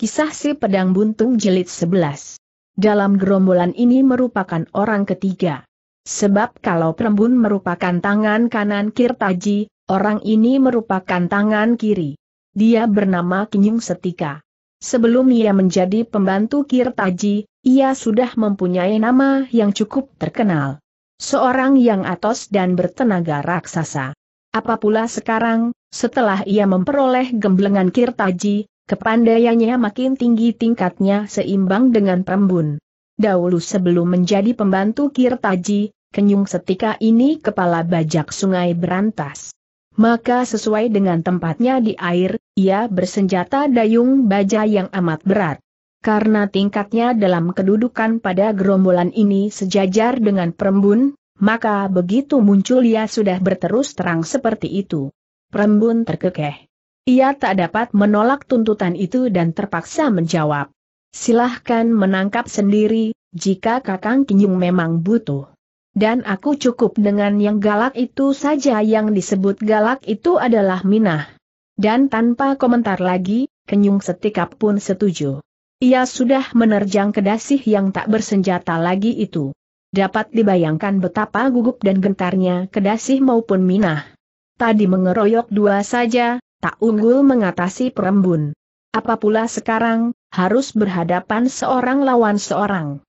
Kisah si pedang buntung jilid 11. Dalam gerombolan ini merupakan orang ketiga. Sebab kalau perembun merupakan tangan kanan Kirtaji, orang ini merupakan tangan kiri. Dia bernama Kinyung Setika. Sebelum ia menjadi pembantu Kirtaji, ia sudah mempunyai nama yang cukup terkenal. Seorang yang atos dan bertenaga raksasa. Apa pula sekarang, setelah ia memperoleh gemblengan Kirtaji, Kepandaiannya makin tinggi tingkatnya seimbang dengan Prembun. Dahulu sebelum menjadi pembantu Kirtaji, Kenyung setika ini kepala bajak sungai berantas. Maka sesuai dengan tempatnya di air, ia bersenjata dayung baja yang amat berat. Karena tingkatnya dalam kedudukan pada gerombolan ini sejajar dengan Prembun, maka begitu muncul ia sudah berterus terang seperti itu. Prembun terkekeh. Ia tak dapat menolak tuntutan itu dan terpaksa menjawab. Silahkan menangkap sendiri, jika Kakang Kinyung memang butuh. Dan aku cukup dengan yang galak itu saja yang disebut galak itu adalah Minah. Dan tanpa komentar lagi, Kenyung setikap pun setuju. Ia sudah menerjang kedasih yang tak bersenjata lagi itu. Dapat dibayangkan betapa gugup dan gentarnya kedasih maupun Minah. Tadi mengeroyok dua saja, tak unggul mengatasi perembun. Apa pula sekarang, harus berhadapan seorang lawan seorang.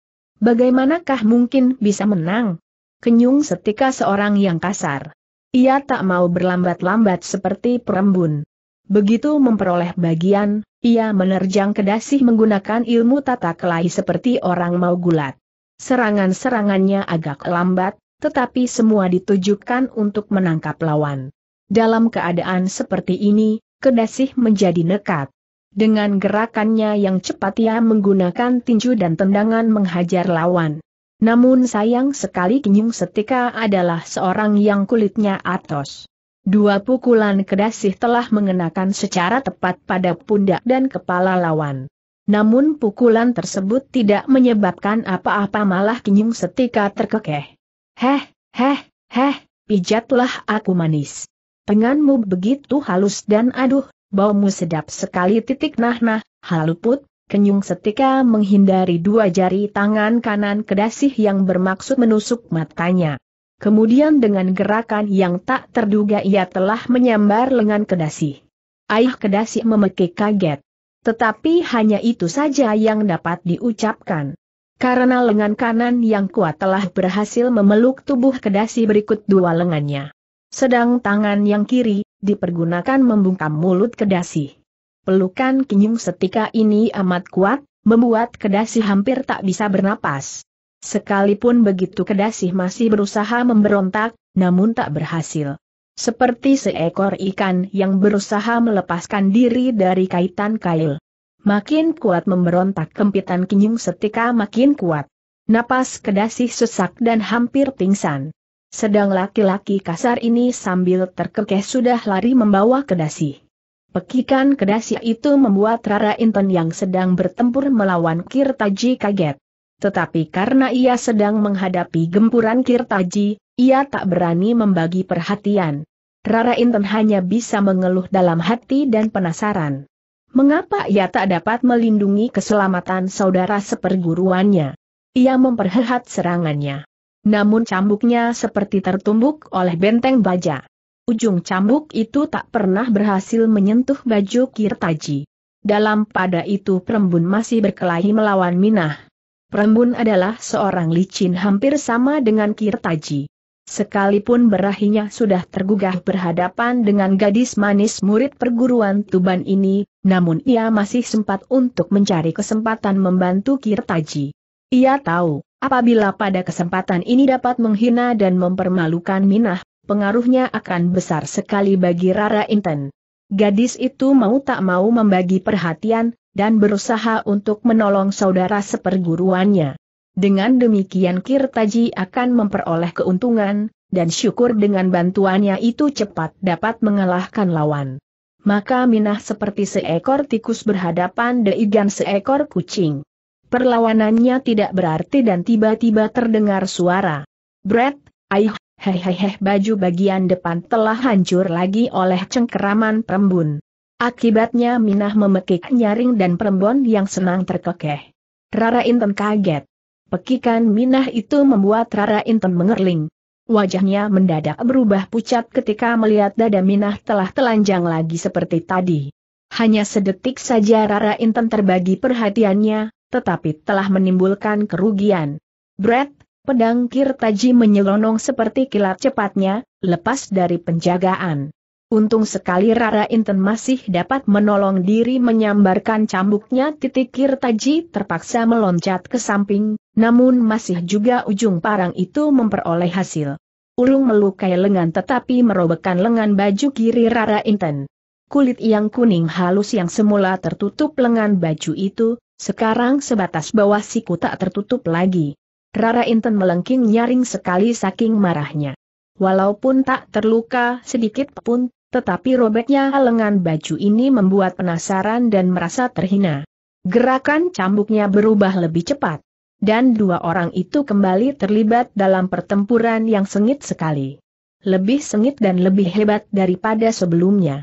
Bagaimanakah mungkin bisa menang? Kenyung setika seorang yang kasar. Ia tak mau berlambat-lambat seperti perembun. Begitu memperoleh bagian, ia menerjang kedasih menggunakan ilmu tata kelahi seperti orang mau gulat. Serangan-serangannya agak lambat, tetapi semua ditujukan untuk menangkap lawan. Dalam keadaan seperti ini, Kedasih menjadi nekat. Dengan gerakannya yang cepat ia menggunakan tinju dan tendangan menghajar lawan. Namun sayang sekali Kinyung Setika adalah seorang yang kulitnya atos. Dua pukulan Kedasih telah mengenakan secara tepat pada pundak dan kepala lawan. Namun pukulan tersebut tidak menyebabkan apa-apa malah Kinyung Setika terkekeh. Heh, heh, heh, pijatlah aku manis. Denganmu begitu halus dan aduh, baumu sedap sekali titik nah nah, haluput, kenyung setika menghindari dua jari tangan kanan kedasih yang bermaksud menusuk matanya. Kemudian dengan gerakan yang tak terduga ia telah menyambar lengan kedasih. Ayah kedasih memekik kaget. Tetapi hanya itu saja yang dapat diucapkan. Karena lengan kanan yang kuat telah berhasil memeluk tubuh kedasi berikut dua lengannya sedang tangan yang kiri dipergunakan membungkam mulut kedasi. Pelukan Kinyung setika ini amat kuat, membuat kedasi hampir tak bisa bernapas. Sekalipun begitu kedasi masih berusaha memberontak, namun tak berhasil. Seperti seekor ikan yang berusaha melepaskan diri dari kaitan kail. Makin kuat memberontak kempitan Kinyung setika makin kuat. Napas kedasi sesak dan hampir pingsan. Sedang laki-laki kasar ini sambil terkekeh sudah lari membawa kedasi. Pekikan kedasi itu membuat Rara Inten yang sedang bertempur melawan Kirtaji kaget. Tetapi karena ia sedang menghadapi gempuran Kirtaji, ia tak berani membagi perhatian. Rara Inten hanya bisa mengeluh dalam hati dan penasaran. Mengapa ia tak dapat melindungi keselamatan saudara seperguruannya? Ia memperhehat serangannya. Namun cambuknya seperti tertumbuk oleh benteng baja. Ujung cambuk itu tak pernah berhasil menyentuh baju Kirtaji. Dalam pada itu Perembun masih berkelahi melawan Minah. Perembun adalah seorang licin hampir sama dengan Kirtaji. Sekalipun berahinya sudah tergugah berhadapan dengan gadis manis murid perguruan Tuban ini, namun ia masih sempat untuk mencari kesempatan membantu Kirtaji. Ia tahu, Apabila pada kesempatan ini dapat menghina dan mempermalukan Minah, pengaruhnya akan besar sekali bagi Rara Inten. Gadis itu mau tak mau membagi perhatian, dan berusaha untuk menolong saudara seperguruannya. Dengan demikian Kirtaji akan memperoleh keuntungan, dan syukur dengan bantuannya itu cepat dapat mengalahkan lawan. Maka Minah seperti seekor tikus berhadapan dengan seekor kucing. Perlawanannya tidak berarti dan tiba-tiba terdengar suara. Brett, hei hei baju bagian depan telah hancur lagi oleh cengkeraman perembun. Akibatnya Minah memekik nyaring dan perempuan yang senang terkekeh. Rara Inten kaget. Pekikan Minah itu membuat Rara Inten mengerling. Wajahnya mendadak berubah pucat ketika melihat dada Minah telah telanjang lagi seperti tadi. Hanya sedetik saja Rara Inten terbagi perhatiannya, tetapi telah menimbulkan kerugian. Brett, pedang Kirtaji menyelonong seperti kilat cepatnya, lepas dari penjagaan. Untung sekali Rara Inten masih dapat menolong diri menyambarkan cambuknya titik Kirtaji terpaksa meloncat ke samping, namun masih juga ujung parang itu memperoleh hasil. Ulung melukai lengan tetapi merobekkan lengan baju kiri Rara Inten. Kulit yang kuning halus yang semula tertutup lengan baju itu, sekarang sebatas bawah siku tak tertutup lagi. Rara Inten melengking nyaring sekali saking marahnya. Walaupun tak terluka sedikit pun, tetapi robeknya lengan baju ini membuat penasaran dan merasa terhina. Gerakan cambuknya berubah lebih cepat. Dan dua orang itu kembali terlibat dalam pertempuran yang sengit sekali. Lebih sengit dan lebih hebat daripada sebelumnya.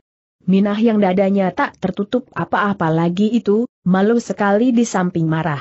Minah yang dadanya tak tertutup apa-apa lagi itu, malu sekali di samping marah.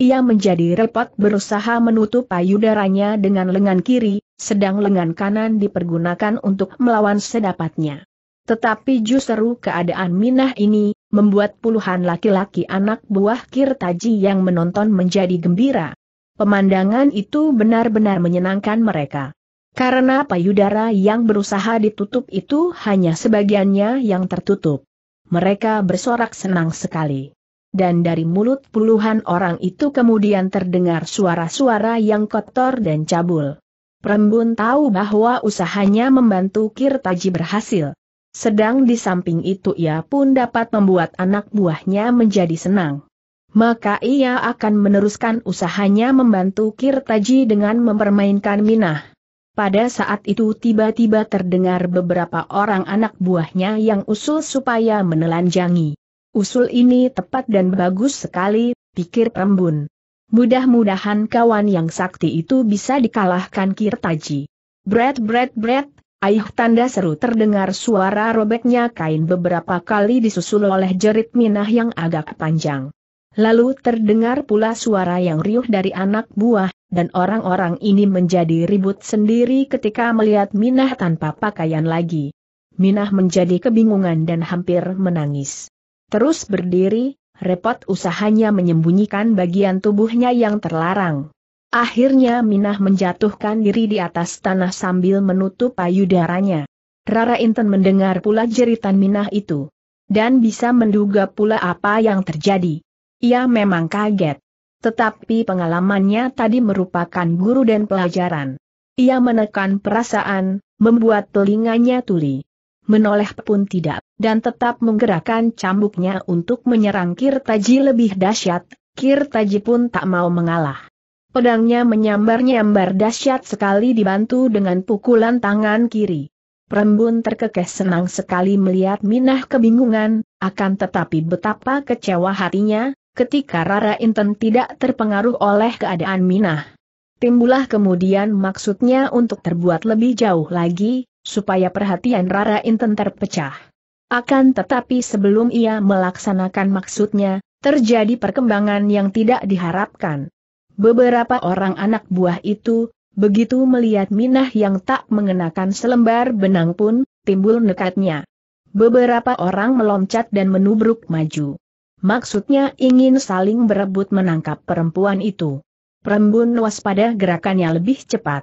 Ia menjadi repot berusaha menutup payudaranya dengan lengan kiri, sedang lengan kanan dipergunakan untuk melawan sedapatnya. Tetapi justru keadaan Minah ini, membuat puluhan laki-laki anak buah Kirtaji yang menonton menjadi gembira. Pemandangan itu benar-benar menyenangkan mereka. Karena payudara yang berusaha ditutup itu hanya sebagiannya yang tertutup. Mereka bersorak senang sekali. Dan dari mulut puluhan orang itu kemudian terdengar suara-suara yang kotor dan cabul. Perembun tahu bahwa usahanya membantu Kirtaji berhasil. Sedang di samping itu ia pun dapat membuat anak buahnya menjadi senang. Maka ia akan meneruskan usahanya membantu Kirtaji dengan mempermainkan Minah. Pada saat itu tiba-tiba terdengar beberapa orang anak buahnya yang usul supaya menelanjangi. Usul ini tepat dan bagus sekali, pikir Prembun. Mudah-mudahan kawan yang sakti itu bisa dikalahkan Kirtaji. Bret bret bret, aih tanda seru terdengar suara robeknya kain beberapa kali disusul oleh jerit minah yang agak panjang. Lalu terdengar pula suara yang riuh dari anak buah, dan orang-orang ini menjadi ribut sendiri ketika melihat Minah tanpa pakaian lagi. Minah menjadi kebingungan dan hampir menangis. Terus berdiri, repot usahanya menyembunyikan bagian tubuhnya yang terlarang. Akhirnya Minah menjatuhkan diri di atas tanah sambil menutup payudaranya. Rara Inten mendengar pula jeritan Minah itu. Dan bisa menduga pula apa yang terjadi. Ia memang kaget. Tetapi pengalamannya tadi merupakan guru dan pelajaran. Ia menekan perasaan, membuat telinganya tuli menoleh pun tidak, dan tetap menggerakkan cambuknya untuk menyerang Kirtaji lebih dahsyat, Kirtaji pun tak mau mengalah. Pedangnya menyambar-nyambar dahsyat sekali dibantu dengan pukulan tangan kiri. Perembun terkekeh senang sekali melihat Minah kebingungan, akan tetapi betapa kecewa hatinya, ketika Rara Inten tidak terpengaruh oleh keadaan Minah. Timbullah kemudian maksudnya untuk terbuat lebih jauh lagi, supaya perhatian Rara Inten terpecah. Akan tetapi sebelum ia melaksanakan maksudnya, terjadi perkembangan yang tidak diharapkan. Beberapa orang anak buah itu, begitu melihat Minah yang tak mengenakan selembar benang pun, timbul nekatnya. Beberapa orang meloncat dan menubruk maju. Maksudnya ingin saling berebut menangkap perempuan itu. Perembun waspada gerakannya lebih cepat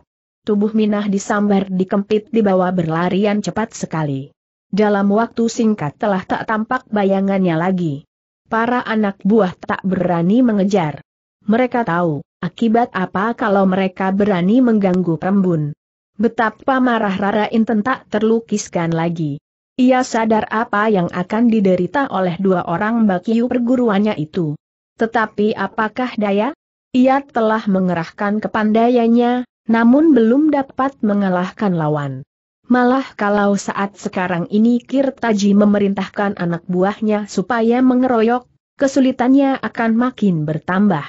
tubuh Minah disambar dikempit di bawah berlarian cepat sekali. Dalam waktu singkat telah tak tampak bayangannya lagi. Para anak buah tak berani mengejar. Mereka tahu, akibat apa kalau mereka berani mengganggu perembun. Betapa marah Rara Inten tak terlukiskan lagi. Ia sadar apa yang akan diderita oleh dua orang bakiu perguruannya itu. Tetapi apakah daya? Ia telah mengerahkan kepandaiannya, namun belum dapat mengalahkan lawan. Malah kalau saat sekarang ini Kirtaji memerintahkan anak buahnya supaya mengeroyok, kesulitannya akan makin bertambah.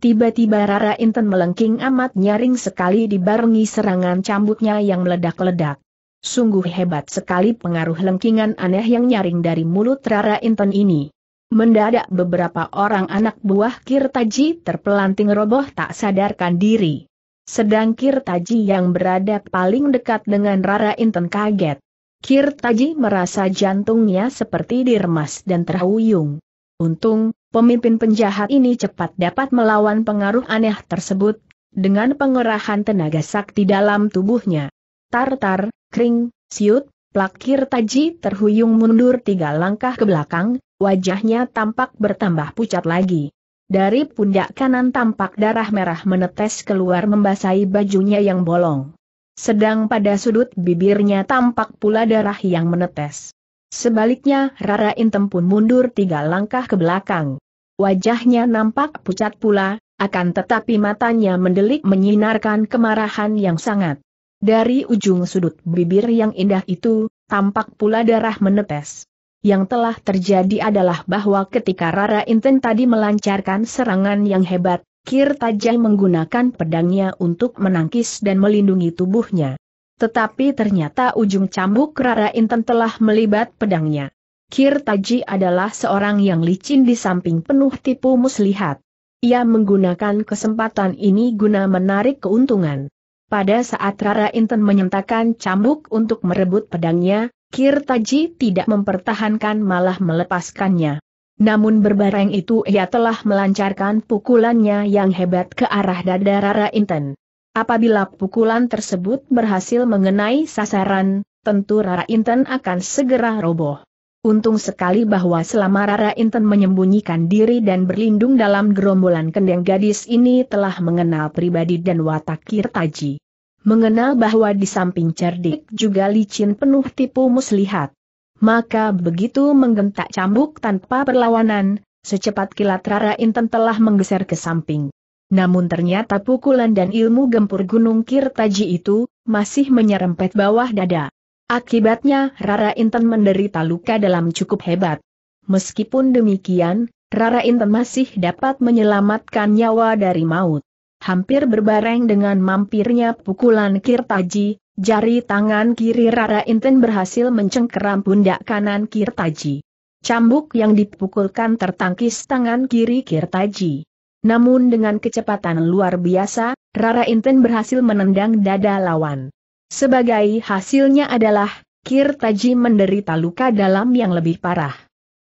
Tiba-tiba Rara Inten melengking amat nyaring sekali dibarengi serangan cambuknya yang meledak-ledak. Sungguh hebat sekali pengaruh lengkingan aneh yang nyaring dari mulut Rara Inten ini. Mendadak beberapa orang anak buah Kirtaji terpelanting roboh tak sadarkan diri. Sedang Kirtaji yang berada paling dekat dengan Rara Inten kaget. Kirtaji merasa jantungnya seperti diremas dan terhuyung. Untung, pemimpin penjahat ini cepat dapat melawan pengaruh aneh tersebut, dengan pengerahan tenaga sakti dalam tubuhnya. Tar-tar, kring, siut, plak Kirtaji terhuyung mundur tiga langkah ke belakang, wajahnya tampak bertambah pucat lagi. Dari pundak kanan tampak darah merah menetes keluar membasahi bajunya yang bolong sedang pada sudut bibirnya tampak pula darah yang menetes. Sebaliknya Rara Intem pun mundur tiga langkah ke belakang. Wajahnya nampak pucat pula, akan tetapi matanya mendelik menyinarkan kemarahan yang sangat. Dari ujung sudut bibir yang indah itu, tampak pula darah menetes. Yang telah terjadi adalah bahwa ketika Rara Inten tadi melancarkan serangan yang hebat, Kirtajai menggunakan pedangnya untuk menangkis dan melindungi tubuhnya. Tetapi ternyata ujung cambuk Rara Inten telah melibat pedangnya. Kirtaji adalah seorang yang licin di samping penuh tipu muslihat. Ia menggunakan kesempatan ini guna menarik keuntungan. Pada saat Rara Inten menyentakan cambuk untuk merebut pedangnya, Kirtaji tidak mempertahankan malah melepaskannya. Namun berbareng itu ia telah melancarkan pukulannya yang hebat ke arah dada Rara Inten. Apabila pukulan tersebut berhasil mengenai sasaran, tentu Rara Inten akan segera roboh. Untung sekali bahwa selama Rara Inten menyembunyikan diri dan berlindung dalam gerombolan kendeng gadis ini telah mengenal pribadi dan watak Kirtaji. Mengenal bahwa di samping cerdik juga licin penuh tipu muslihat. Maka begitu menggentak cambuk tanpa perlawanan, secepat kilat Rara Inten telah menggeser ke samping. Namun ternyata pukulan dan ilmu gempur gunung Kirtaji itu, masih menyerempet bawah dada. Akibatnya Rara Inten menderita luka dalam cukup hebat. Meskipun demikian, Rara Inten masih dapat menyelamatkan nyawa dari maut. Hampir berbareng dengan mampirnya pukulan Kirtaji, Jari tangan kiri Rara Inten berhasil mencengkeram pundak kanan Kirtaji. Cambuk yang dipukulkan tertangkis tangan kiri Kirtaji. Namun dengan kecepatan luar biasa, Rara Inten berhasil menendang dada lawan. Sebagai hasilnya adalah, Kirtaji menderita luka dalam yang lebih parah.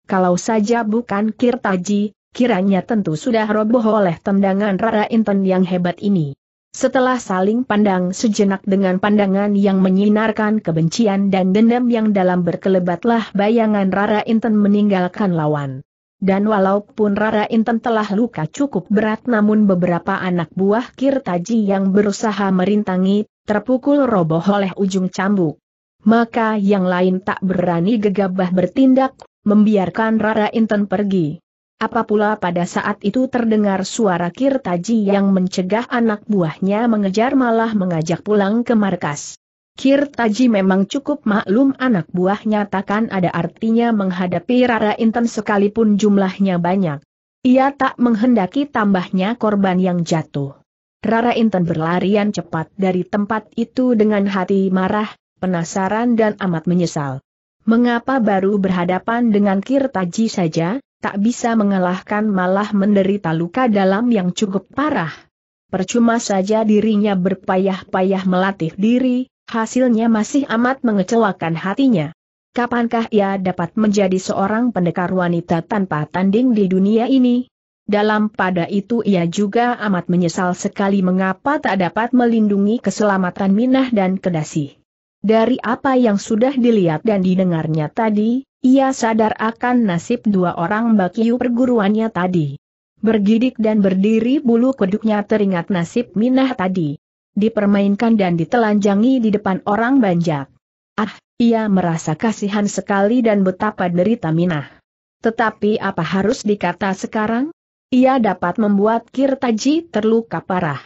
Kalau saja bukan Kirtaji, kiranya tentu sudah roboh oleh tendangan Rara Inten yang hebat ini. Setelah saling pandang sejenak dengan pandangan yang menyinarkan kebencian dan dendam yang dalam berkelebatlah bayangan Rara Inten meninggalkan lawan. Dan walaupun Rara Inten telah luka cukup berat namun beberapa anak buah Kirtaji yang berusaha merintangi, terpukul roboh oleh ujung cambuk. Maka yang lain tak berani gegabah bertindak, membiarkan Rara Inten pergi. Apa pula pada saat itu terdengar suara Kirtaji yang mencegah anak buahnya mengejar malah mengajak pulang ke markas. Kirtaji memang cukup maklum anak buahnya takkan ada artinya menghadapi Rara Inten sekalipun jumlahnya banyak. Ia tak menghendaki tambahnya korban yang jatuh. Rara Inten berlarian cepat dari tempat itu dengan hati marah, penasaran dan amat menyesal. Mengapa baru berhadapan dengan Kirtaji saja, tak bisa mengalahkan malah menderita luka dalam yang cukup parah. Percuma saja dirinya berpayah-payah melatih diri, hasilnya masih amat mengecewakan hatinya. Kapankah ia dapat menjadi seorang pendekar wanita tanpa tanding di dunia ini? Dalam pada itu ia juga amat menyesal sekali mengapa tak dapat melindungi keselamatan Minah dan Kedasi. Dari apa yang sudah dilihat dan didengarnya tadi, ia sadar akan nasib dua orang bakiu perguruannya tadi. Bergidik dan berdiri bulu kuduknya teringat nasib Minah tadi. Dipermainkan dan ditelanjangi di depan orang banjak. Ah, ia merasa kasihan sekali dan betapa derita Minah. Tetapi apa harus dikata sekarang? Ia dapat membuat Kirtaji terluka parah.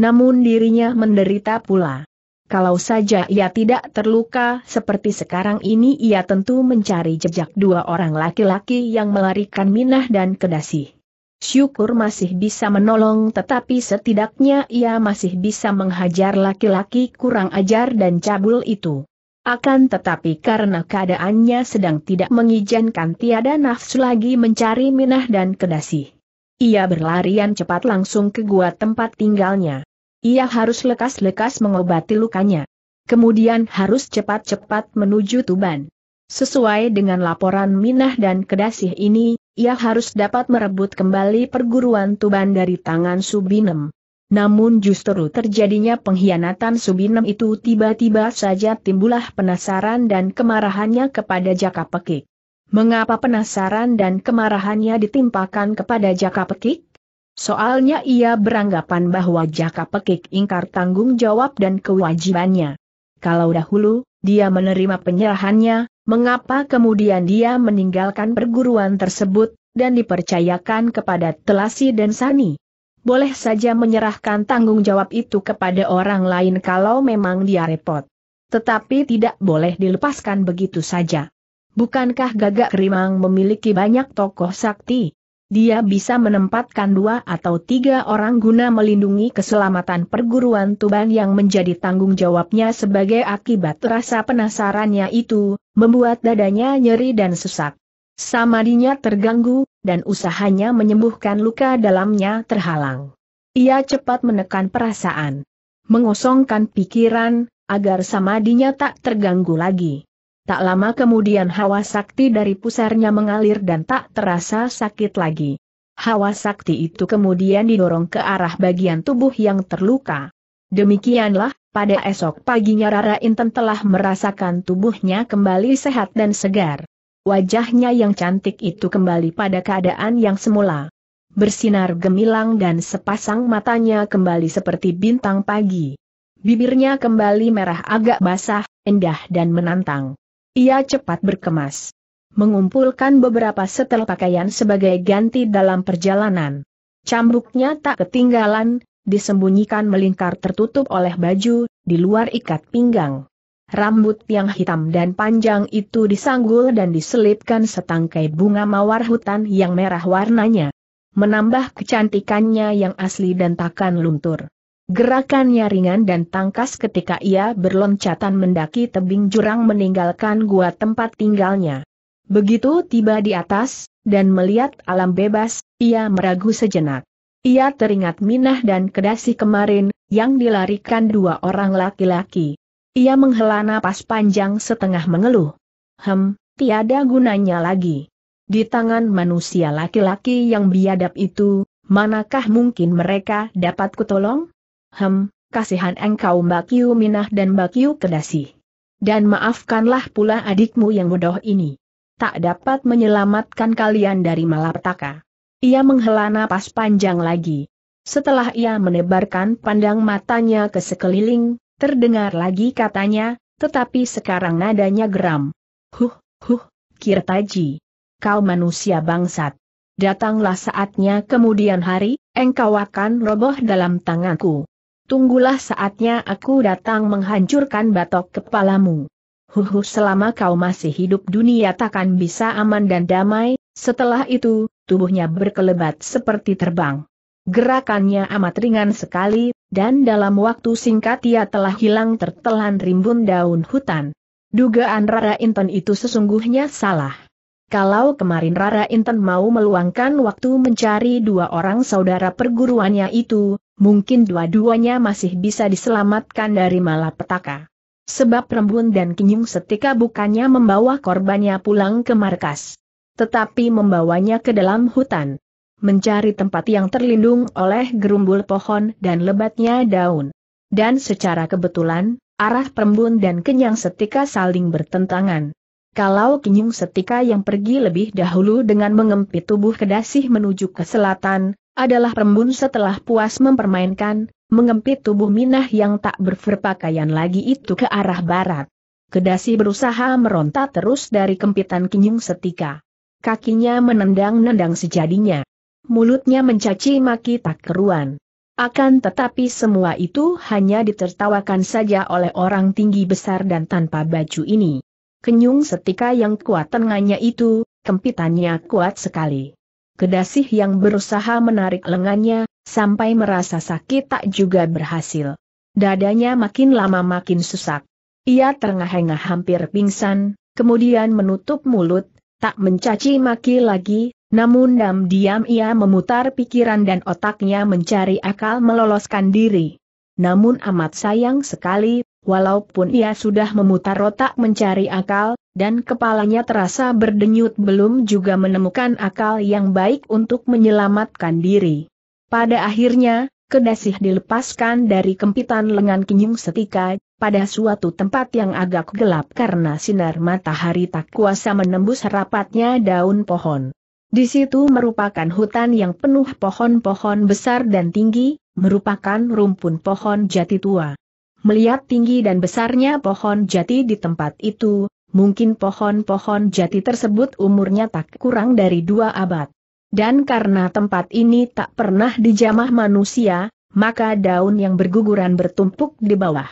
Namun dirinya menderita pula. Kalau saja ia tidak terluka seperti sekarang ini ia tentu mencari jejak dua orang laki-laki yang melarikan Minah dan Kedasi. Syukur masih bisa menolong tetapi setidaknya ia masih bisa menghajar laki-laki kurang ajar dan cabul itu. Akan tetapi karena keadaannya sedang tidak mengizinkan tiada nafsu lagi mencari Minah dan Kedasi. Ia berlarian cepat langsung ke gua tempat tinggalnya. Ia harus lekas-lekas mengobati lukanya. Kemudian harus cepat-cepat menuju Tuban. Sesuai dengan laporan Minah dan Kedasih ini, ia harus dapat merebut kembali perguruan Tuban dari tangan Subinem. Namun justru terjadinya pengkhianatan Subinem itu tiba-tiba saja timbullah penasaran dan kemarahannya kepada Jaka Pekik. Mengapa penasaran dan kemarahannya ditimpakan kepada Jaka Pekik? Soalnya ia beranggapan bahwa Jaka Pekik ingkar tanggung jawab dan kewajibannya. Kalau dahulu, dia menerima penyerahannya, mengapa kemudian dia meninggalkan perguruan tersebut, dan dipercayakan kepada Telasi dan Sani? boleh saja menyerahkan tanggung jawab itu kepada orang lain kalau memang dia repot. Tetapi tidak boleh dilepaskan begitu saja. Bukankah gagak kerimang memiliki banyak tokoh sakti? Dia bisa menempatkan dua atau tiga orang guna melindungi keselamatan perguruan Tuban yang menjadi tanggung jawabnya sebagai akibat rasa penasarannya itu, membuat dadanya nyeri dan sesak. Samadinya terganggu, dan usahanya menyembuhkan luka dalamnya terhalang. Ia cepat menekan perasaan. Mengosongkan pikiran, agar samadinya tak terganggu lagi. Tak lama kemudian hawa sakti dari pusarnya mengalir dan tak terasa sakit lagi. Hawa sakti itu kemudian didorong ke arah bagian tubuh yang terluka. Demikianlah, pada esok paginya Rara Inten telah merasakan tubuhnya kembali sehat dan segar. Wajahnya yang cantik itu kembali pada keadaan yang semula. Bersinar gemilang dan sepasang matanya kembali seperti bintang pagi. Bibirnya kembali merah agak basah, indah dan menantang. Ia cepat berkemas. Mengumpulkan beberapa setel pakaian sebagai ganti dalam perjalanan. Cambuknya tak ketinggalan, disembunyikan melingkar tertutup oleh baju, di luar ikat pinggang. Rambut yang hitam dan panjang itu disanggul dan diselipkan setangkai bunga mawar hutan yang merah warnanya. Menambah kecantikannya yang asli dan takkan luntur. Gerakannya ringan dan tangkas ketika ia berloncatan mendaki tebing jurang meninggalkan gua tempat tinggalnya. Begitu tiba di atas, dan melihat alam bebas, ia meragu sejenak. Ia teringat Minah dan Kedasi kemarin, yang dilarikan dua orang laki-laki. Ia menghela napas panjang setengah mengeluh. Hem, tiada gunanya lagi. Di tangan manusia laki-laki yang biadab itu, manakah mungkin mereka dapat kutolong? Hem, kasihan engkau Mbak Yu Minah dan Mbak Yu Kedasi. Dan maafkanlah pula adikmu yang bodoh ini. Tak dapat menyelamatkan kalian dari malapetaka. Ia menghela napas panjang lagi. Setelah ia menebarkan pandang matanya ke sekeliling, Terdengar lagi katanya, tetapi sekarang nadanya geram. Huh, huh, Kirtaji. Kau manusia bangsat. Datanglah saatnya kemudian hari, engkau akan roboh dalam tanganku. Tunggulah saatnya aku datang menghancurkan batok kepalamu. Huhu selama kau masih hidup dunia takkan bisa aman dan damai, setelah itu, tubuhnya berkelebat seperti terbang. Gerakannya amat ringan sekali, dan dalam waktu singkat ia telah hilang tertelan rimbun daun hutan. Dugaan Rara Inten itu sesungguhnya salah. Kalau kemarin Rara Inten mau meluangkan waktu mencari dua orang saudara perguruannya itu, mungkin dua-duanya masih bisa diselamatkan dari malapetaka. Sebab Rembun dan Kinyung setika bukannya membawa korbannya pulang ke markas. Tetapi membawanya ke dalam hutan mencari tempat yang terlindung oleh gerumbul pohon dan lebatnya daun. Dan secara kebetulan, arah Perembun dan Kenyang Setika saling bertentangan. Kalau Kenyung Setika yang pergi lebih dahulu dengan mengempit tubuh Kedasih menuju ke selatan, adalah Perembun setelah puas mempermainkan, mengempit tubuh Minah yang tak berpakaian lagi itu ke arah barat. Kedasi berusaha meronta terus dari kempitan Kenyung Setika. Kakinya menendang-nendang sejadinya mulutnya mencaci maki tak keruan. Akan tetapi semua itu hanya ditertawakan saja oleh orang tinggi besar dan tanpa baju ini. Kenyung setika yang kuat tengahnya itu, kempitannya kuat sekali. Kedasih yang berusaha menarik lengannya, sampai merasa sakit tak juga berhasil. Dadanya makin lama makin susak. Ia terengah-engah hampir pingsan, kemudian menutup mulut, tak mencaci maki lagi, namun diam-diam ia memutar pikiran dan otaknya mencari akal meloloskan diri. Namun amat sayang sekali, walaupun ia sudah memutar otak mencari akal, dan kepalanya terasa berdenyut belum juga menemukan akal yang baik untuk menyelamatkan diri. Pada akhirnya, Kedasih dilepaskan dari kempitan lengan Kinyung Setika, pada suatu tempat yang agak gelap karena sinar matahari tak kuasa menembus rapatnya daun pohon. Di situ merupakan hutan yang penuh pohon-pohon besar dan tinggi, merupakan rumpun pohon jati tua. Melihat tinggi dan besarnya pohon jati di tempat itu, mungkin pohon-pohon jati tersebut umurnya tak kurang dari dua abad. Dan karena tempat ini tak pernah dijamah manusia, maka daun yang berguguran bertumpuk di bawah.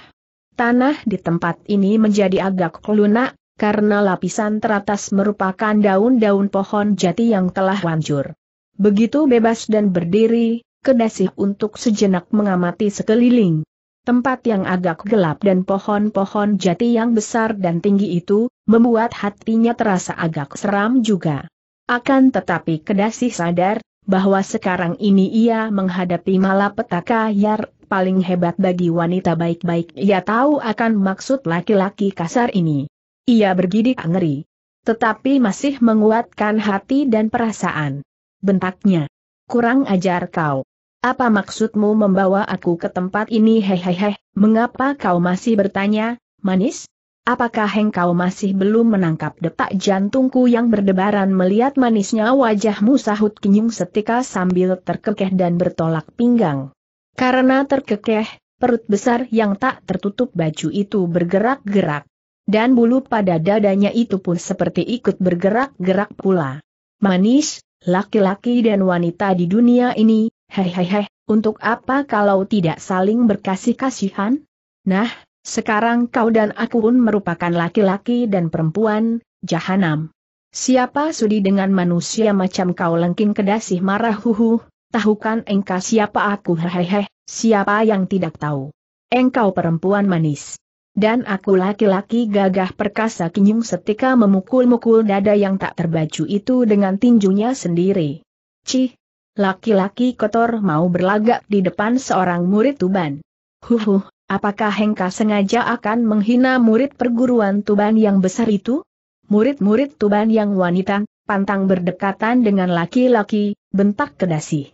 Tanah di tempat ini menjadi agak lunak, karena lapisan teratas merupakan daun-daun pohon jati yang telah hancur. Begitu bebas dan berdiri, kedasih untuk sejenak mengamati sekeliling. Tempat yang agak gelap dan pohon-pohon jati yang besar dan tinggi itu, membuat hatinya terasa agak seram juga. Akan tetapi Kedasi sadar, bahwa sekarang ini ia menghadapi malapetaka yang paling hebat bagi wanita baik-baik ia tahu akan maksud laki-laki kasar ini. Ia bergidik ngeri. Tetapi masih menguatkan hati dan perasaan. Bentaknya. Kurang ajar kau. Apa maksudmu membawa aku ke tempat ini hehehe, mengapa kau masih bertanya, manis? Apakah engkau masih belum menangkap detak jantungku yang berdebaran melihat manisnya wajahmu sahut Kinyung setika sambil terkekeh dan bertolak pinggang. Karena terkekeh, perut besar yang tak tertutup baju itu bergerak-gerak. Dan bulu pada dadanya itu pun seperti ikut bergerak-gerak pula. Manis, laki-laki dan wanita di dunia ini, hehehe, untuk apa kalau tidak saling berkasih-kasihan? Nah, sekarang kau dan aku pun merupakan laki-laki dan perempuan, jahanam. Siapa sudi dengan manusia macam kau lengking kedasih marah huhu, tahukan engkau siapa aku hehehe, siapa yang tidak tahu. Engkau perempuan manis. Dan aku laki-laki gagah perkasa kinyung setika memukul-mukul dada yang tak terbaju itu dengan tinjunya sendiri. Cih, laki-laki kotor mau berlagak di depan seorang murid Tuban. Huhu, Apakah Hengka sengaja akan menghina murid perguruan Tuban yang besar itu? Murid-murid Tuban yang wanita, pantang berdekatan dengan laki-laki, bentak kedasi.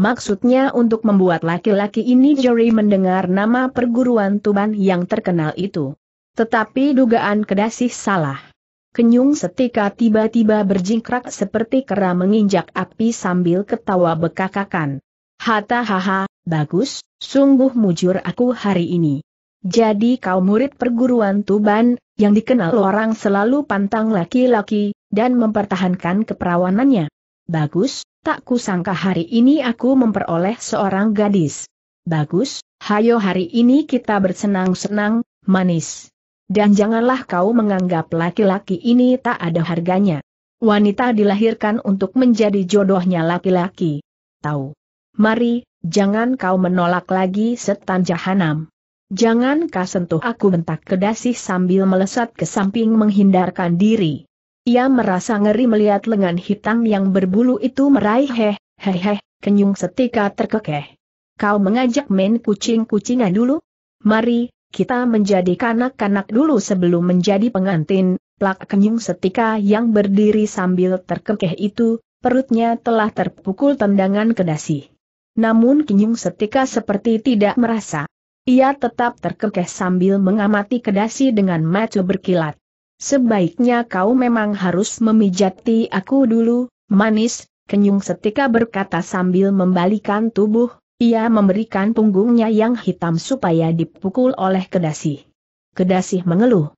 Maksudnya untuk membuat laki-laki ini jeri mendengar nama perguruan Tuban yang terkenal itu. Tetapi dugaan kedasi salah. Kenyung setika tiba-tiba berjingkrak seperti kera menginjak api sambil ketawa bekakakan. Hatta haha, bagus, sungguh mujur aku hari ini. Jadi kau murid perguruan Tuban, yang dikenal orang selalu pantang laki-laki, dan mempertahankan keperawanannya. Bagus, tak kusangka hari ini aku memperoleh seorang gadis. Bagus, hayo hari ini kita bersenang-senang, manis. Dan janganlah kau menganggap laki-laki ini tak ada harganya. Wanita dilahirkan untuk menjadi jodohnya laki-laki. Tahu. Mari, jangan kau menolak lagi setan jahanam. Jangan kau sentuh aku bentak kedasih sambil melesat ke samping menghindarkan diri. Ia merasa ngeri melihat lengan hitam yang berbulu itu meraih heh, heh heh, kenyung setika terkekeh. Kau mengajak main kucing-kucingan dulu? Mari, kita menjadi kanak-kanak dulu sebelum menjadi pengantin, plak kenyung setika yang berdiri sambil terkekeh itu, perutnya telah terpukul tendangan kedasi. Namun Kinyung setika seperti tidak merasa. Ia tetap terkekeh sambil mengamati kedasi dengan mata berkilat. Sebaiknya kau memang harus memijati aku dulu, manis, Kenyung setika berkata sambil membalikan tubuh, ia memberikan punggungnya yang hitam supaya dipukul oleh kedasi. Kedasi mengeluh.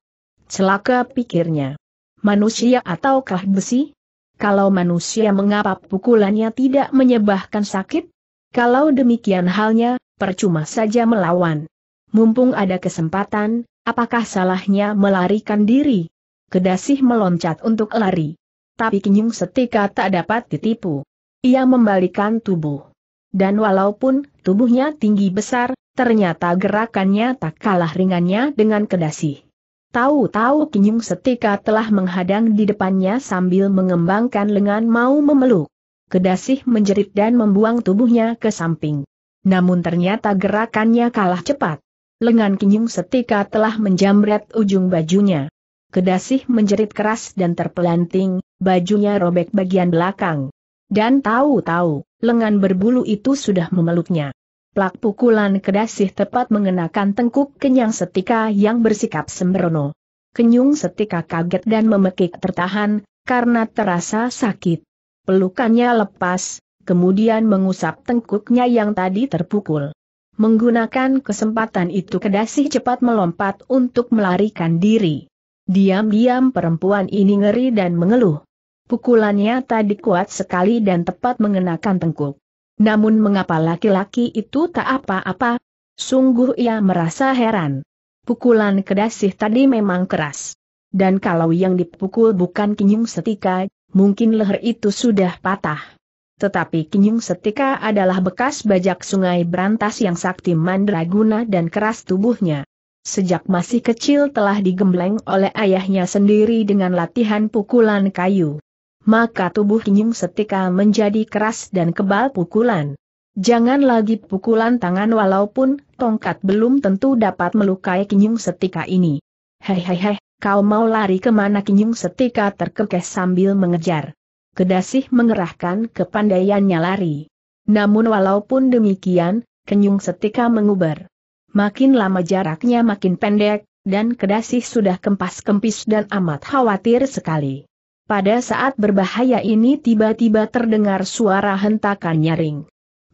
Celaka pikirnya. Manusia ataukah besi? Kalau manusia mengapa pukulannya tidak menyebabkan sakit? Kalau demikian halnya, percuma saja melawan. Mumpung ada kesempatan, apakah salahnya melarikan diri? Kedasih meloncat untuk lari. Tapi Kinyung setika tak dapat ditipu. Ia membalikan tubuh. Dan walaupun tubuhnya tinggi besar, ternyata gerakannya tak kalah ringannya dengan kedasih. Tahu-tahu Kinyung Setika telah menghadang di depannya sambil mengembangkan lengan mau memeluk. Kedasih menjerit dan membuang tubuhnya ke samping. Namun ternyata gerakannya kalah cepat. Lengan Kinyung Setika telah menjamret ujung bajunya. Kedasih menjerit keras dan terpelanting, bajunya robek bagian belakang. Dan tahu-tahu, lengan berbulu itu sudah memeluknya. Plak pukulan kedasih tepat mengenakan tengkuk kenyang setika yang bersikap sembrono. Kenyung setika kaget dan memekik tertahan, karena terasa sakit. Pelukannya lepas, kemudian mengusap tengkuknya yang tadi terpukul. Menggunakan kesempatan itu kedasih cepat melompat untuk melarikan diri. Diam-diam perempuan ini ngeri dan mengeluh. Pukulannya tadi kuat sekali dan tepat mengenakan tengkuk. Namun mengapa laki-laki itu tak apa-apa? Sungguh ia merasa heran. Pukulan kedasih tadi memang keras. Dan kalau yang dipukul bukan kinyung setika, mungkin leher itu sudah patah. Tetapi kinyung setika adalah bekas bajak sungai berantas yang sakti mandraguna dan keras tubuhnya. Sejak masih kecil telah digembleng oleh ayahnya sendiri dengan latihan pukulan kayu maka tubuh Kinyung Setika menjadi keras dan kebal pukulan. Jangan lagi pukulan tangan walaupun tongkat belum tentu dapat melukai Kinyung Setika ini. Hei, kau mau lari ke mana Kinyung Setika terkekeh sambil mengejar. Kedasih mengerahkan kepandaiannya lari. Namun walaupun demikian, Kinyung Setika mengubar. Makin lama jaraknya makin pendek, dan Kedasih sudah kempas-kempis dan amat khawatir sekali. Pada saat berbahaya ini tiba-tiba terdengar suara hentakan nyaring.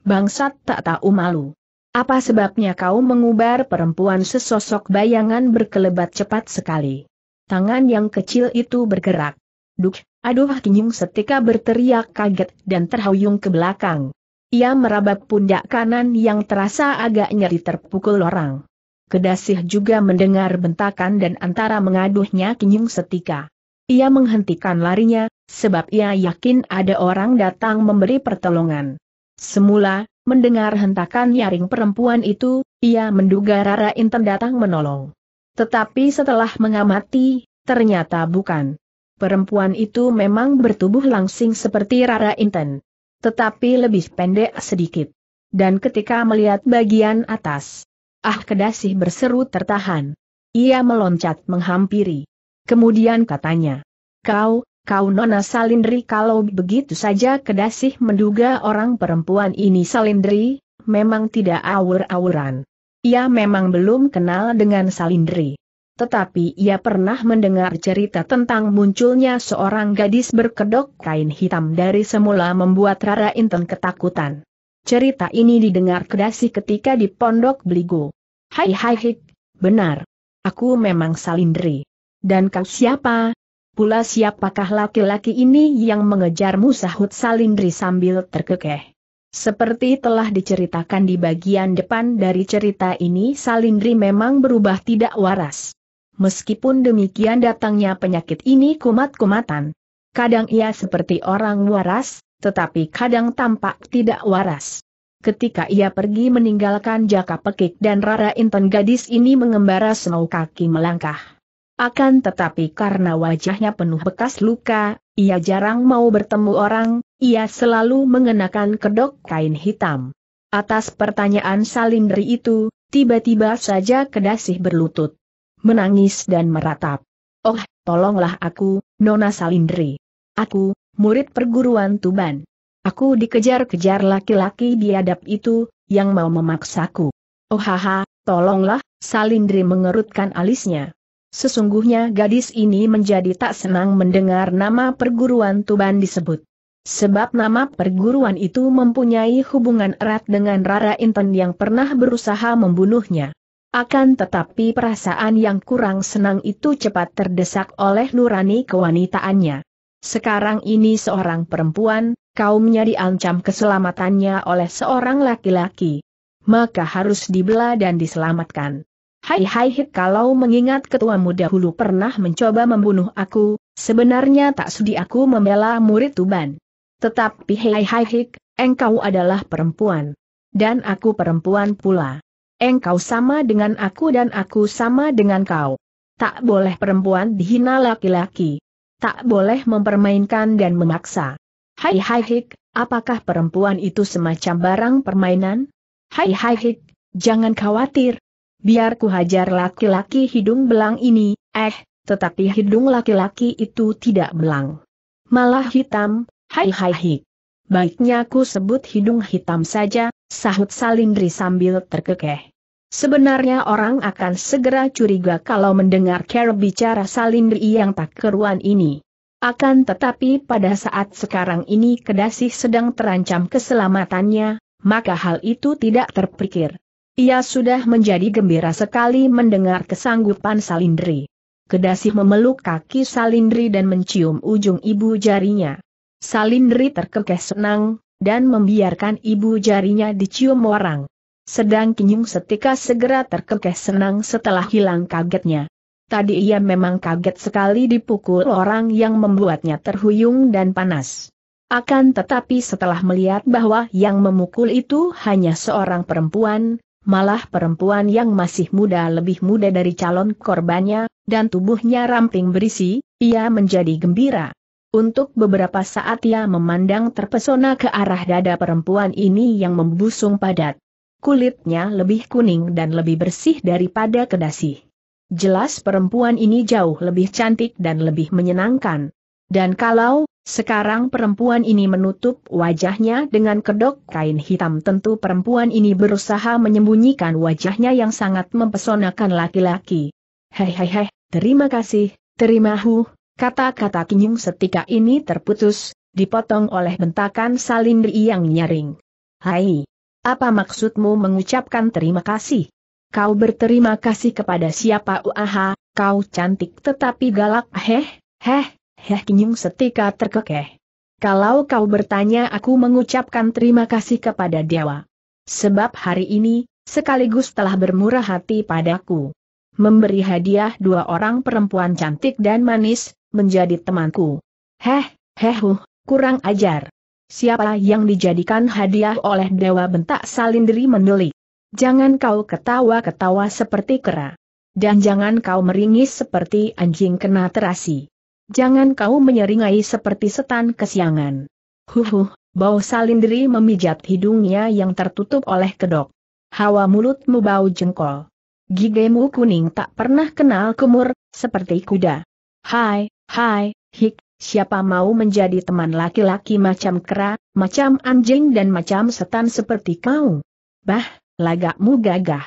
Bangsat tak tahu malu. Apa sebabnya kau mengubar perempuan sesosok bayangan berkelebat cepat sekali? Tangan yang kecil itu bergerak. Duk, aduh Kinyung setika berteriak kaget dan terhuyung ke belakang. Ia meraba pundak kanan yang terasa agak nyeri terpukul orang. Kedasih juga mendengar bentakan dan antara mengaduhnya Kinyung setika. Ia menghentikan larinya, sebab ia yakin ada orang datang memberi pertolongan. Semula, mendengar hentakan nyaring perempuan itu, ia menduga Rara Inten datang menolong. Tetapi setelah mengamati, ternyata bukan. Perempuan itu memang bertubuh langsing seperti Rara Inten. Tetapi lebih pendek sedikit. Dan ketika melihat bagian atas, ah kedasih berseru tertahan. Ia meloncat menghampiri. Kemudian katanya, Kau, kau Nona Salindri kalau begitu saja kedasih menduga orang perempuan ini Salindri, memang tidak awur-awuran. Ia memang belum kenal dengan Salindri. Tetapi ia pernah mendengar cerita tentang munculnya seorang gadis berkedok kain hitam dari semula membuat Rara Inten ketakutan. Cerita ini didengar kedasih ketika di Pondok Bligo. Hai hai hik, benar. Aku memang Salindri. Dan kau siapa? Pula siapakah laki-laki ini yang mengejarmu sahut Salindri sambil terkekeh. Seperti telah diceritakan di bagian depan dari cerita ini Salindri memang berubah tidak waras. Meskipun demikian datangnya penyakit ini kumat-kumatan. Kadang ia seperti orang waras, tetapi kadang tampak tidak waras. Ketika ia pergi meninggalkan Jaka Pekik dan Rara Inten gadis ini mengembara semau kaki melangkah. Akan tetapi karena wajahnya penuh bekas luka, ia jarang mau bertemu orang, ia selalu mengenakan kedok kain hitam. Atas pertanyaan Salindri itu, tiba-tiba saja kedasih berlutut. Menangis dan meratap. Oh, tolonglah aku, Nona Salindri. Aku, murid perguruan Tuban. Aku dikejar-kejar laki-laki biadab itu, yang mau memaksaku. Oh haha, tolonglah, Salindri mengerutkan alisnya. Sesungguhnya gadis ini menjadi tak senang mendengar nama perguruan Tuban disebut. Sebab nama perguruan itu mempunyai hubungan erat dengan Rara Inten yang pernah berusaha membunuhnya. Akan tetapi perasaan yang kurang senang itu cepat terdesak oleh nurani kewanitaannya. Sekarang ini seorang perempuan, kaumnya diancam keselamatannya oleh seorang laki-laki. Maka harus dibela dan diselamatkan. Hai hai hit kalau mengingat ketuamu dahulu pernah mencoba membunuh aku, sebenarnya tak sudi aku membela murid Tuban. Tetapi hai hai hik, engkau adalah perempuan. Dan aku perempuan pula. Engkau sama dengan aku dan aku sama dengan kau. Tak boleh perempuan dihina laki-laki. Tak boleh mempermainkan dan memaksa. Hai hai hik, apakah perempuan itu semacam barang permainan? Hai hai hik, jangan khawatir. Biar ku hajar laki-laki hidung belang ini, eh, tetapi hidung laki-laki itu tidak belang. Malah hitam, hai hai hik. Baiknya aku sebut hidung hitam saja, sahut Salindri sambil terkekeh. Sebenarnya orang akan segera curiga kalau mendengar cara bicara Salindri yang tak keruan ini. Akan tetapi pada saat sekarang ini Kedasih sedang terancam keselamatannya, maka hal itu tidak terpikir. Ia sudah menjadi gembira sekali mendengar kesanggupan Salindri. Kedasih memeluk kaki Salindri dan mencium ujung ibu jarinya. Salindri terkekeh senang, dan membiarkan ibu jarinya dicium orang. Sedang Kinyung setika segera terkekeh senang setelah hilang kagetnya. Tadi ia memang kaget sekali dipukul orang yang membuatnya terhuyung dan panas. Akan tetapi setelah melihat bahwa yang memukul itu hanya seorang perempuan, malah perempuan yang masih muda lebih muda dari calon korbannya, dan tubuhnya ramping berisi, ia menjadi gembira. Untuk beberapa saat ia memandang terpesona ke arah dada perempuan ini yang membusung padat kulitnya lebih kuning dan lebih bersih daripada kedasi. Jelas perempuan ini jauh lebih cantik dan lebih menyenangkan. Dan kalau, sekarang perempuan ini menutup wajahnya dengan kedok kain hitam tentu perempuan ini berusaha menyembunyikan wajahnya yang sangat mempesonakan laki-laki. Hei, terima kasih, terima hu, kata-kata Kinyung setika ini terputus, dipotong oleh bentakan Salindri yang nyaring. Hai, apa maksudmu mengucapkan terima kasih? Kau berterima kasih kepada siapa uaha, kau cantik tetapi galak heh, heh, heh kinyung setika terkekeh. Kalau kau bertanya aku mengucapkan terima kasih kepada Dewa. Sebab hari ini, sekaligus telah bermurah hati padaku. Memberi hadiah dua orang perempuan cantik dan manis, menjadi temanku. Heh, heh, uh, kurang ajar. Siapa yang dijadikan hadiah oleh Dewa bentak Salindri mendelik. Jangan kau ketawa-ketawa seperti kera. Dan jangan kau meringis seperti anjing kena terasi. Jangan kau menyeringai seperti setan kesiangan. Huhuh, bau Salindri memijat hidungnya yang tertutup oleh kedok. Hawa mulutmu bau jengkol. Gigemu kuning tak pernah kenal kumur, seperti kuda. Hai, hai, hik, siapa mau menjadi teman laki-laki macam kera, macam anjing dan macam setan seperti kau? Bah, lagakmu gagah.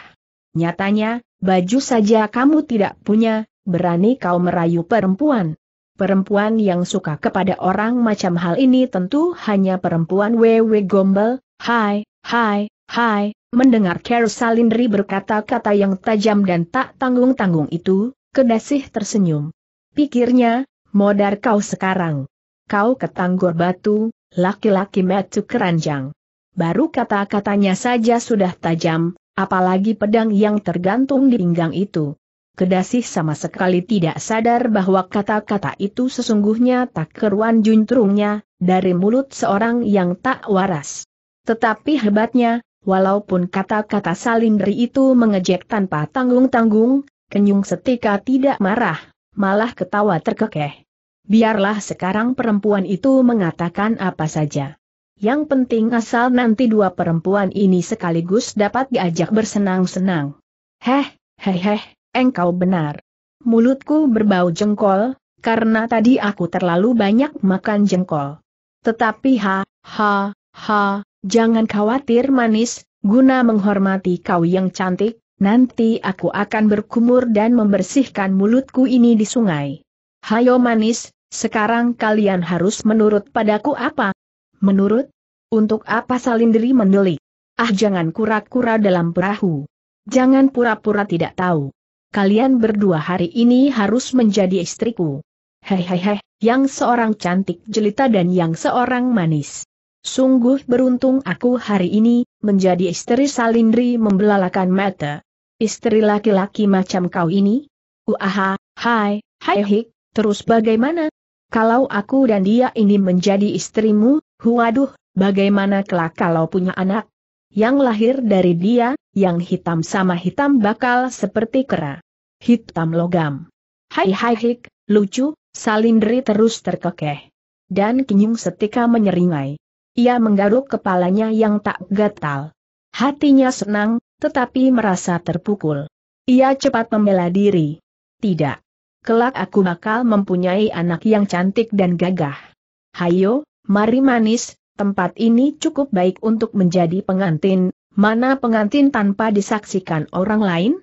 Nyatanya, baju saja kamu tidak punya, berani kau merayu perempuan. Perempuan yang suka kepada orang macam hal ini tentu hanya perempuan wewe gombel, hai, hai, hai, mendengar Salindri berkata-kata yang tajam dan tak tanggung-tanggung itu, kedasih tersenyum. Pikirnya, Modar kau sekarang. Kau ketanggor batu, laki-laki metu keranjang. Baru kata-katanya saja sudah tajam, apalagi pedang yang tergantung di pinggang itu. Kedasih sama sekali tidak sadar bahwa kata-kata itu sesungguhnya tak keruan juntrungnya, dari mulut seorang yang tak waras. Tetapi hebatnya, walaupun kata-kata Salindri itu mengejek tanpa tanggung-tanggung, Kenyung setika tidak marah, malah ketawa terkekeh. Biarlah sekarang perempuan itu mengatakan apa saja. Yang penting asal nanti dua perempuan ini sekaligus dapat diajak bersenang-senang. Heh, heh heh, engkau benar. Mulutku berbau jengkol, karena tadi aku terlalu banyak makan jengkol. Tetapi ha, ha, ha, jangan khawatir manis, guna menghormati kau yang cantik, nanti aku akan berkumur dan membersihkan mulutku ini di sungai. Hayo manis, sekarang kalian harus menurut padaku apa? Menurut? Untuk apa Salindri mendelik? Ah jangan kura-kura dalam perahu. Jangan pura-pura tidak tahu. Kalian berdua hari ini harus menjadi istriku. Hei, yang seorang cantik jelita dan yang seorang manis. Sungguh beruntung aku hari ini, menjadi istri Salindri membelalakan mata. Istri laki-laki macam kau ini? Uaha, hai, hai hik, terus bagaimana? Kalau aku dan dia ini menjadi istrimu, waduh, bagaimana kelak kalau punya anak? Yang lahir dari dia, yang hitam sama hitam bakal seperti kera. Hitam logam. Hai hai hik, lucu, Salindri terus terkekeh. Dan Kinyung setika menyeringai. Ia menggaruk kepalanya yang tak gatal. Hatinya senang, tetapi merasa terpukul. Ia cepat membela diri. Tidak. Kelak aku bakal mempunyai anak yang cantik dan gagah. Hayo, mari manis, tempat ini cukup baik untuk menjadi pengantin, mana pengantin tanpa disaksikan orang lain?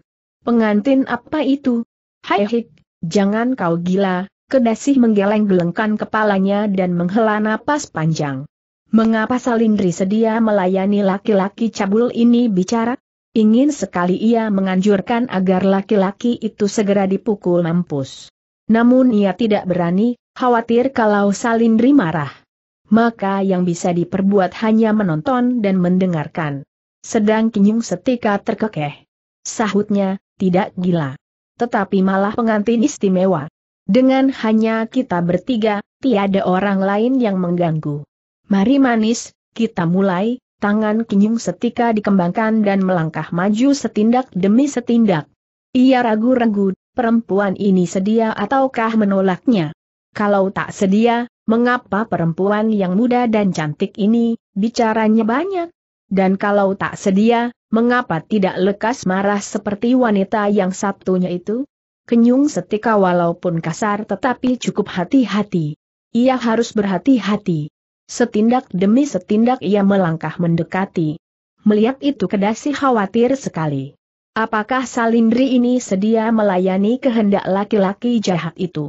Pengantin apa itu? Hai hik, jangan kau gila, kedasih menggeleng-gelengkan kepalanya dan menghela napas panjang. Mengapa Salindri sedia melayani laki-laki cabul ini bicara? Ingin sekali ia menganjurkan agar laki-laki itu segera dipukul mampus. Namun ia tidak berani, khawatir kalau Salindri marah. Maka yang bisa diperbuat hanya menonton dan mendengarkan. Sedang Kinyung setika terkekeh. Sahutnya, tidak gila. Tetapi malah pengantin istimewa. Dengan hanya kita bertiga, tiada orang lain yang mengganggu. Mari manis, kita mulai, tangan Kinyung setika dikembangkan dan melangkah maju setindak demi setindak. Ia ragu-ragu, perempuan ini sedia ataukah menolaknya. Kalau tak sedia, mengapa perempuan yang muda dan cantik ini, bicaranya banyak? Dan kalau tak sedia, mengapa tidak lekas marah seperti wanita yang satunya itu? Kenyung setika walaupun kasar tetapi cukup hati-hati. Ia harus berhati-hati. Setindak demi setindak ia melangkah mendekati. Melihat itu kedasi khawatir sekali. Apakah Salindri ini sedia melayani kehendak laki-laki jahat itu?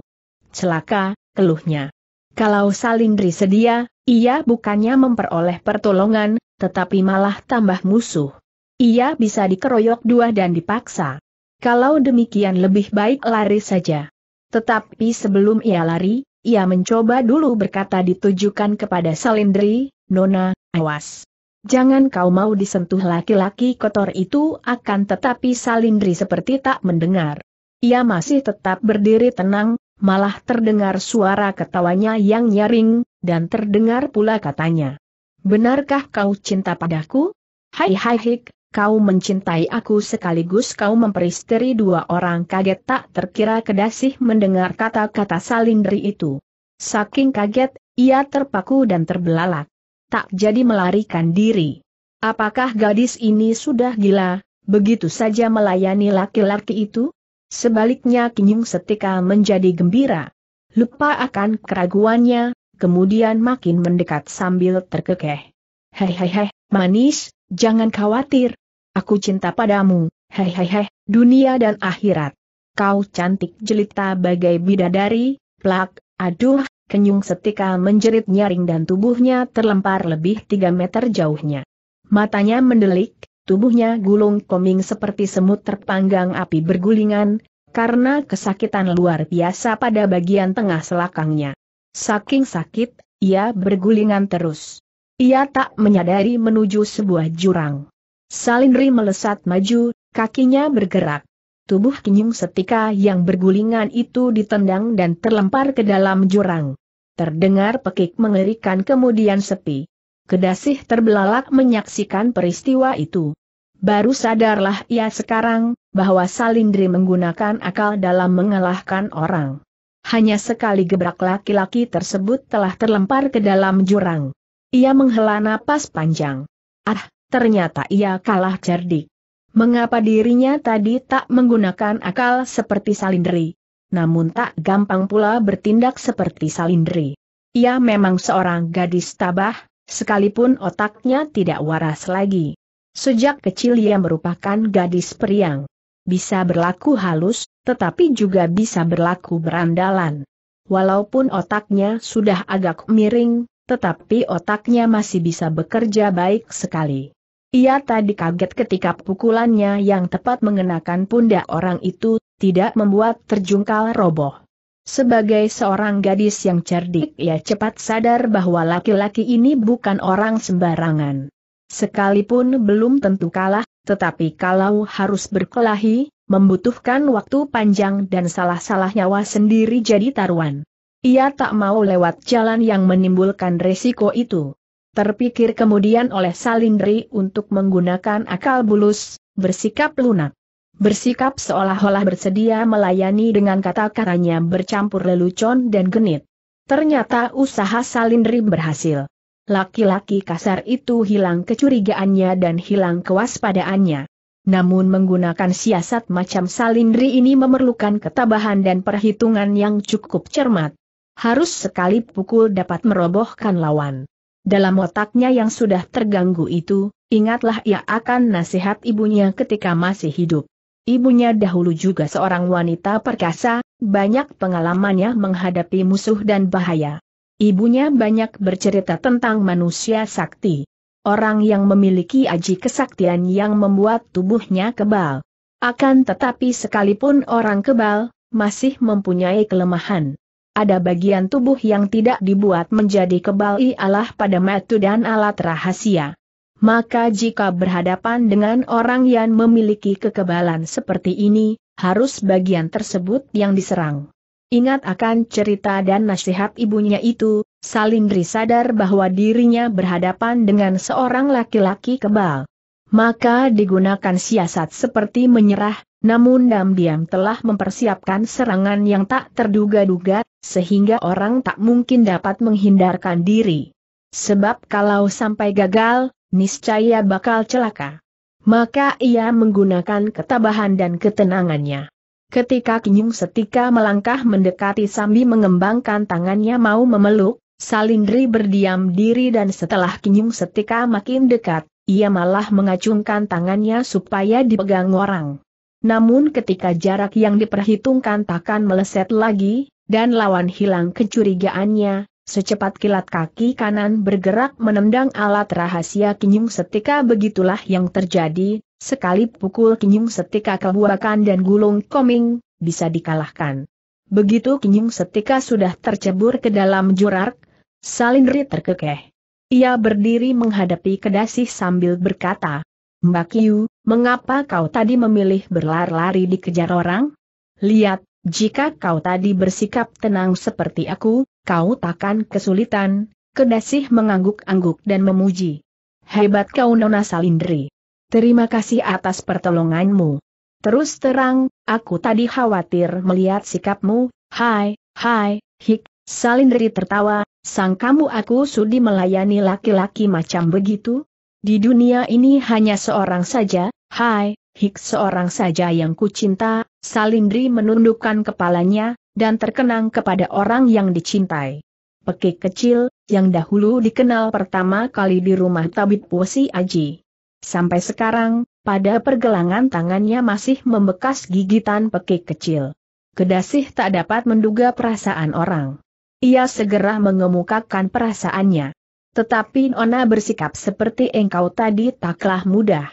Celaka, keluhnya. Kalau Salindri sedia, ia bukannya memperoleh pertolongan, tetapi malah tambah musuh. Ia bisa dikeroyok dua dan dipaksa. Kalau demikian lebih baik lari saja. Tetapi sebelum ia lari, ia mencoba dulu berkata ditujukan kepada Salindri, Nona, awas. Jangan kau mau disentuh laki-laki kotor itu akan tetapi Salindri seperti tak mendengar. Ia masih tetap berdiri tenang, malah terdengar suara ketawanya yang nyaring, dan terdengar pula katanya. Benarkah kau cinta padaku? Hai hai hik, kau mencintai aku sekaligus kau memperistri dua orang kaget tak terkira kedasih mendengar kata-kata Salindri itu. Saking kaget, ia terpaku dan terbelalak. Tak jadi melarikan diri. Apakah gadis ini sudah gila, begitu saja melayani laki-laki itu? Sebaliknya Kinyung setika menjadi gembira. Lupa akan keraguannya, kemudian makin mendekat sambil terkekeh. Hei, manis, jangan khawatir, Aku cinta padamu, hei, dunia dan akhirat. Kau cantik jelita bagai bidadari, plak, aduh, kenyung setika menjerit nyaring dan tubuhnya terlempar lebih tiga meter jauhnya. Matanya mendelik, tubuhnya gulung koming seperti semut terpanggang api bergulingan, karena kesakitan luar biasa pada bagian tengah selakangnya. Saking sakit, ia bergulingan terus. Ia tak menyadari menuju sebuah jurang. Salindri melesat maju, kakinya bergerak. Tubuh Kinyung setika yang bergulingan itu ditendang dan terlempar ke dalam jurang. Terdengar pekik mengerikan kemudian sepi. Kedasih terbelalak menyaksikan peristiwa itu. Baru sadarlah ia sekarang, bahwa Salindri menggunakan akal dalam mengalahkan orang. Hanya sekali gebrak laki-laki tersebut telah terlempar ke dalam jurang. Ia menghela napas panjang. Ah, ternyata ia kalah cerdik. Mengapa dirinya tadi tak menggunakan akal seperti Salindri? Namun tak gampang pula bertindak seperti Salindri. Ia memang seorang gadis tabah, sekalipun otaknya tidak waras lagi. Sejak kecil ia merupakan gadis periang. Bisa berlaku halus, tetapi juga bisa berlaku berandalan. Walaupun otaknya sudah agak miring, tetapi otaknya masih bisa bekerja baik sekali. Ia tadi kaget ketika pukulannya yang tepat mengenakan pundak orang itu, tidak membuat terjungkal roboh. Sebagai seorang gadis yang cerdik ia cepat sadar bahwa laki-laki ini bukan orang sembarangan. Sekalipun belum tentu kalah, tetapi kalau harus berkelahi, membutuhkan waktu panjang dan salah-salah nyawa sendiri jadi taruhan. Ia tak mau lewat jalan yang menimbulkan resiko itu. Terpikir kemudian oleh Salindri untuk menggunakan akal bulus, bersikap lunak. bersikap seolah-olah bersedia melayani dengan kata-katanya bercampur lelucon dan genit. Ternyata usaha Salindri berhasil. Laki-laki kasar itu hilang kecurigaannya dan hilang kewaspadaannya. Namun menggunakan siasat macam Salindri ini memerlukan ketabahan dan perhitungan yang cukup cermat. Harus sekali pukul dapat merobohkan lawan. Dalam otaknya yang sudah terganggu itu, ingatlah ia akan nasihat ibunya ketika masih hidup. Ibunya dahulu juga seorang wanita perkasa, banyak pengalamannya menghadapi musuh dan bahaya. Ibunya banyak bercerita tentang manusia sakti. Orang yang memiliki aji kesaktian yang membuat tubuhnya kebal. Akan tetapi sekalipun orang kebal, masih mempunyai kelemahan. Ada bagian tubuh yang tidak dibuat menjadi kebal ialah pada metu dan alat rahasia. Maka jika berhadapan dengan orang yang memiliki kekebalan seperti ini, harus bagian tersebut yang diserang. Ingat akan cerita dan nasihat ibunya itu, Salindri sadar bahwa dirinya berhadapan dengan seorang laki-laki kebal. Maka digunakan siasat seperti menyerah, namun diam-diam telah mempersiapkan serangan yang tak terduga-duga, sehingga orang tak mungkin dapat menghindarkan diri. Sebab kalau sampai gagal, niscaya bakal celaka. Maka ia menggunakan ketabahan dan ketenangannya. Ketika Kinyung Setika melangkah mendekati sambil mengembangkan tangannya mau memeluk, Salindri berdiam diri dan setelah Kinyung Setika makin dekat, ia malah mengacungkan tangannya supaya dipegang orang. Namun ketika jarak yang diperhitungkan takkan meleset lagi, dan lawan hilang kecurigaannya, Secepat kilat kaki kanan bergerak menendang alat rahasia Kinyung setika begitulah yang terjadi, sekali pukul Kinyung setika kebuakan dan gulung koming, bisa dikalahkan. Begitu Kinyung setika sudah tercebur ke dalam jurak, Salindri terkekeh. Ia berdiri menghadapi kedasih sambil berkata, Mbak Yu, mengapa kau tadi memilih berlari-lari dikejar orang? Lihat, jika kau tadi bersikap tenang seperti aku, kau takkan kesulitan, Kedasih mengangguk-angguk dan memuji. Hebat kau Nona Salindri. Terima kasih atas pertolonganmu. Terus terang, aku tadi khawatir melihat sikapmu, hai, hai, hik, Salindri tertawa, sang kamu aku sudi melayani laki-laki macam begitu? Di dunia ini hanya seorang saja, hai, hik seorang saja yang kucinta, Salindri menundukkan kepalanya, dan terkenang kepada orang yang dicintai. Pekik kecil, yang dahulu dikenal pertama kali di rumah tabib Wosi Aji. Sampai sekarang, pada pergelangan tangannya masih membekas gigitan pekik kecil. Kedasih tak dapat menduga perasaan orang. Ia segera mengemukakan perasaannya. Tetapi Nona bersikap seperti engkau tadi taklah mudah.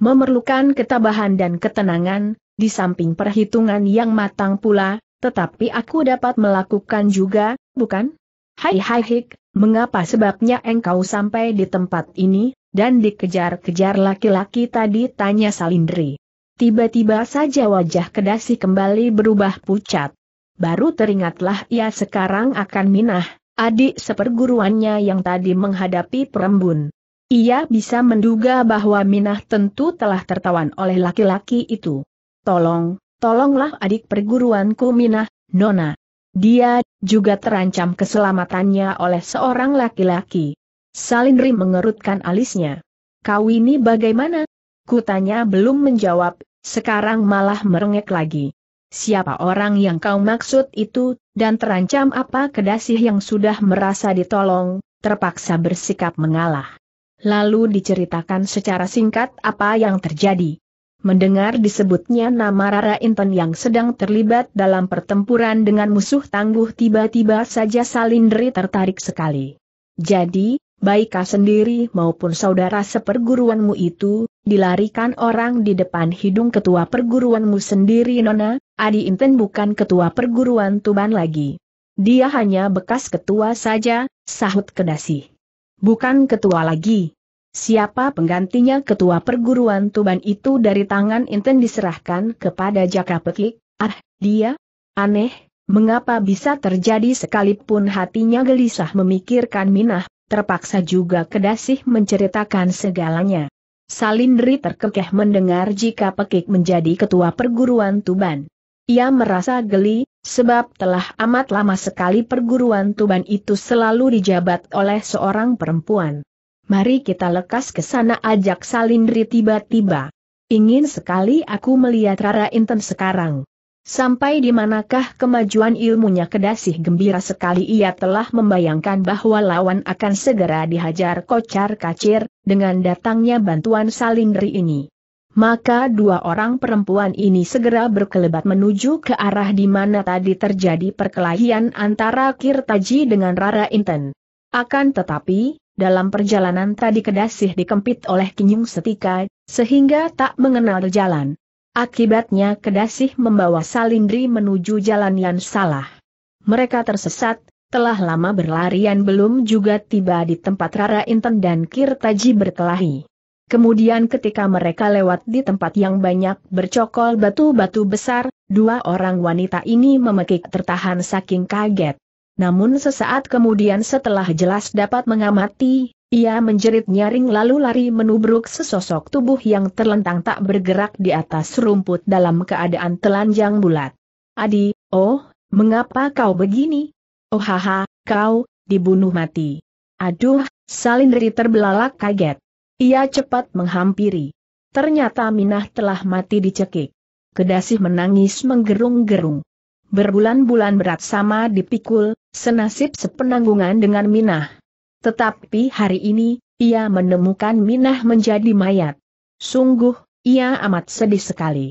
Memerlukan ketabahan dan ketenangan, di samping perhitungan yang matang pula, tetapi aku dapat melakukan juga, bukan? Hai hai hik, mengapa sebabnya engkau sampai di tempat ini, dan dikejar-kejar laki-laki tadi tanya Salindri. Tiba-tiba saja wajah kedasi kembali berubah pucat. Baru teringatlah ia sekarang akan Minah, adik seperguruannya yang tadi menghadapi perembun. Ia bisa menduga bahwa Minah tentu telah tertawan oleh laki-laki itu. Tolong, tolonglah adik perguruanku Minah, Nona. Dia juga terancam keselamatannya oleh seorang laki-laki. Salindri mengerutkan alisnya. Kau ini bagaimana? Kutanya belum menjawab, sekarang malah merengek lagi. Siapa orang yang kau maksud itu, dan terancam apa kedasih yang sudah merasa ditolong, terpaksa bersikap mengalah. Lalu diceritakan secara singkat apa yang terjadi. Mendengar disebutnya nama Rara Inten yang sedang terlibat dalam pertempuran dengan musuh tangguh tiba-tiba saja Salindri tertarik sekali. Jadi, baik kau sendiri maupun saudara seperguruanmu itu, dilarikan orang di depan hidung ketua perguruanmu sendiri Nona, Adi Inten bukan ketua perguruan Tuban lagi. Dia hanya bekas ketua saja, sahut kedasi. Bukan ketua lagi, Siapa penggantinya ketua perguruan Tuban itu dari tangan Inten diserahkan kepada Jaka Pekik? Ah, dia? Aneh, mengapa bisa terjadi sekalipun hatinya gelisah memikirkan Minah, terpaksa juga kedasih menceritakan segalanya. Salindri terkekeh mendengar jika Pekik menjadi ketua perguruan Tuban. Ia merasa geli, sebab telah amat lama sekali perguruan Tuban itu selalu dijabat oleh seorang perempuan. Mari kita lekas ke sana ajak Salindri tiba-tiba. Ingin sekali aku melihat Rara Inten sekarang. Sampai di manakah kemajuan ilmunya kedasih gembira sekali ia telah membayangkan bahwa lawan akan segera dihajar kocar kacir, dengan datangnya bantuan Salindri ini. Maka dua orang perempuan ini segera berkelebat menuju ke arah di mana tadi terjadi perkelahian antara Kirtaji dengan Rara Inten. Akan tetapi, dalam perjalanan tadi kedasih dikempit oleh Kinyung Setika, sehingga tak mengenal jalan. Akibatnya Kedasih membawa Salindri menuju jalan yang salah. Mereka tersesat, telah lama berlarian belum juga tiba di tempat Rara Inten dan Kirtaji berkelahi. Kemudian ketika mereka lewat di tempat yang banyak bercokol batu-batu besar, dua orang wanita ini memekik tertahan saking kaget. Namun sesaat kemudian setelah jelas dapat mengamati, ia menjerit nyaring lalu lari menubruk sesosok tubuh yang terlentang tak bergerak di atas rumput dalam keadaan telanjang bulat. Adi, oh, mengapa kau begini? Oh haha, kau, dibunuh mati. Aduh, Salindri terbelalak kaget. Ia cepat menghampiri. Ternyata Minah telah mati dicekik. Kedasih menangis menggerung-gerung. Berbulan-bulan berat sama dipikul, senasib sepenanggungan dengan Minah. Tetapi hari ini, ia menemukan Minah menjadi mayat. Sungguh, ia amat sedih sekali.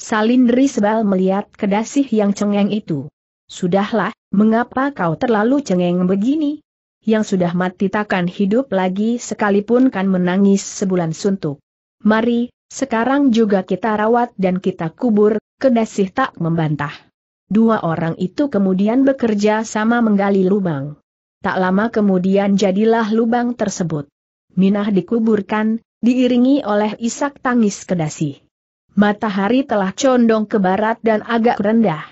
Salindri sebal melihat kedasih yang cengeng itu. Sudahlah, mengapa kau terlalu cengeng begini? Yang sudah mati takkan hidup lagi sekalipun kan menangis sebulan suntuk. Mari, sekarang juga kita rawat dan kita kubur, kedasih tak membantah. Dua orang itu kemudian bekerja sama menggali lubang. Tak lama kemudian jadilah lubang tersebut. Minah dikuburkan, diiringi oleh isak tangis kedasi. Matahari telah condong ke barat dan agak rendah.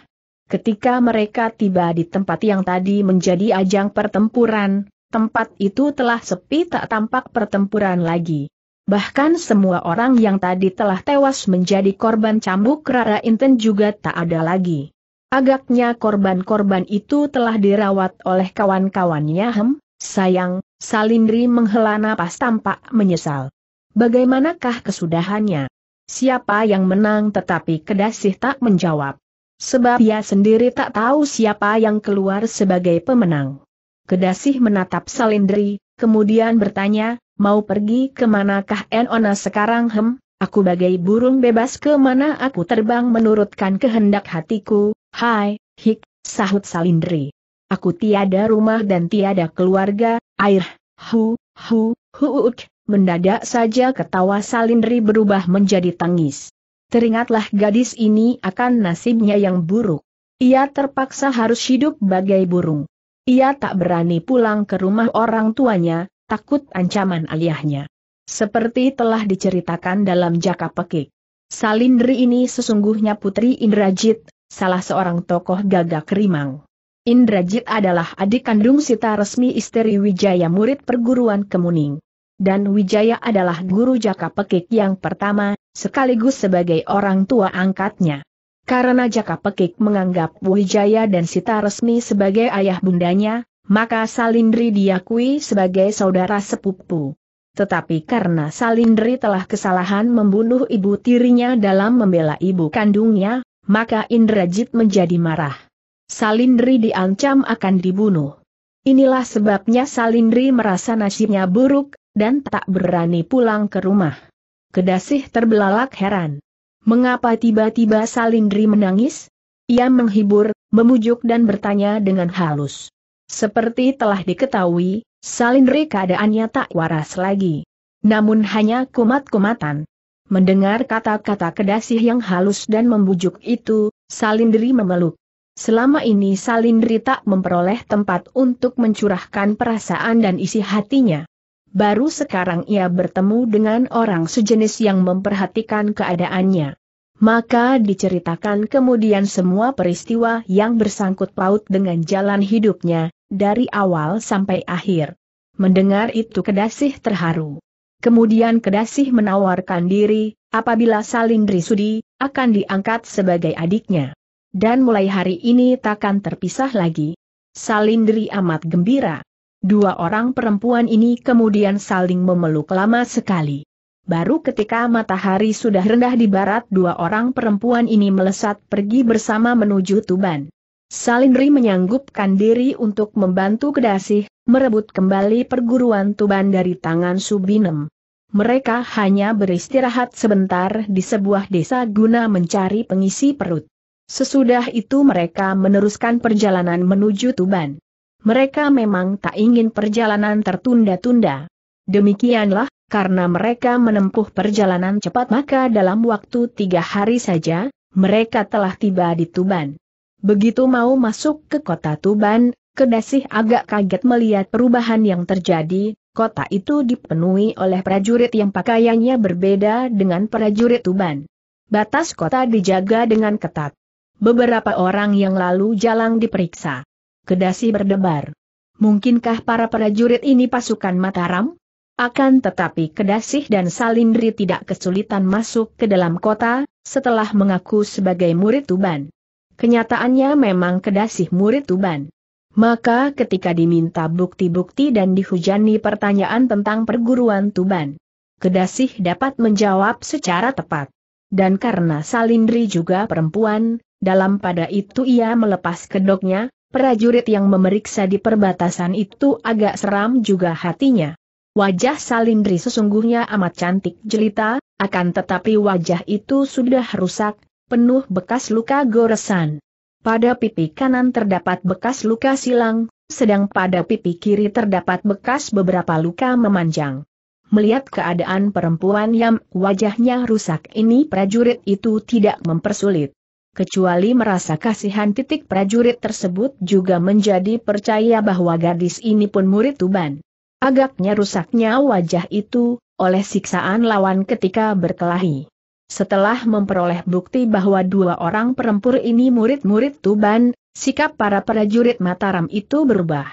Ketika mereka tiba di tempat yang tadi menjadi ajang pertempuran, tempat itu telah sepi tak tampak pertempuran lagi. Bahkan semua orang yang tadi telah tewas menjadi korban cambuk Rara Inten juga tak ada lagi. Agaknya korban-korban itu telah dirawat oleh kawan-kawannya hem, sayang, Salindri menghela napas tampak menyesal. Bagaimanakah kesudahannya? Siapa yang menang tetapi Kedasih tak menjawab. Sebab ia sendiri tak tahu siapa yang keluar sebagai pemenang. Kedasih menatap Salindri, kemudian bertanya, mau pergi ke manakah Enona sekarang hem? Aku bagai burung bebas ke mana aku terbang menurutkan kehendak hatiku, Hai, hik, sahut Salindri. Aku tiada rumah dan tiada keluarga, air, hu, hu, huuk, mendadak saja ketawa Salindri berubah menjadi tangis. Teringatlah gadis ini akan nasibnya yang buruk. Ia terpaksa harus hidup bagai burung. Ia tak berani pulang ke rumah orang tuanya, takut ancaman ayahnya. Seperti telah diceritakan dalam Jaka Pekik. Salindri ini sesungguhnya putri Indrajit, salah seorang tokoh gagak rimang. Indrajit adalah adik kandung Sita resmi istri Wijaya murid perguruan Kemuning. Dan Wijaya adalah guru Jaka Pekik yang pertama, sekaligus sebagai orang tua angkatnya. Karena Jaka Pekik menganggap Wijaya dan Sita resmi sebagai ayah bundanya, maka Salindri diakui sebagai saudara sepupu. Tetapi karena Salindri telah kesalahan membunuh ibu tirinya dalam membela ibu kandungnya, maka Indrajit menjadi marah. Salindri diancam akan dibunuh. Inilah sebabnya Salindri merasa nasibnya buruk, dan tak berani pulang ke rumah. Kedasih terbelalak heran. Mengapa tiba-tiba Salindri menangis? Ia menghibur, memujuk dan bertanya dengan halus. Seperti telah diketahui, Salindri keadaannya tak waras lagi. Namun hanya kumat-kumatan. Mendengar kata-kata kedasih yang halus dan membujuk itu, Salindri memeluk. Selama ini Salindri tak memperoleh tempat untuk mencurahkan perasaan dan isi hatinya. Baru sekarang ia bertemu dengan orang sejenis yang memperhatikan keadaannya. Maka diceritakan kemudian semua peristiwa yang bersangkut paut dengan jalan hidupnya, dari awal sampai akhir. Mendengar itu kedasih terharu. Kemudian Kedasih menawarkan diri, apabila Salindri sudi, akan diangkat sebagai adiknya. Dan mulai hari ini takkan terpisah lagi. Salindri amat gembira. Dua orang perempuan ini kemudian saling memeluk lama sekali. Baru ketika matahari sudah rendah di barat dua orang perempuan ini melesat pergi bersama menuju Tuban. Salindri menyanggupkan diri untuk membantu Kedasih, merebut kembali perguruan Tuban dari tangan Subinem. Mereka hanya beristirahat sebentar di sebuah desa guna mencari pengisi perut. Sesudah itu mereka meneruskan perjalanan menuju Tuban. Mereka memang tak ingin perjalanan tertunda-tunda. Demikianlah, karena mereka menempuh perjalanan cepat maka dalam waktu tiga hari saja, mereka telah tiba di Tuban. Begitu mau masuk ke kota Tuban, Kedasih agak kaget melihat perubahan yang terjadi, kota itu dipenuhi oleh prajurit yang pakaiannya berbeda dengan prajurit Tuban. Batas kota dijaga dengan ketat. Beberapa orang yang lalu jalang diperiksa. Kedasi berdebar. Mungkinkah para prajurit ini pasukan Mataram? Akan tetapi Kedasih dan Salindri tidak kesulitan masuk ke dalam kota, setelah mengaku sebagai murid Tuban. Kenyataannya memang Kedasih murid Tuban. Maka ketika diminta bukti-bukti dan dihujani pertanyaan tentang perguruan Tuban, Kedasih dapat menjawab secara tepat. Dan karena Salindri juga perempuan, dalam pada itu ia melepas kedoknya, prajurit yang memeriksa di perbatasan itu agak seram juga hatinya. Wajah Salindri sesungguhnya amat cantik jelita, akan tetapi wajah itu sudah rusak, penuh bekas luka goresan. Pada pipi kanan terdapat bekas luka silang, sedang pada pipi kiri terdapat bekas beberapa luka memanjang. Melihat keadaan perempuan yang wajahnya rusak ini prajurit itu tidak mempersulit. Kecuali merasa kasihan titik prajurit tersebut juga menjadi percaya bahwa gadis ini pun murid Tuban. Agaknya rusaknya wajah itu, oleh siksaan lawan ketika berkelahi. Setelah memperoleh bukti bahwa dua orang perempur ini murid-murid Tuban, sikap para prajurit Mataram itu berubah.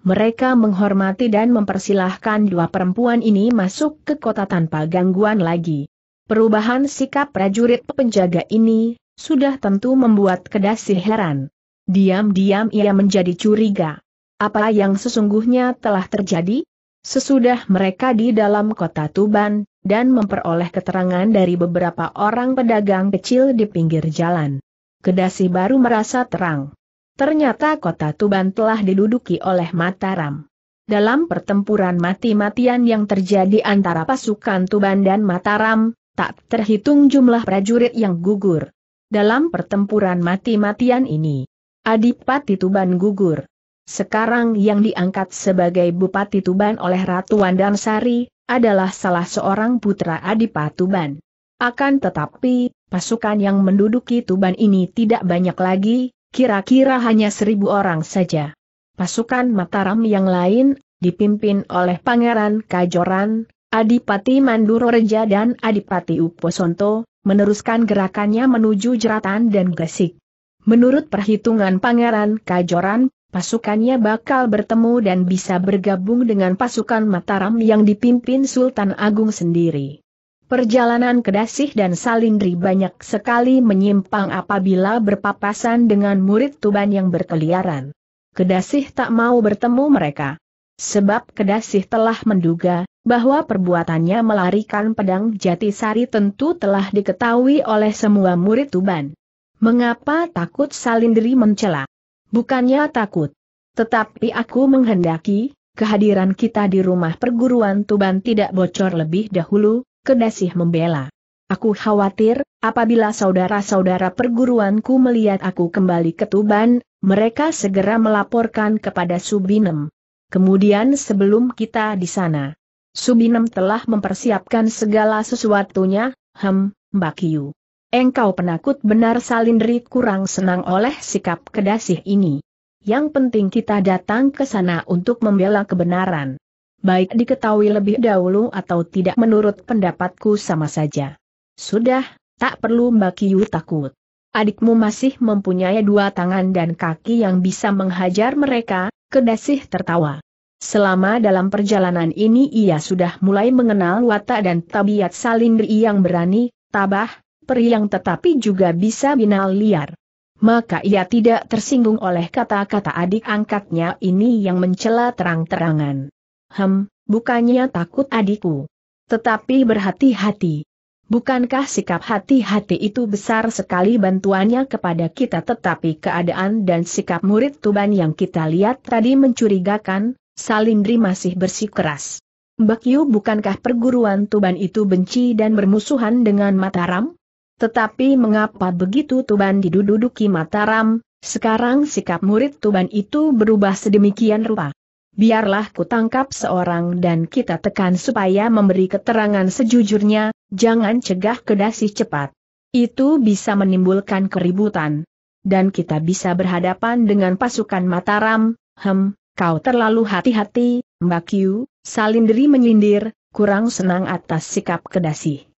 Mereka menghormati dan mempersilahkan dua perempuan ini masuk ke kota tanpa gangguan lagi. Perubahan sikap prajurit penjaga ini, sudah tentu membuat kedasi heran. Diam-diam ia menjadi curiga apa yang sesungguhnya telah terjadi? Sesudah mereka di dalam kota Tuban, dan memperoleh keterangan dari beberapa orang pedagang kecil di pinggir jalan. Kedasi baru merasa terang. Ternyata kota Tuban telah diduduki oleh Mataram. Dalam pertempuran mati-matian yang terjadi antara pasukan Tuban dan Mataram, tak terhitung jumlah prajurit yang gugur. Dalam pertempuran mati-matian ini, Adipati Tuban gugur. Sekarang yang diangkat sebagai Bupati Tuban oleh Ratu Wandansari, adalah salah seorang putra Adipa Tuban. Akan tetapi, pasukan yang menduduki Tuban ini tidak banyak lagi, kira-kira hanya seribu orang saja. Pasukan Mataram yang lain, dipimpin oleh Pangeran Kajoran, Adipati Manduro Reja dan Adipati Uposonto, meneruskan gerakannya menuju Jeratan dan Gesik. Menurut perhitungan Pangeran Kajoran, pasukannya bakal bertemu dan bisa bergabung dengan pasukan Mataram yang dipimpin Sultan Agung sendiri. Perjalanan Kedasih dan Salindri banyak sekali menyimpang apabila berpapasan dengan murid Tuban yang berkeliaran. Kedasih tak mau bertemu mereka. Sebab Kedasih telah menduga, bahwa perbuatannya melarikan pedang Jatisari tentu telah diketahui oleh semua murid Tuban. Mengapa takut Salindri mencela? Bukannya takut. Tetapi aku menghendaki, kehadiran kita di rumah perguruan Tuban tidak bocor lebih dahulu, kedasih membela. Aku khawatir, apabila saudara-saudara perguruanku melihat aku kembali ke Tuban, mereka segera melaporkan kepada Subinem. Kemudian sebelum kita di sana, Subinem telah mempersiapkan segala sesuatunya, hem, Mbak Kiyu. Engkau penakut benar Salindri kurang senang oleh sikap kedasih ini. Yang penting kita datang ke sana untuk membela kebenaran. Baik diketahui lebih dahulu atau tidak menurut pendapatku sama saja. Sudah, tak perlu Mbak Kiyu takut. Adikmu masih mempunyai dua tangan dan kaki yang bisa menghajar mereka, kedasih tertawa. Selama dalam perjalanan ini ia sudah mulai mengenal watak dan tabiat Salindri yang berani, tabah, periang tetapi juga bisa binal liar. Maka ia tidak tersinggung oleh kata-kata adik angkatnya ini yang mencela terang-terangan. Hem, bukannya takut adikku. Tetapi berhati-hati. Bukankah sikap hati-hati itu besar sekali bantuannya kepada kita tetapi keadaan dan sikap murid Tuban yang kita lihat tadi mencurigakan, Salindri masih bersikeras. Mbak Yu bukankah perguruan Tuban itu benci dan bermusuhan dengan Mataram? Tetapi mengapa begitu Tuban diduduki Mataram, sekarang sikap murid Tuban itu berubah sedemikian rupa? biarlah ku tangkap seorang dan kita tekan supaya memberi keterangan sejujurnya, jangan cegah kedasi cepat. Itu bisa menimbulkan keributan. Dan kita bisa berhadapan dengan pasukan Mataram, hem, kau terlalu hati-hati, Mbak Yu, Salindri menyindir, kurang senang atas sikap kedasi.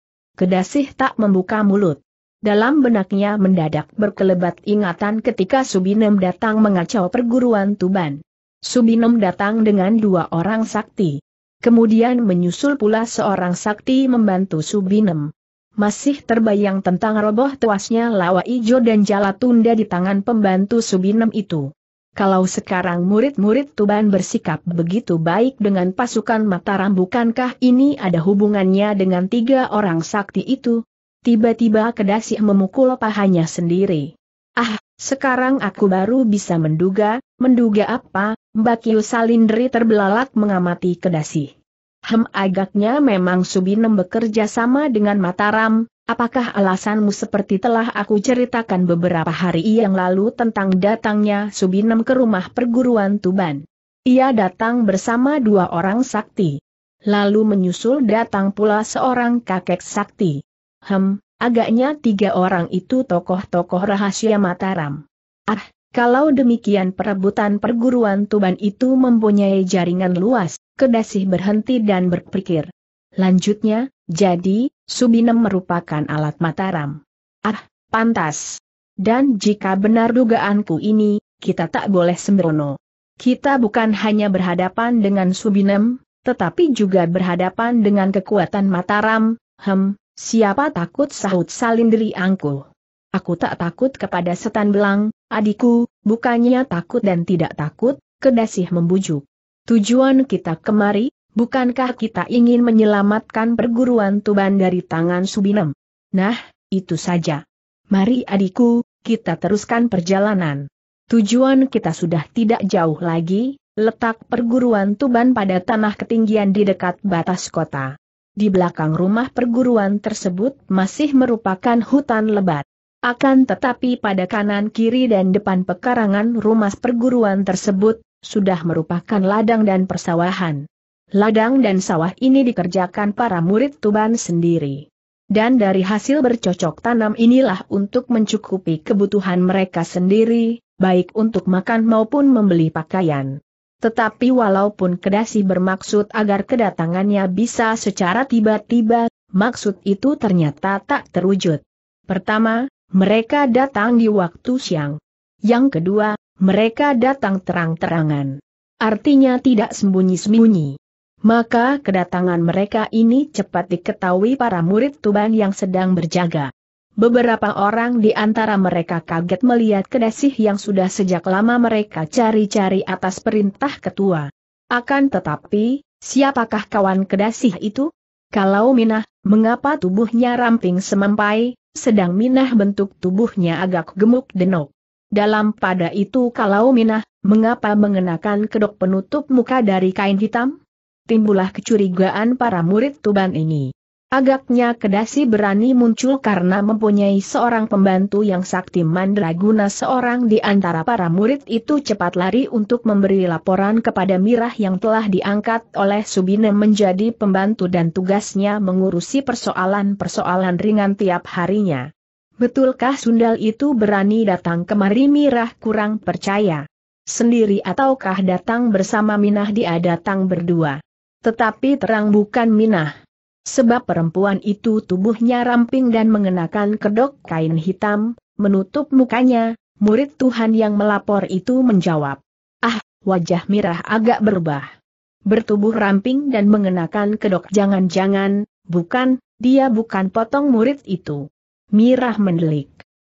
Kedasih tak membuka mulut. Dalam benaknya mendadak berkelebat ingatan ketika Subinem datang mengacau perguruan Tuban. Subinem datang dengan dua orang sakti. Kemudian menyusul pula seorang sakti membantu Subinem. Masih terbayang tentang roboh tuasnya lawa ijo dan jala tunda di tangan pembantu Subinem itu. Kalau sekarang murid-murid Tuban bersikap begitu baik dengan pasukan Mataram bukankah ini ada hubungannya dengan tiga orang sakti itu? Tiba-tiba kedasi memukul pahanya sendiri. Ah, sekarang aku baru bisa menduga, menduga apa, Mbak Salindri terbelalak mengamati kedasi. Hem agaknya memang Subinem bekerja sama dengan Mataram, apakah alasanmu seperti telah aku ceritakan beberapa hari yang lalu tentang datangnya Subinem ke rumah perguruan Tuban? Ia datang bersama dua orang sakti. Lalu menyusul datang pula seorang kakek sakti. Hem, agaknya tiga orang itu tokoh-tokoh rahasia Mataram. Ah, kalau demikian perebutan perguruan Tuban itu mempunyai jaringan luas, Kedasih berhenti dan berpikir. Lanjutnya, jadi, Subinem merupakan alat Mataram. Ah, pantas. Dan jika benar dugaanku ini, kita tak boleh sembrono. Kita bukan hanya berhadapan dengan Subinem, tetapi juga berhadapan dengan kekuatan Mataram, hem, siapa takut sahut Salindri Angkuh. Aku tak takut kepada setan belang, adikku, bukannya takut dan tidak takut, kedasih membujuk. Tujuan kita kemari, bukankah kita ingin menyelamatkan perguruan Tuban dari tangan Subinem? Nah, itu saja. Mari adikku, kita teruskan perjalanan. Tujuan kita sudah tidak jauh lagi, letak perguruan Tuban pada tanah ketinggian di dekat batas kota. Di belakang rumah perguruan tersebut masih merupakan hutan lebat. Akan tetapi pada kanan kiri dan depan pekarangan rumah perguruan tersebut, sudah merupakan ladang dan persawahan. Ladang dan sawah ini dikerjakan para murid Tuban sendiri. Dan dari hasil bercocok tanam inilah untuk mencukupi kebutuhan mereka sendiri, baik untuk makan maupun membeli pakaian. Tetapi walaupun Kedasi bermaksud agar kedatangannya bisa secara tiba-tiba, maksud itu ternyata tak terwujud. Pertama, mereka datang di waktu siang. Yang kedua, mereka datang terang-terangan. Artinya tidak sembunyi-sembunyi. Maka kedatangan mereka ini cepat diketahui para murid Tuban yang sedang berjaga. Beberapa orang di antara mereka kaget melihat kedasih yang sudah sejak lama mereka cari-cari atas perintah ketua. Akan tetapi, siapakah kawan kedasih itu? Kalau Minah, mengapa tubuhnya ramping semampai, sedang Minah bentuk tubuhnya agak gemuk denok. Dalam pada itu kalau Minah, mengapa mengenakan kedok penutup muka dari kain hitam? Timbullah kecurigaan para murid Tuban ini. Agaknya kedasi berani muncul karena mempunyai seorang pembantu yang sakti mandraguna seorang di antara para murid itu cepat lari untuk memberi laporan kepada Mirah yang telah diangkat oleh Subine menjadi pembantu dan tugasnya mengurusi persoalan-persoalan ringan tiap harinya. Betulkah Sundal itu berani datang kemari Mirah kurang percaya. Sendiri ataukah datang bersama Minah dia datang berdua. Tetapi terang bukan Minah. Sebab perempuan itu tubuhnya ramping dan mengenakan kedok kain hitam, menutup mukanya, murid Tuhan yang melapor itu menjawab. Ah, wajah Mirah agak berubah. bertubuh ramping dan mengenakan kedok jangan-jangan, bukan, dia bukan potong murid itu. Mirah mendelik.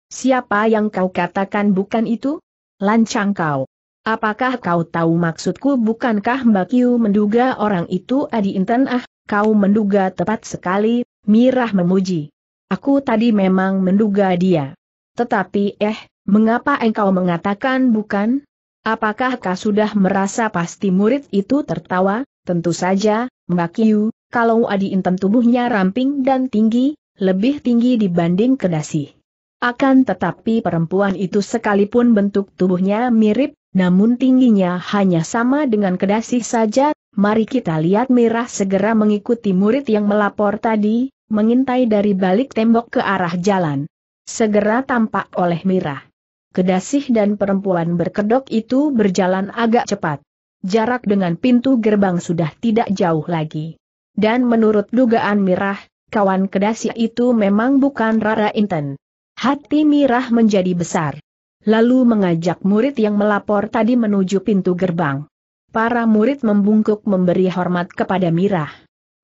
Siapa yang kau katakan bukan itu? Lancang kau. Apakah kau tahu maksudku bukankah Mbak Kiu menduga orang itu Adi Inten ah, kau menduga tepat sekali, Mirah memuji. Aku tadi memang menduga dia. Tetapi eh, mengapa engkau mengatakan bukan? Apakah kau sudah merasa pasti murid itu tertawa? Tentu saja, Mbak Kiu, kalau Adi Inten tubuhnya ramping dan tinggi, lebih tinggi dibanding kedasi. Akan tetapi perempuan itu sekalipun bentuk tubuhnya mirip, namun tingginya hanya sama dengan kedasi saja, mari kita lihat Mirah segera mengikuti murid yang melapor tadi, mengintai dari balik tembok ke arah jalan. Segera tampak oleh Mirah. Kedasih dan perempuan berkedok itu berjalan agak cepat. Jarak dengan pintu gerbang sudah tidak jauh lagi. Dan menurut dugaan Mirah, kawan kedasih itu memang bukan Rara Inten. Hati Mirah menjadi besar lalu mengajak murid yang melapor tadi menuju pintu gerbang. Para murid membungkuk memberi hormat kepada Mirah.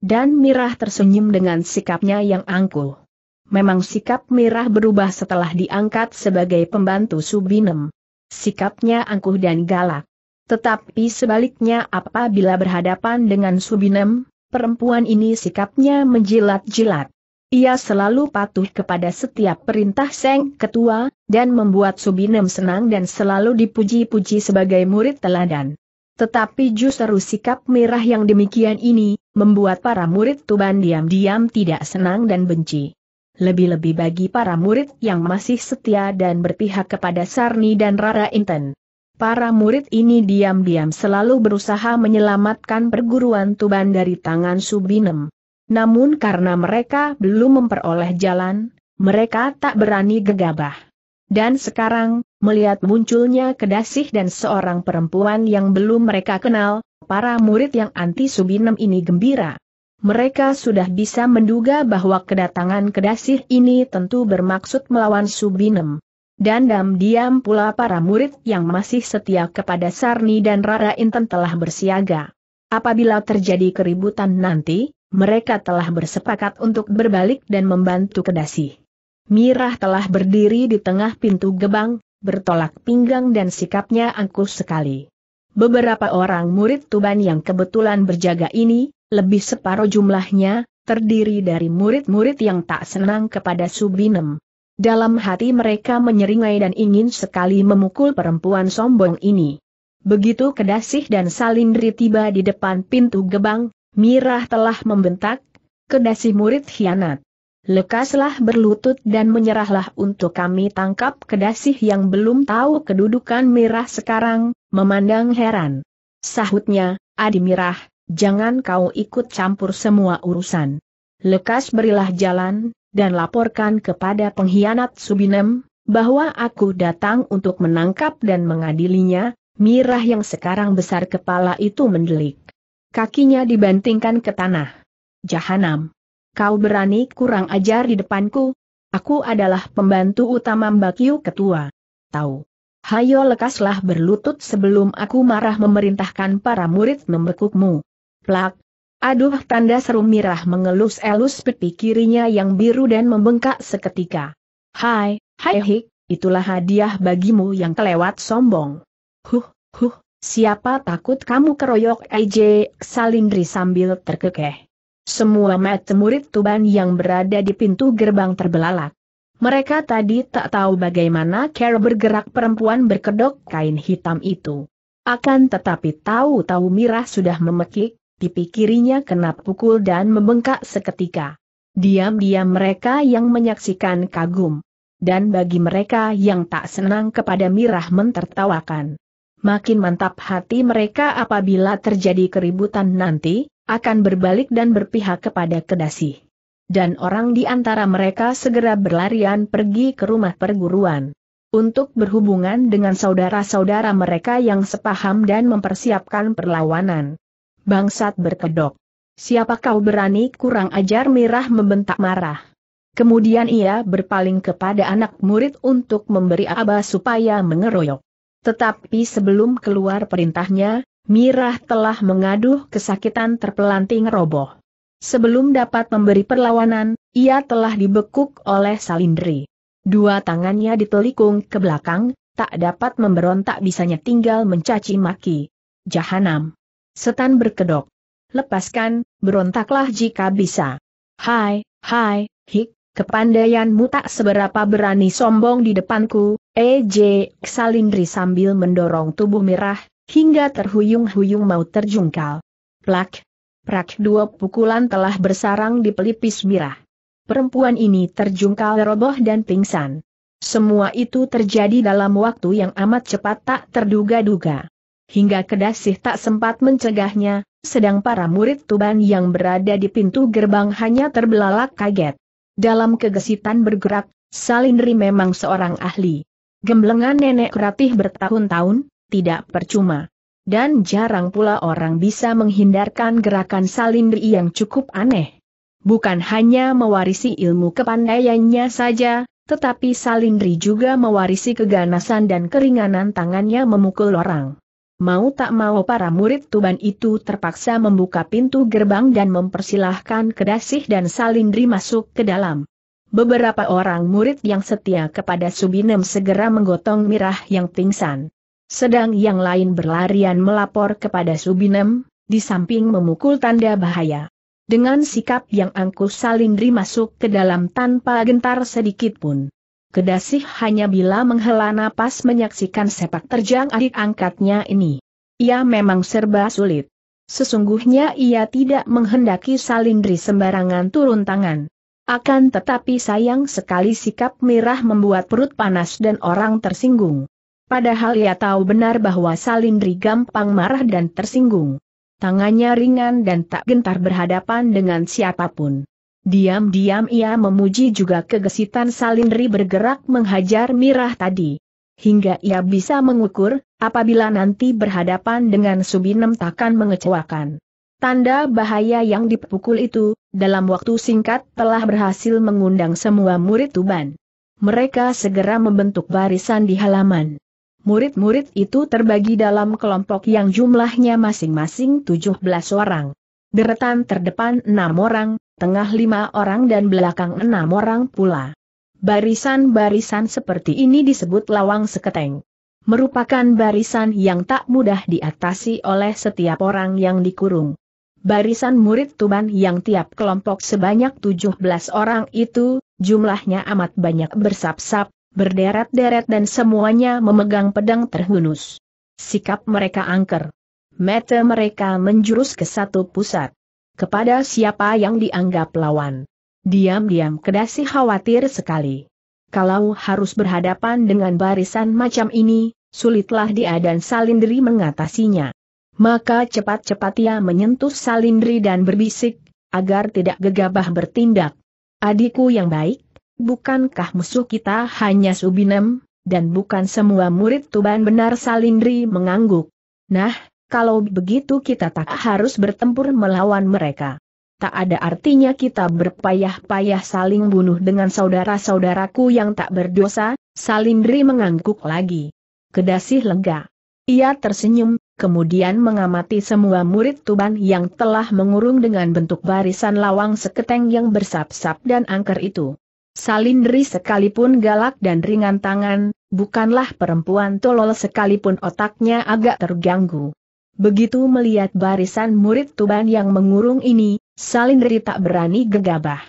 Dan Mirah tersenyum dengan sikapnya yang angkuh. Memang sikap Mirah berubah setelah diangkat sebagai pembantu Subinem. Sikapnya angkuh dan galak. Tetapi sebaliknya apabila berhadapan dengan Subinem, perempuan ini sikapnya menjilat-jilat. Ia selalu patuh kepada setiap perintah Seng Ketua, dan membuat Subinem senang dan selalu dipuji-puji sebagai murid teladan. Tetapi justru sikap merah yang demikian ini, membuat para murid Tuban diam-diam tidak senang dan benci. Lebih-lebih bagi para murid yang masih setia dan berpihak kepada Sarni dan Rara Inten. Para murid ini diam-diam selalu berusaha menyelamatkan perguruan Tuban dari tangan Subinem. Namun karena mereka belum memperoleh jalan, mereka tak berani gegabah. Dan sekarang, melihat munculnya kedasih dan seorang perempuan yang belum mereka kenal, para murid yang anti Subinem ini gembira. Mereka sudah bisa menduga bahwa kedatangan kedasih ini tentu bermaksud melawan Subinem. Dan diam-diam pula para murid yang masih setia kepada Sarni dan Rara Inten telah bersiaga. Apabila terjadi keributan nanti, mereka telah bersepakat untuk berbalik dan membantu kedasi. Mirah telah berdiri di tengah pintu gebang, bertolak pinggang dan sikapnya angkuh sekali. Beberapa orang murid Tuban yang kebetulan berjaga ini, lebih separuh jumlahnya, terdiri dari murid-murid yang tak senang kepada Subinem. Dalam hati mereka menyeringai dan ingin sekali memukul perempuan sombong ini. Begitu Kedasih dan Salindri tiba di depan pintu gebang, Mirah telah membentak, kedasi murid hianat. Lekaslah berlutut dan menyerahlah untuk kami tangkap kedasih yang belum tahu kedudukan Mirah sekarang, memandang heran. Sahutnya, Adi Mirah, jangan kau ikut campur semua urusan. Lekas berilah jalan, dan laporkan kepada pengkhianat Subinem, bahwa aku datang untuk menangkap dan mengadilinya, Mirah yang sekarang besar kepala itu mendelik. Kakinya dibantingkan ke tanah. Jahanam. Kau berani kurang ajar di depanku? Aku adalah pembantu utama Mbak Yu Ketua. Tahu. Hayo lekaslah berlutut sebelum aku marah memerintahkan para murid membekukmu. Plak. Aduh tanda seru mirah mengelus-elus pipi kirinya yang biru dan membengkak seketika. Hai, hai hik, itulah hadiah bagimu yang kelewat sombong. Huh, huh, Siapa takut kamu keroyok AJ, Salindri sambil terkekeh. Semua mata murid Tuban yang berada di pintu gerbang terbelalak. Mereka tadi tak tahu bagaimana cara bergerak perempuan berkedok kain hitam itu. Akan tetapi tahu-tahu Mirah sudah memekik, pipi kirinya kena pukul dan membengkak seketika. Diam-diam mereka yang menyaksikan kagum. Dan bagi mereka yang tak senang kepada Mirah mentertawakan. Makin mantap hati mereka apabila terjadi keributan nanti, akan berbalik dan berpihak kepada kedasi. Dan orang di antara mereka segera berlarian pergi ke rumah perguruan. Untuk berhubungan dengan saudara-saudara mereka yang sepaham dan mempersiapkan perlawanan. Bangsat berkedok. Siapa kau berani kurang ajar mirah membentak marah. Kemudian ia berpaling kepada anak murid untuk memberi abah supaya mengeroyok. Tetapi sebelum keluar perintahnya, Mirah telah mengaduh kesakitan terpelanting roboh. Sebelum dapat memberi perlawanan, ia telah dibekuk oleh Salindri. Dua tangannya ditelikung ke belakang, tak dapat memberontak bisanya tinggal mencaci maki. Jahanam. Setan berkedok. Lepaskan, berontaklah jika bisa. Hai, hai, hik, kepandaianmu tak seberapa berani sombong di depanku, EJ, Salindri sambil mendorong tubuh mirah, hingga terhuyung-huyung mau terjungkal. Plak, prak dua pukulan telah bersarang di pelipis mirah. Perempuan ini terjungkal roboh dan pingsan. Semua itu terjadi dalam waktu yang amat cepat tak terduga-duga. Hingga kedasih tak sempat mencegahnya, sedang para murid Tuban yang berada di pintu gerbang hanya terbelalak kaget. Dalam kegesitan bergerak, Salindri memang seorang ahli. Gemblengan nenek ratih bertahun-tahun, tidak percuma. Dan jarang pula orang bisa menghindarkan gerakan Salindri yang cukup aneh bukan hanya mewarisi ilmu kepandaiannya saja, tetapi Salindri juga mewarisi keganasan dan keringanan tangannya memukul orang. Mau tak mau para murid Tuban itu terpaksa membuka pintu gerbang dan mempersilahkan Kedasih dan Salindri masuk ke dalam. Beberapa orang murid yang setia kepada Subinem segera menggotong Mirah yang pingsan. Sedang yang lain berlarian melapor kepada Subinem, di samping memukul tanda bahaya. Dengan sikap yang angkuh Salindri masuk ke dalam tanpa gentar sedikit pun. Kedasih hanya bila menghela napas menyaksikan sepak terjang adik angkatnya ini. Ia memang serba sulit. Sesungguhnya ia tidak menghendaki Salindri sembarangan turun tangan. Akan tetapi sayang sekali sikap mirah membuat perut panas dan orang tersinggung. Padahal ia tahu benar bahwa Salindri gampang marah dan tersinggung. Tangannya ringan dan tak gentar berhadapan dengan siapa pun. Diam-diam ia memuji juga kegesitan Salindri bergerak menghajar Mirah tadi. Hingga ia bisa mengukur, apabila nanti berhadapan dengan Subinem takkan mengecewakan. Tanda bahaya yang dipukul itu, dalam waktu singkat telah berhasil mengundang semua murid Tuban. Mereka segera membentuk barisan di halaman. Murid-murid itu terbagi dalam kelompok yang jumlahnya masing-masing 17 orang. Deretan terdepan enam orang, tengah lima orang dan belakang enam orang pula. Barisan-barisan seperti ini disebut lawang seketeng. Merupakan barisan yang tak mudah diatasi oleh setiap orang yang dikurung. Barisan murid Tuban yang tiap kelompok sebanyak 17 orang itu, jumlahnya amat banyak bersap-sap, berderet-deret dan semuanya memegang pedang terhunus. Sikap mereka angker. Mata mereka menjurus ke satu pusat. Kepada siapa yang dianggap lawan. Diam-diam kedasi khawatir sekali. Kalau harus berhadapan dengan barisan macam ini, sulitlah dia dan Salindri mengatasinya. Maka cepat-cepat ia menyentuh Salindri dan berbisik, agar tidak gegabah bertindak. Adikku yang baik, Bukankah musuh kita hanya Subinem, dan bukan semua murid Tuban benar Salindri mengangguk. Nah, kalau begitu kita tak harus bertempur melawan mereka. Tak ada artinya kita berpayah-payah saling bunuh dengan saudara-saudaraku yang tak berdosa, Salindri mengangguk lagi. Kedasih lega. Ia tersenyum, kemudian mengamati semua murid Tuban yang telah mengurung dengan bentuk barisan lawang seketeng yang bersap-sap dan angker itu. Salindri sekalipun galak dan ringan tangan, bukanlah perempuan tolol sekalipun otaknya agak terganggu. Begitu melihat barisan murid Tuban yang mengurung ini, Salindri tak berani gegabah.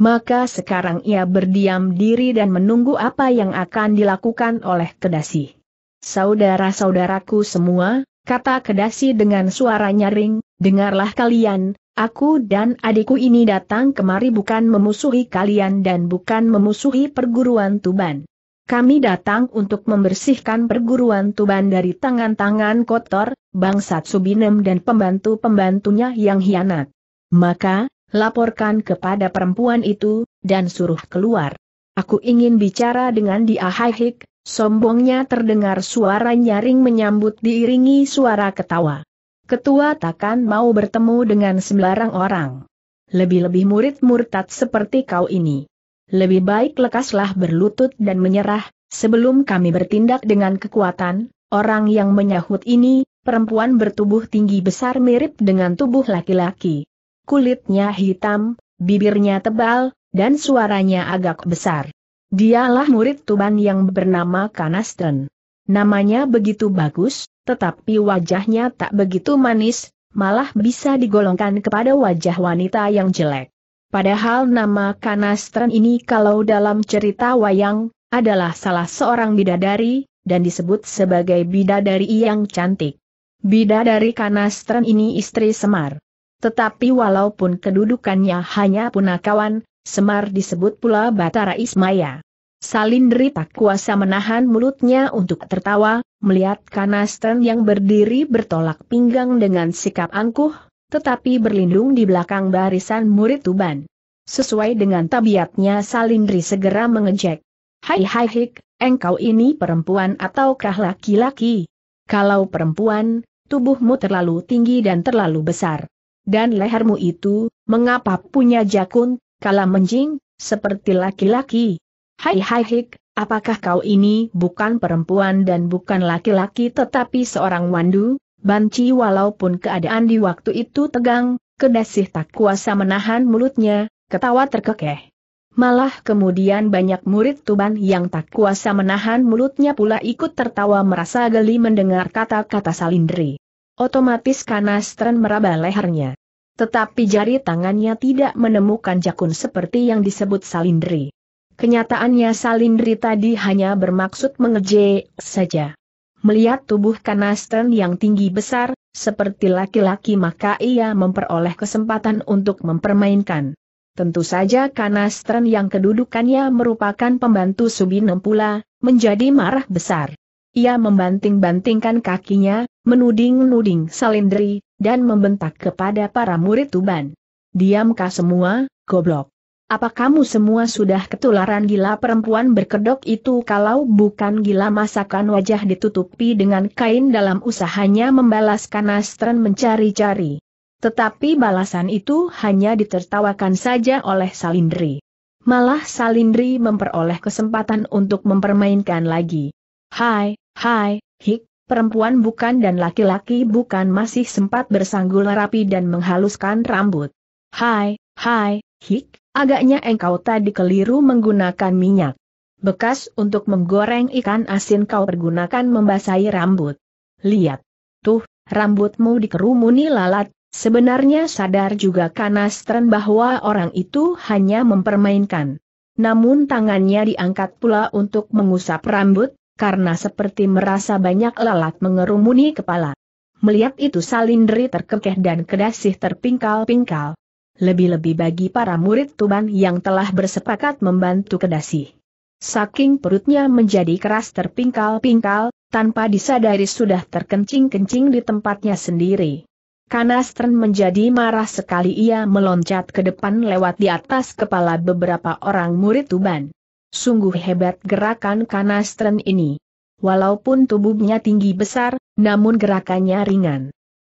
Maka sekarang ia berdiam diri dan menunggu apa yang akan dilakukan oleh Kedasi. Saudara-saudaraku semua, kata Kedasi dengan suara nyaring, dengarlah kalian, Aku dan adikku ini datang kemari bukan memusuhi kalian dan bukan memusuhi perguruan Tuban. Kami datang untuk membersihkan perguruan Tuban dari tangan-tangan kotor, bangsat Subinem dan pembantu-pembantunya yang hianat. Maka, laporkan kepada perempuan itu, dan suruh keluar. Aku ingin bicara dengan dia Haihik, sombongnya terdengar suara nyaring menyambut diiringi suara ketawa. Ketua takkan mau bertemu dengan sembarang orang. Lebih-lebih murid murtad seperti kau ini. Lebih baik lekaslah berlutut dan menyerah, sebelum kami bertindak dengan kekuatan, orang yang menyahut ini, perempuan bertubuh tinggi besar mirip dengan tubuh laki-laki. Kulitnya hitam, bibirnya tebal, dan suaranya agak besar. Dialah murid Tuban yang bernama Kanastren. Namanya begitu bagus, tetapi wajahnya tak begitu manis, malah bisa digolongkan kepada wajah wanita yang jelek. Padahal nama Kanastren ini kalau dalam cerita wayang, adalah salah seorang bidadari, dan disebut sebagai bidadari yang cantik. Bidadari Kanastren ini istri Semar. Tetapi walaupun kedudukannya hanya punakawan, Semar disebut pula Batara Ismaya. Salindri tak kuasa menahan mulutnya untuk tertawa, melihat Kanastren yang berdiri bertolak pinggang dengan sikap angkuh, tetapi berlindung di belakang barisan murid Tuban. Sesuai dengan tabiatnya Salindri segera mengejek. Hai hai hik, engkau ini perempuan ataukah laki-laki? Kalau perempuan, tubuhmu terlalu tinggi dan terlalu besar. Dan lehermu itu, mengapa punya jakun, kala menjing, seperti laki-laki? Hai hai hik, apakah kau ini bukan perempuan dan bukan laki-laki tetapi seorang wandu? Banci walaupun keadaan di waktu itu tegang, kedasih tak kuasa menahan mulutnya, ketawa terkekeh. Malah kemudian banyak murid Tuban yang tak kuasa menahan mulutnya pula ikut tertawa merasa geli mendengar kata-kata Salindri. Otomatis Kanastren meraba lehernya. Tetapi jari tangannya tidak menemukan jakun seperti yang disebut Salindri. Kenyataannya Salindri tadi hanya bermaksud mengejek saja. Melihat tubuh Kanastren yang tinggi besar, seperti laki-laki maka ia memperoleh kesempatan untuk mempermainkan. Tentu saja Kanastren yang kedudukannya merupakan pembantu Subinem pula, menjadi marah besar. Ia membanting-bantingkan kakinya, menuding-nuding Salindri, dan membentak kepada para murid Tuban. Diamkah semua, goblok. Apa kamu semua sudah ketularan gila perempuan berkedok itu kalau bukan gila masakan wajah ditutupi dengan kain dalam usahanya membalas kanastren mencari-cari. Tetapi balasan itu hanya ditertawakan saja oleh Salindri. Malah Salindri memperoleh kesempatan untuk mempermainkan lagi. Hai, hai, hik, perempuan bukan dan laki-laki bukan masih sempat bersanggul rapi dan menghaluskan rambut. Hai, hai, hik, Agaknya engkau tadi keliru menggunakan minyak. Bekas untuk menggoreng ikan asin kau pergunakan membasahi rambut. Lihat. Tuh, rambutmu dikerumuni lalat, sebenarnya sadar juga Kanastren bahwa orang itu hanya mempermainkan. Namun tangannya diangkat pula untuk mengusap rambut, karena seperti merasa banyak lalat mengerumuni kepala. Melihat itu Salindri terkekeh dan kedasih terpingkal-pingkal lebih-lebih bagi para murid Tuban yang telah bersepakat membantu Kedasi. Saking perutnya menjadi keras terpingkal-pingkal, tanpa disadari sudah terkencing-kencing di tempatnya sendiri. Kanastren menjadi marah sekali ia meloncat ke depan lewat di atas kepala beberapa orang murid Tuban. Sungguh hebat gerakan Kanastren ini. Walaupun tubuhnya tinggi besar, namun gerakannya ringan.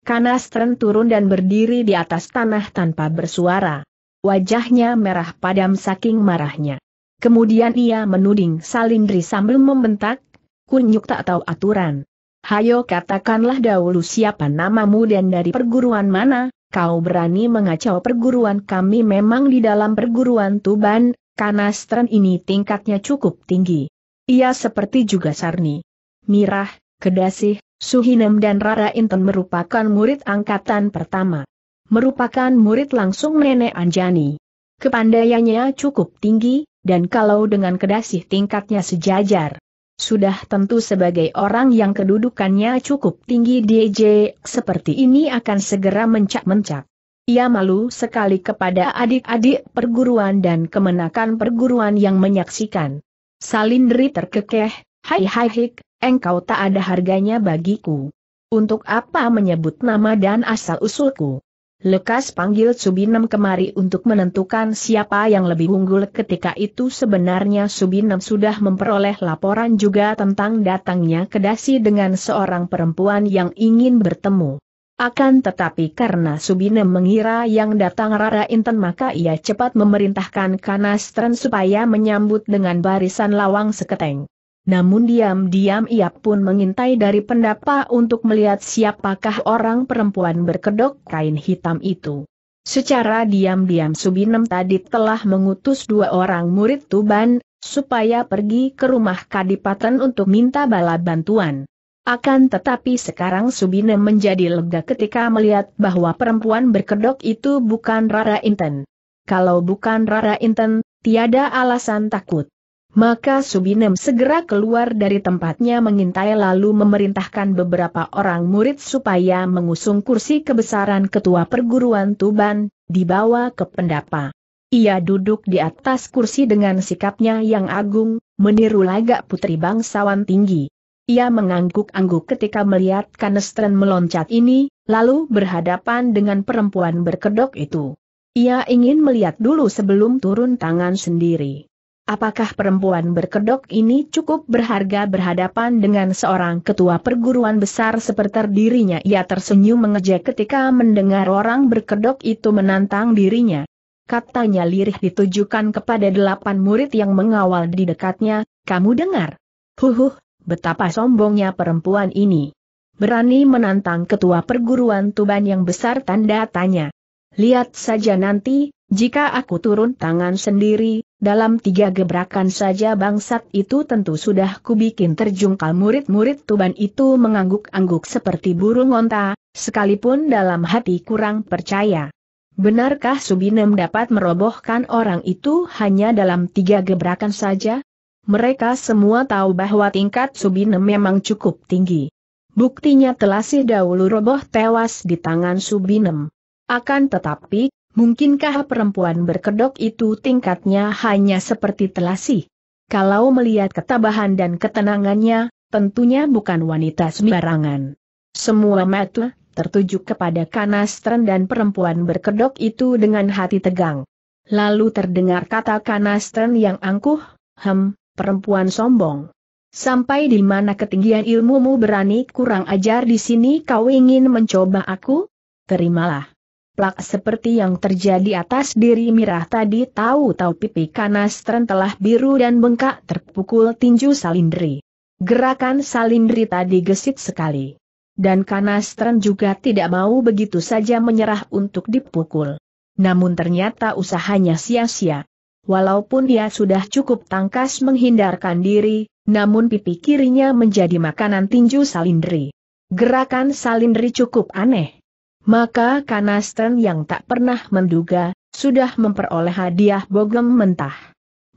Kanastren turun dan berdiri di atas tanah tanpa bersuara. Wajahnya merah padam saking marahnya. Kemudian ia menuding Salindri sambil membentak, kunyuk tak tahu aturan. Hayo katakanlah dahulu siapa namamu dan dari perguruan mana, kau berani mengacau perguruan kami memang di dalam perguruan Tuban, Kanastren ini tingkatnya cukup tinggi. Ia seperti juga Sarni. Mirah, Kedasih, Suhinem dan Rara Inten merupakan murid angkatan pertama. Merupakan murid langsung Nenek Anjani. Kepandaiannya cukup tinggi, dan kalau dengan kedasih tingkatnya sejajar. Sudah tentu sebagai orang yang kedudukannya cukup tinggi DJ seperti ini akan segera mencak-mencak. Ia malu sekali kepada adik-adik perguruan dan kemenakan perguruan yang menyaksikan. Salindri terkekeh, hai hai hik, engkau tak ada harganya bagiku. Untuk apa menyebut nama dan asal-usulku? Lekas panggil Subinem kemari untuk menentukan siapa yang lebih unggul ketika itu sebenarnya Subinem sudah memperoleh laporan juga tentang datangnya kedasi dengan seorang perempuan yang ingin bertemu. Akan tetapi karena Subinem mengira yang datang Rara Inten maka ia cepat memerintahkan Kanastren supaya menyambut dengan barisan lawang seketeng. Namun diam-diam ia pun mengintai dari pendapa untuk melihat siapakah orang perempuan berkedok kain hitam itu. Secara diam-diam Subinem tadi telah mengutus dua orang murid Tuban, supaya pergi ke rumah Kadipaten untuk minta bala bantuan. Akan tetapi sekarang Subinem menjadi lega ketika melihat bahwa perempuan berkedok itu bukan Rara Inten. Kalau bukan Rara Inten, tiada alasan takut. Maka Subinem segera keluar dari tempatnya mengintai lalu memerintahkan beberapa orang murid supaya mengusung kursi kebesaran ketua perguruan Tuban, dibawa ke pendapa. Ia duduk di atas kursi dengan sikapnya yang agung, meniru lagak putri bangsawan tinggi. Ia mengangguk-angguk ketika melihat Kanestren meloncat ini, lalu berhadapan dengan perempuan berkedok itu. Ia ingin melihat dulu sebelum turun tangan sendiri. Apakah perempuan berkedok ini cukup berharga berhadapan dengan seorang ketua perguruan besar seperti dirinya? Ia tersenyum mengejek ketika mendengar orang berkedok itu menantang dirinya. Katanya lirih ditujukan kepada delapan murid yang mengawal di dekatnya, kamu dengar? Huhuh, betapa sombongnya perempuan ini. Berani menantang ketua perguruan Tuban yang besar tanda tanya. Lihat saja nanti, jika aku turun tangan sendiri, dalam tiga gebrakan saja bangsat itu tentu sudah kubikin terjungkal murid-murid Tuban itu mengangguk-angguk seperti burung onta, sekalipun dalam hati kurang percaya. Benarkah Subinem dapat merobohkan orang itu hanya dalam tiga gebrakan saja? Mereka semua tahu bahwa tingkat Subinem memang cukup tinggi. Buktinya telah si dahulu roboh tewas di tangan Subinem. Akan tetapi, Mungkinkah perempuan berkedok itu tingkatnya hanya seperti telasi? Kalau melihat ketabahan dan ketenangannya, tentunya bukan wanita sembarangan. Semua mata tertuju kepada kanastren dan perempuan berkedok itu dengan hati tegang. Lalu terdengar kata kanastren yang angkuh, hem, perempuan sombong. Sampai di mana ketinggian ilmumu berani kurang ajar di sini kau ingin mencoba aku? Terimalah. Plak seperti yang terjadi atas diri Mirah tadi tahu-tahu pipi kanastren telah biru dan bengkak terpukul tinju salindri. Gerakan salindri tadi gesit sekali. Dan kanastren juga tidak mau begitu saja menyerah untuk dipukul. Namun ternyata usahanya sia-sia. Walaupun dia sudah cukup tangkas menghindarkan diri, namun pipi kirinya menjadi makanan tinju salindri. Gerakan salindri cukup aneh. Maka Kanasten yang tak pernah menduga, sudah memperoleh hadiah bogem mentah.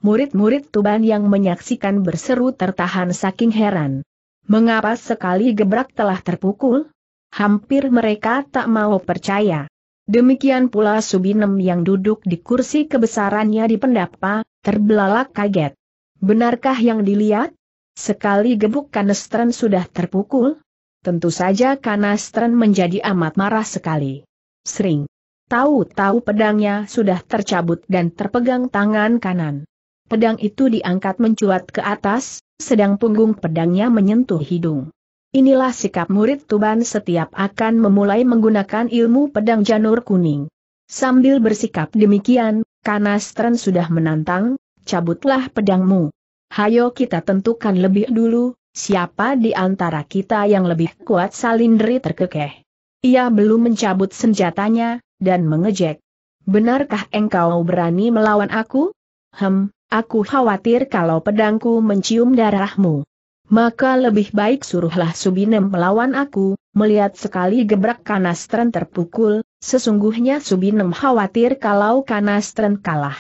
Murid-murid Tuban yang menyaksikan berseru tertahan saking heran. Mengapa sekali gebrak telah terpukul? Hampir mereka tak mau percaya. Demikian pula Subinem yang duduk di kursi kebesarannya di pendapa, terbelalak kaget. Benarkah yang dilihat? Sekali gebuk kanestren sudah terpukul? Tentu saja Kanastren menjadi amat marah sekali. Sering. Tahu-tahu pedangnya sudah tercabut dan terpegang tangan kanan. Pedang itu diangkat mencuat ke atas, sedang punggung pedangnya menyentuh hidung. Inilah sikap murid Tuban setiap akan memulai menggunakan ilmu pedang janur kuning. Sambil bersikap demikian, Kanastren sudah menantang, cabutlah pedangmu. Hayo kita tentukan lebih dulu, Siapa di antara kita yang lebih kuat salindri terkekeh? Ia belum mencabut senjatanya, dan mengejek. Benarkah engkau berani melawan aku? Hem, aku khawatir kalau pedangku mencium darahmu. Maka lebih baik suruhlah Subinem melawan aku, melihat sekali gebrak kanastren terpukul, sesungguhnya Subinem khawatir kalau kanastren kalah.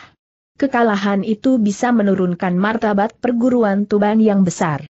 Kekalahan itu bisa menurunkan martabat perguruan Tuban yang besar.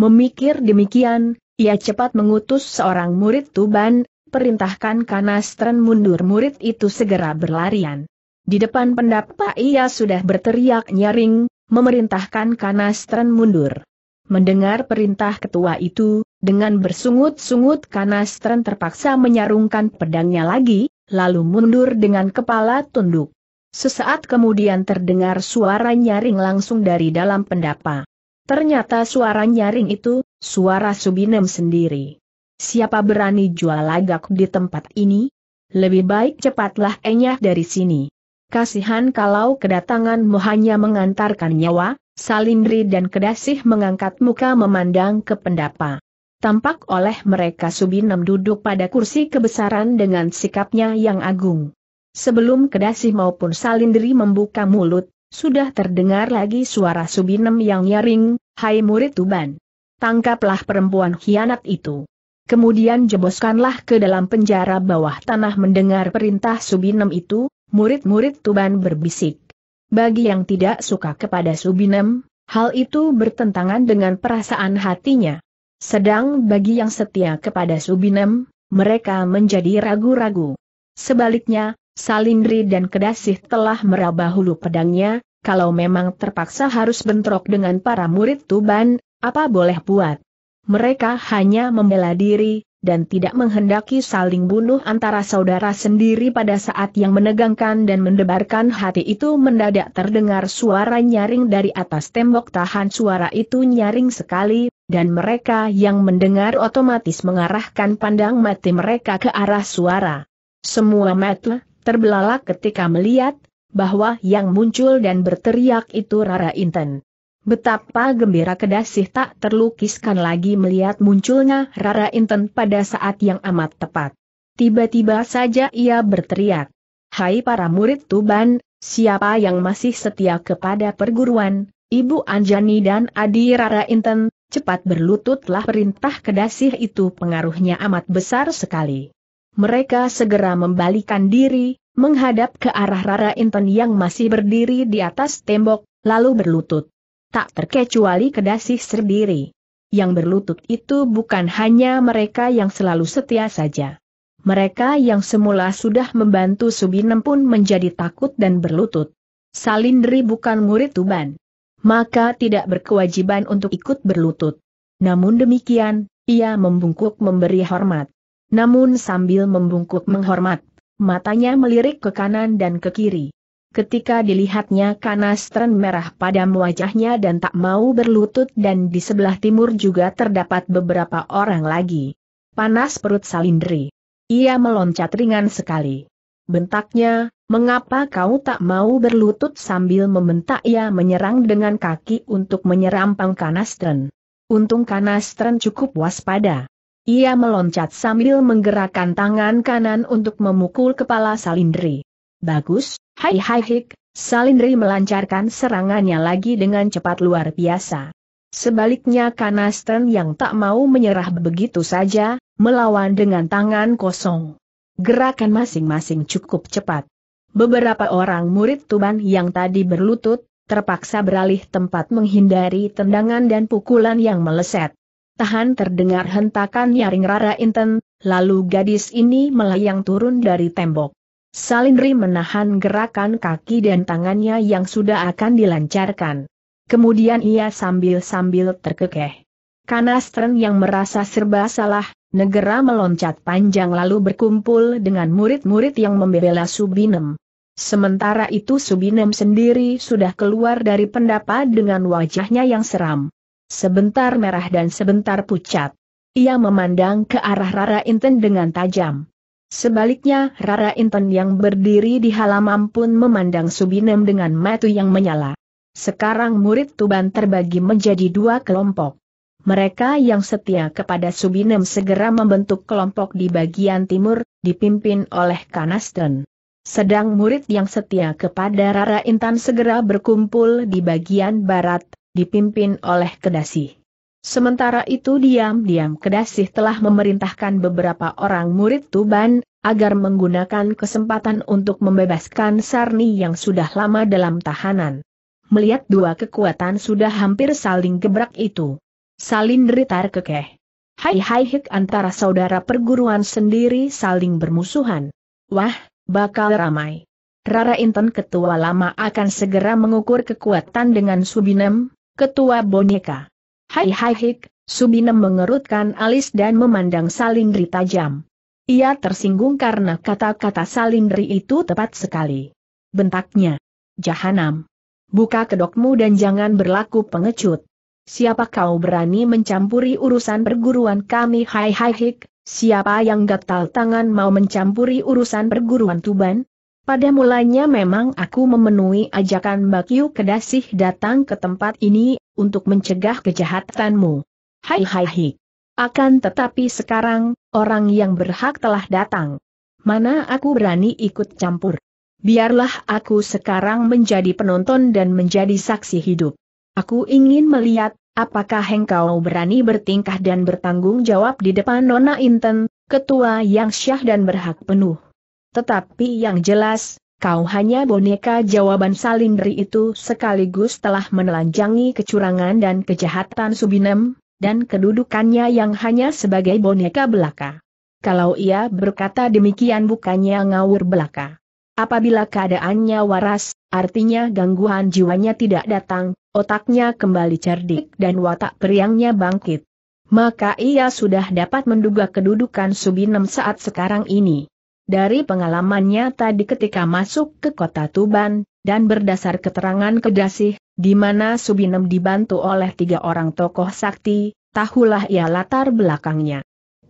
Memikir demikian, ia cepat mengutus seorang murid Tuban, perintahkan Kanastren mundur murid itu segera berlarian. Di depan pendapa ia sudah berteriak nyaring, memerintahkan Kanastren mundur. Mendengar perintah ketua itu, dengan bersungut-sungut Kanastren terpaksa menyarungkan pedangnya lagi, lalu mundur dengan kepala tunduk. Sesaat kemudian terdengar suara nyaring langsung dari dalam pendapa. Ternyata suara nyaring itu, suara Subinem sendiri. Siapa berani jual lagak di tempat ini? Lebih baik cepatlah enyah dari sini. Kasihan kalau kedatanganmu hanya mengantarkan nyawa, Salindri dan Kedasih mengangkat muka memandang ke pendapa. Tampak oleh mereka Subinem duduk pada kursi kebesaran dengan sikapnya yang agung. Sebelum Kedasih maupun Salindri membuka mulut, sudah terdengar lagi suara Subinem yang nyaring, Hai murid Tuban. Tangkaplah perempuan khianat itu. Kemudian jeboskanlah ke dalam penjara bawah tanah mendengar perintah Subinem itu, murid-murid Tuban berbisik. Bagi yang tidak suka kepada Subinem, hal itu bertentangan dengan perasaan hatinya. Sedang bagi yang setia kepada Subinem, mereka menjadi ragu-ragu. Sebaliknya, Salindri dan Kedasih telah meraba hulu pedangnya, kalau memang terpaksa harus bentrok dengan para murid Tuban, apa boleh buat. Mereka hanya membela diri, dan tidak menghendaki saling bunuh antara saudara sendiri pada saat yang menegangkan dan mendebarkan hati itu mendadak terdengar suara nyaring dari atas tembok tahan suara itu nyaring sekali, dan mereka yang mendengar otomatis mengarahkan pandang mati mereka ke arah suara. Semua mata terbelalak ketika melihat bahwa yang muncul dan berteriak itu Rara Inten. Betapa gembira kedasih tak terlukiskan lagi melihat munculnya Rara Inten pada saat yang amat tepat. Tiba-tiba saja ia berteriak. Hai para murid Tuban, siapa yang masih setia kepada perguruan, Ibu Anjani dan Adi Rara Inten, cepat berlututlah perintah kedasih itu pengaruhnya amat besar sekali. Mereka segera membalikan diri, menghadap ke arah Rara Inten yang masih berdiri di atas tembok, lalu berlutut tak terkecuali kedasih sendiri. Yang berlutut itu bukan hanya mereka yang selalu setia saja. Mereka yang semula sudah membantu Subinem pun menjadi takut dan berlutut. Salindri bukan murid Tuban. Maka tidak berkewajiban untuk ikut berlutut. Namun demikian, ia membungkuk memberi hormat. Namun sambil membungkuk menghormat, matanya melirik ke kanan dan ke kiri. Ketika dilihatnya kanastren merah padam wajahnya dan tak mau berlutut dan di sebelah timur juga terdapat beberapa orang lagi. Panas perut Salindri. Ia meloncat ringan sekali. Bentaknya, mengapa kau tak mau berlutut sambil membentak ia menyerang dengan kaki untuk menyerampang kanastren. Untung kanastren cukup waspada. Ia meloncat sambil menggerakkan tangan kanan untuk memukul kepala Salindri. Bagus, hai hai hik, Salindri melancarkan serangannya lagi dengan cepat luar biasa. Sebaliknya Kanasten yang tak mau menyerah begitu saja, melawan dengan tangan kosong. Gerakan masing-masing cukup cepat. Beberapa orang murid Tuban yang tadi berlutut, terpaksa beralih tempat menghindari tendangan dan pukulan yang meleset. Tahan terdengar hentakan nyaring Rara Inten, lalu gadis ini melayang turun dari tembok. Salindri menahan gerakan kaki dan tangannya yang sudah akan dilancarkan. Kemudian ia sambil-sambil terkekeh. Kanastren yang merasa serba salah, negera meloncat panjang lalu berkumpul dengan murid-murid yang membela Subinem. Sementara itu Subinem sendiri sudah keluar dari pendapat dengan wajahnya yang seram. Sebentar merah dan sebentar pucat. Ia memandang ke arah Rara Inten dengan tajam. Sebaliknya Rara Inten yang berdiri di halaman pun memandang Subinem dengan mata yang menyala. Sekarang murid Tuban terbagi menjadi dua kelompok. Mereka yang setia kepada Subinem segera membentuk kelompok di bagian timur, dipimpin oleh Kanasten. Sedang murid yang setia kepada Rara Intan segera berkumpul di bagian barat, dipimpin oleh Kedasi. Sementara itu diam-diam Kedasih telah memerintahkan beberapa orang murid Tuban, agar menggunakan kesempatan untuk membebaskan Sarni yang sudah lama dalam tahanan. Melihat dua kekuatan sudah hampir saling gebrak itu. Saling deritar kekeh. Hai hai hik antara saudara perguruan sendiri saling bermusuhan. Wah, bakal ramai. Rara Inten ketua lama akan segera mengukur kekuatan dengan Subinem, ketua boneka. Hai hai hik, Subinem mengerutkan alis dan memandang Salindri tajam. Ia tersinggung karena kata-kata Salindri itu tepat sekali. Bentaknya. Jahanam. Buka kedokmu dan jangan berlaku pengecut. Siapa kau berani mencampuri urusan perguruan kami hai hai hik, siapa yang gatal tangan mau mencampuri urusan perguruan Tuban? Pada mulanya memang aku memenuhi ajakan Bakyu Kedasih datang ke tempat ini, untuk mencegah kejahatanmu. Hai hai hai. Akan tetapi sekarang, orang yang berhak telah datang. Mana aku berani ikut campur. Biarlah aku sekarang menjadi penonton dan menjadi saksi hidup. Aku ingin melihat, apakah engkau berani bertingkah dan bertanggung jawab di depan Nona Inten, ketua yang syah dan berhak penuh. Tetapi yang jelas, kau hanya boneka jawaban Salindri itu sekaligus telah menelanjangi kecurangan dan kejahatan Subinem, dan kedudukannya yang hanya sebagai boneka belaka. Kalau ia berkata demikian bukannya ngawur belaka. Apabila keadaannya waras, artinya gangguan jiwanya tidak datang, otaknya kembali cerdik dan watak periangnya bangkit. Maka ia sudah dapat menduga kedudukan Subinem saat sekarang ini. Dari pengalamannya tadi ketika masuk ke kota Tuban, dan berdasar keterangan kedasih, di mana Subinem dibantu oleh tiga orang tokoh sakti, tahulah ia latar belakangnya.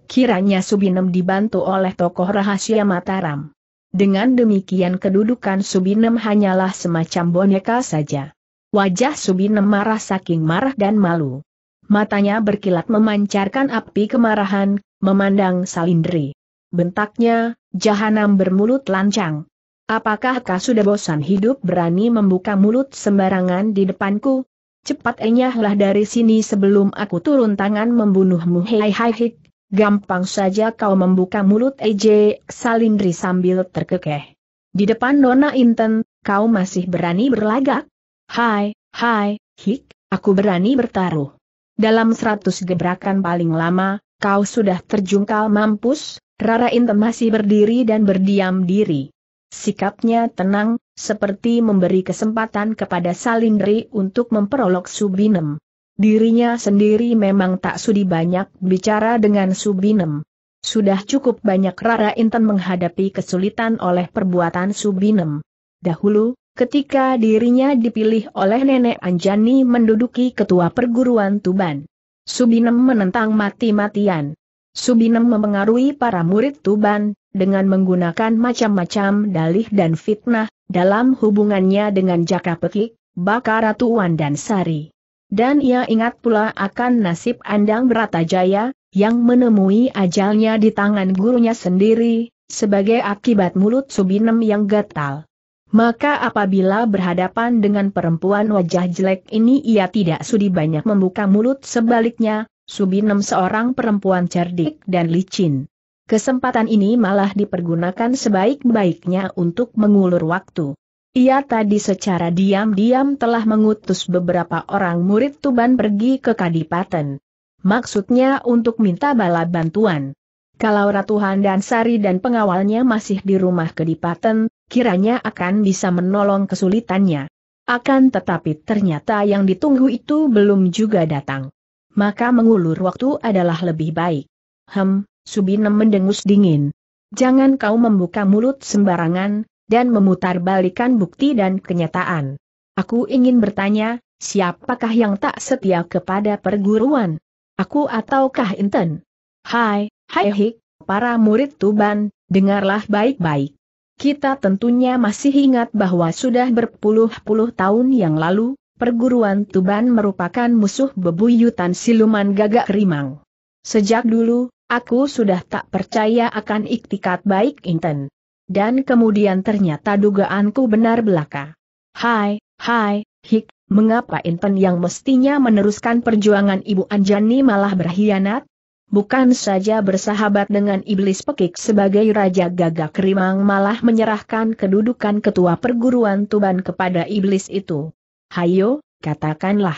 Kiranya Subinem dibantu oleh tokoh rahasia Mataram. Dengan demikian kedudukan Subinem hanyalah semacam boneka saja. Wajah Subinem marah saking marah dan malu. Matanya berkilat memancarkan api kemarahan, memandang Salindri. Bentaknya, jahanam bermulut lancang. Apakah kau sudah bosan hidup berani membuka mulut sembarangan di depanku? Cepat enyahlah dari sini sebelum aku turun tangan membunuhmu hei hai hei gampang saja kau membuka mulut EJ Salindri sambil terkekeh. Di depan Nona Inten, kau masih berani berlagak? Hai, hai, hik, aku berani bertaruh. Dalam seratus gebrakan paling lama, kau sudah terjungkal mampus, Rara Inten masih berdiri dan berdiam diri. Sikapnya tenang, seperti memberi kesempatan kepada Salindri untuk memperolok Subinem. Dirinya sendiri memang tak sudi banyak bicara dengan Subinem. Sudah cukup banyak Rara Inten menghadapi kesulitan oleh perbuatan Subinem. Dahulu, ketika dirinya dipilih oleh Nenek Anjani menduduki ketua perguruan Tuban. Subinem menentang mati-matian. Subinem memengaruhi para murid Tuban, dengan menggunakan macam-macam dalih dan fitnah, dalam hubungannya dengan Jaka Pekik, Bakaratuan dan Sari. Dan ia ingat pula akan nasib Andang Bratajaya, yang menemui ajalnya di tangan gurunya sendiri, sebagai akibat mulut Subinem yang gatal. Maka apabila berhadapan dengan perempuan wajah jelek ini ia tidak sudi banyak membuka mulut sebaliknya, Subinem seorang perempuan cerdik dan licin. Kesempatan ini malah dipergunakan sebaik-baiknya untuk mengulur waktu. Ia tadi secara diam-diam telah mengutus beberapa orang murid Tuban pergi ke Kadipaten. Maksudnya untuk minta bala bantuan. Kalau Ratuhan dan Sari dan pengawalnya masih di rumah Kadipaten, kiranya akan bisa menolong kesulitannya. Akan tetapi ternyata yang ditunggu itu belum juga datang maka mengulur waktu adalah lebih baik. Hem, Subinem mendengus dingin. Jangan kau membuka mulut sembarangan, dan memutar-balikan bukti dan kenyataan. Aku ingin bertanya, siapakah yang tak setia kepada perguruan? Aku ataukah Inten? Hai, hai hik, para murid Tuban, dengarlah baik-baik. Kita tentunya masih ingat bahwa sudah berpuluh-puluh tahun yang lalu, perguruan Tuban merupakan musuh bebuyutan siluman gagak rimang. Sejak dulu, aku sudah tak percaya akan iktikat baik Inten. Dan kemudian ternyata dugaanku benar belaka. Hai, hai, hik, mengapa Inten yang mestinya meneruskan perjuangan Ibu Anjani malah berkhianat? Bukan saja bersahabat dengan iblis pekik sebagai Raja Gagak Rimang malah menyerahkan kedudukan ketua perguruan Tuban kepada iblis itu. Hayo, katakanlah.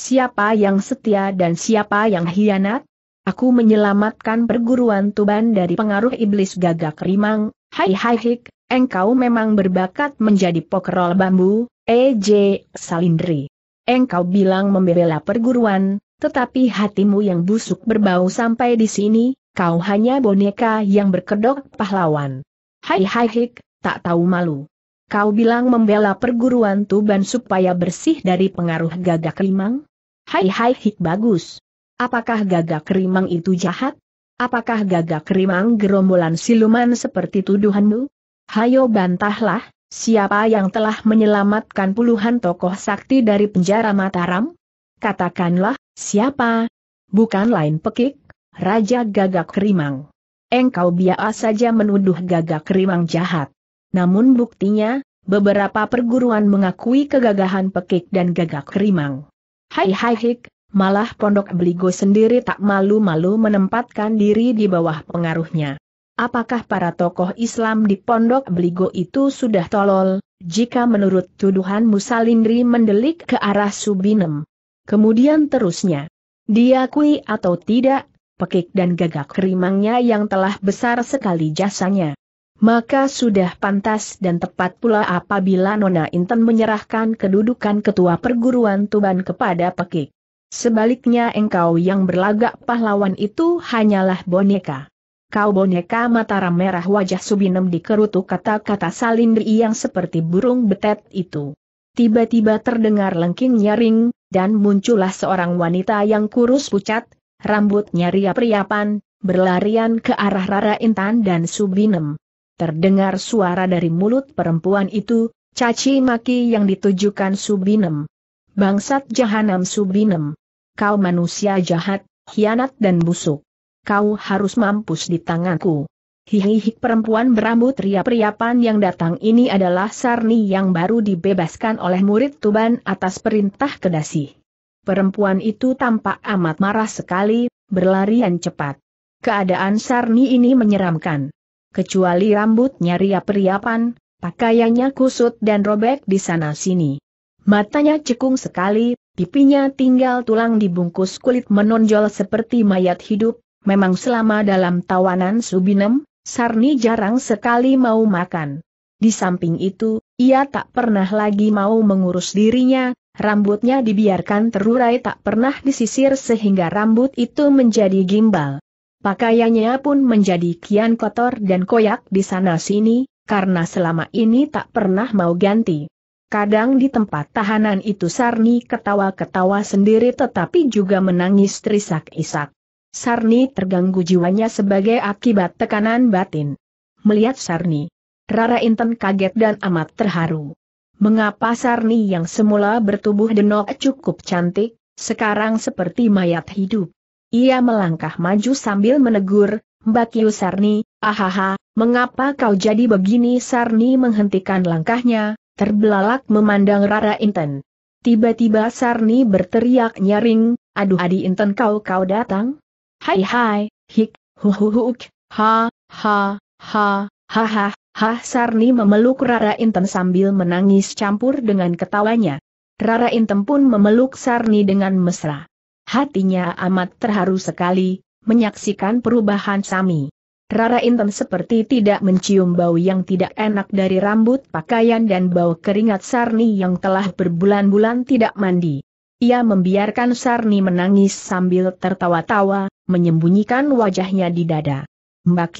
Siapa yang setia dan siapa yang hianat? Aku menyelamatkan perguruan Tuban dari pengaruh iblis gagak rimang. Hai hai hik, engkau memang berbakat menjadi pokerol bambu, EJ Salindri. Engkau bilang membela perguruan, tetapi hatimu yang busuk berbau sampai di sini, kau hanya boneka yang berkedok pahlawan. Hai hai hik, tak tahu malu. Kau bilang membela perguruan Tuban supaya bersih dari pengaruh gagak rimang? Hai hai hik bagus. Apakah gagak rimang itu jahat? Apakah gagak rimang gerombolan siluman seperti tuduhanmu? Hayo bantahlah, siapa yang telah menyelamatkan puluhan tokoh sakti dari penjara Mataram? Katakanlah, siapa? Bukan lain pekik, Raja Gagak Kerimang. Engkau biasa saja menuduh Gagak Kerimang jahat. Namun buktinya, beberapa perguruan mengakui kegagahan pekik dan Gagak Kerimang. Hai hai hik, malah pondok beligo sendiri tak malu-malu menempatkan diri di bawah pengaruhnya. Apakah para tokoh Islam di pondok beligo itu sudah tolol, jika menurut tuduhan Musalindri mendelik ke arah Subinem? Kemudian terusnya, diakui atau tidak, pekik dan gagak kerimangnya yang telah besar sekali jasanya. Maka sudah pantas dan tepat pula apabila Nona Inten menyerahkan kedudukan ketua perguruan Tuban kepada Pekik. Sebaliknya engkau yang berlagak pahlawan itu hanyalah boneka. Kau boneka Mataram merah wajah Subinem dikerutuk kata-kata Salindri yang seperti burung betet itu. Tiba-tiba terdengar lengking nyaring, dan muncullah seorang wanita yang kurus pucat, rambutnya riap-riapan, berlarian ke arah Rara Intan dan Subinem. Terdengar suara dari mulut perempuan itu, caci maki yang ditujukan Subinem. Bangsat jahanam Subinem kau manusia jahat, hianat dan busuk. Kau harus mampus di tanganku. Hihihi perempuan berambut riap-riapan yang datang ini adalah Sarni yang baru dibebaskan oleh murid Tuban atas perintah Kedasi. Perempuan itu tampak amat marah sekali, berlarian cepat. Keadaan Sarni ini menyeramkan. Kecuali rambutnya riap-riapan, pakaiannya kusut dan robek di sana-sini. Matanya cekung sekali, Pipinya tinggal tulang dibungkus kulit menonjol seperti mayat hidup, memang selama dalam tawanan Subinem, Sarni jarang sekali mau makan. Di samping itu, ia tak pernah lagi mau mengurus dirinya, rambutnya dibiarkan terurai tak pernah disisir sehingga rambut itu menjadi gimbal. Pakaiannya pun menjadi kian kotor dan koyak di sana-sini, karena selama ini tak pernah mau ganti. Kadang di tempat tahanan itu Sarni ketawa-ketawa sendiri tetapi juga menangis terisak-isak. Sarni terganggu jiwanya sebagai akibat tekanan batin. Melihat Sarni, Rara Inten kaget dan amat terharu. Mengapa Sarni yang semula bertubuh denok cukup cantik, sekarang seperti mayat hidup? Ia melangkah maju sambil menegur, Mbak Kiu Sarni, ahaha, mengapa kau jadi begini Sarni menghentikan langkahnya, terbelalak memandang Rara Inten. Tiba-tiba Sarni berteriak nyaring, aduh Adi Inten kau kau datang? Hai hai, hik, huhuhuk, ha, ha, ha, ha ha, ha Sarni memeluk Rara Inten sambil menangis campur dengan ketawanya. Rara Inten pun memeluk Sarni dengan mesra. Hatinya amat terharu sekali, menyaksikan perubahan Sami. Rara Inten seperti tidak mencium bau yang tidak enak dari rambut pakaian dan bau keringat Sarni yang telah berbulan-bulan tidak mandi. Ia membiarkan Sarni menangis sambil tertawa-tawa, menyembunyikan wajahnya di dada. Mbak Q,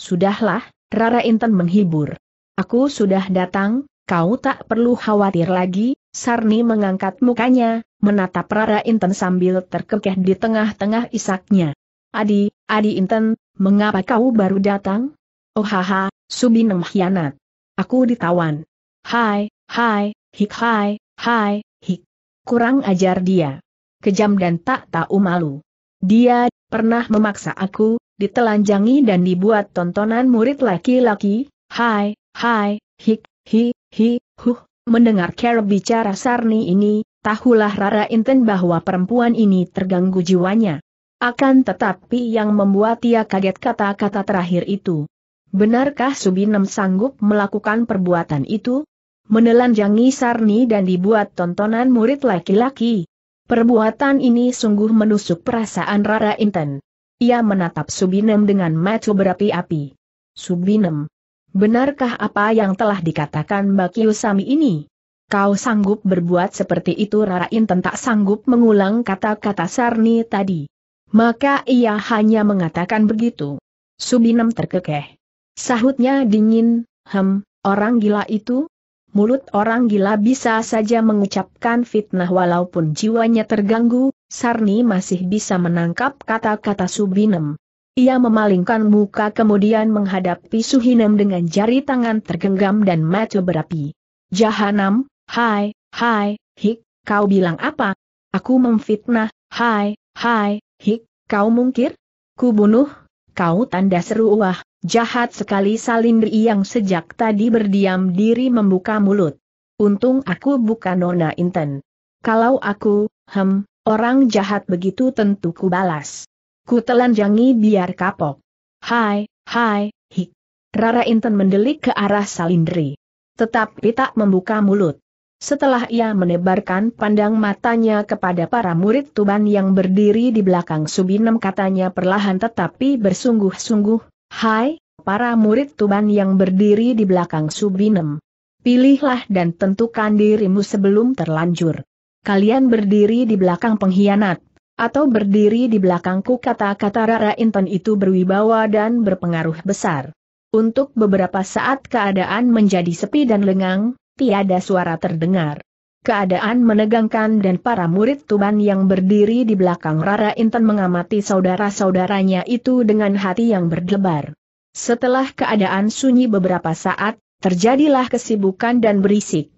sudahlah, Rara Inten menghibur. Aku sudah datang, kau tak perlu khawatir lagi, Sarni mengangkat mukanya, menatap Rara Inten sambil terkekeh di tengah-tengah isaknya. Adi, Adi Inten, mengapa kau baru datang? Oh haha, Subinem hianat. Aku ditawan. Hai, hai, hik hai, hai, hik. Kurang ajar dia. Kejam dan tak tahu malu. Dia pernah memaksa aku, ditelanjangi dan dibuat tontonan murid laki-laki, hai, hai, hik, hi, hi, huh. Mendengar cara bicara Sarni ini, tahulah Rara Inten bahwa perempuan ini terganggu jiwanya. Akan tetapi yang membuat ia kaget kata-kata terakhir itu. Benarkah Subinem sanggup melakukan perbuatan itu? Menelanjangi Sarni dan dibuat tontonan murid laki-laki. Perbuatan ini sungguh menusuk perasaan Rara Inten. Ia menatap Subinem dengan mata berapi-api. Subinem. Benarkah apa yang telah dikatakan Mbak Yusami ini? Kau sanggup berbuat seperti itu Rara Inten tak sanggup mengulang kata-kata Sarni tadi. Maka ia hanya mengatakan begitu. Subinem terkekeh. Sahutnya dingin, hem, orang gila itu? Mulut orang gila bisa saja mengucapkan fitnah walaupun jiwanya terganggu, Sarni masih bisa menangkap kata-kata Subinem. Ia memalingkan muka kemudian menghadapi Suhinem dengan jari tangan tergenggam dan mata berapi. Jahanam, hai, hai, hik, kau bilang apa? Aku memfitnah, hai, hai, hik, kau mungkir? Ku bunuh, kau tanda seru wah, jahat sekali Salindri yang sejak tadi berdiam diri membuka mulut. Untung aku bukan Nona Inten. Kalau aku, hem, orang jahat begitu tentu ku balas. Ku telanjangi biar kapok. Hai, hai, hik. Rara Inten mendelik ke arah Salindri. Tetapi tak membuka mulut. Setelah ia menebarkan pandang matanya kepada para murid Tuban yang berdiri di belakang Subinem katanya perlahan tetapi bersungguh-sungguh, Hai, para murid Tuban yang berdiri di belakang Subinem. Pilihlah dan tentukan dirimu sebelum terlanjur. Kalian berdiri di belakang pengkhianat, atau berdiri di belakangku kata-kata Rara Inten itu berwibawa dan berpengaruh besar. Untuk beberapa saat keadaan menjadi sepi dan lengang, tiada suara terdengar. Keadaan menegangkan dan para murid Tuban yang berdiri di belakang Rara Inten mengamati saudara-saudaranya itu dengan hati yang berdebar. Setelah keadaan sunyi beberapa saat, terjadilah kesibukan dan berisik.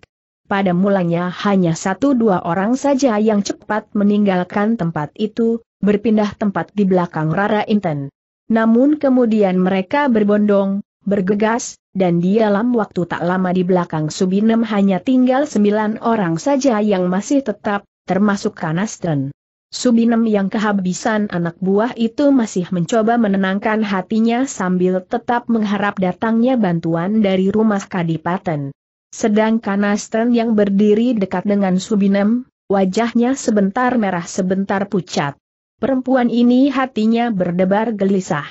Pada mulanya hanya satu dua orang saja yang cepat meninggalkan tempat itu, berpindah tempat di belakang Rara Inten. Namun kemudian mereka berbondong, bergegas, dan di dalam waktu tak lama di belakang Subinem hanya tinggal sembilan orang saja yang masih tetap, termasuk Kanasten. Subinem yang kehabisan anak buah itu masih mencoba menenangkan hatinya sambil tetap mengharap datangnya bantuan dari rumah Kadipaten. Sedangkan Aston yang berdiri dekat dengan Subinem, wajahnya sebentar merah sebentar pucat. Perempuan ini hatinya berdebar gelisah.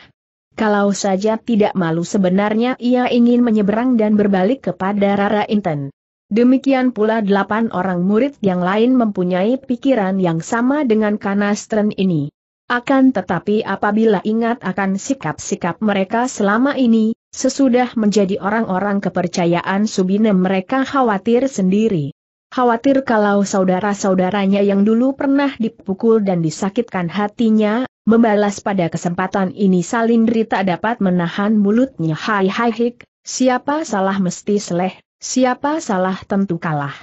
Kalau saja tidak malu sebenarnya ia ingin menyeberang dan berbalik kepada Rara Inten. Demikian pula delapan orang murid yang lain mempunyai pikiran yang sama dengan Kanastren ini. Akan tetapi apabila ingat akan sikap-sikap mereka selama ini, Sesudah menjadi orang-orang kepercayaan Subine mereka khawatir sendiri. Khawatir kalau saudara-saudaranya yang dulu pernah dipukul dan disakitkan hatinya, membalas pada kesempatan ini Salindri tak dapat menahan mulutnya hai hai hik, siapa salah mesti seleh, siapa salah tentu kalah.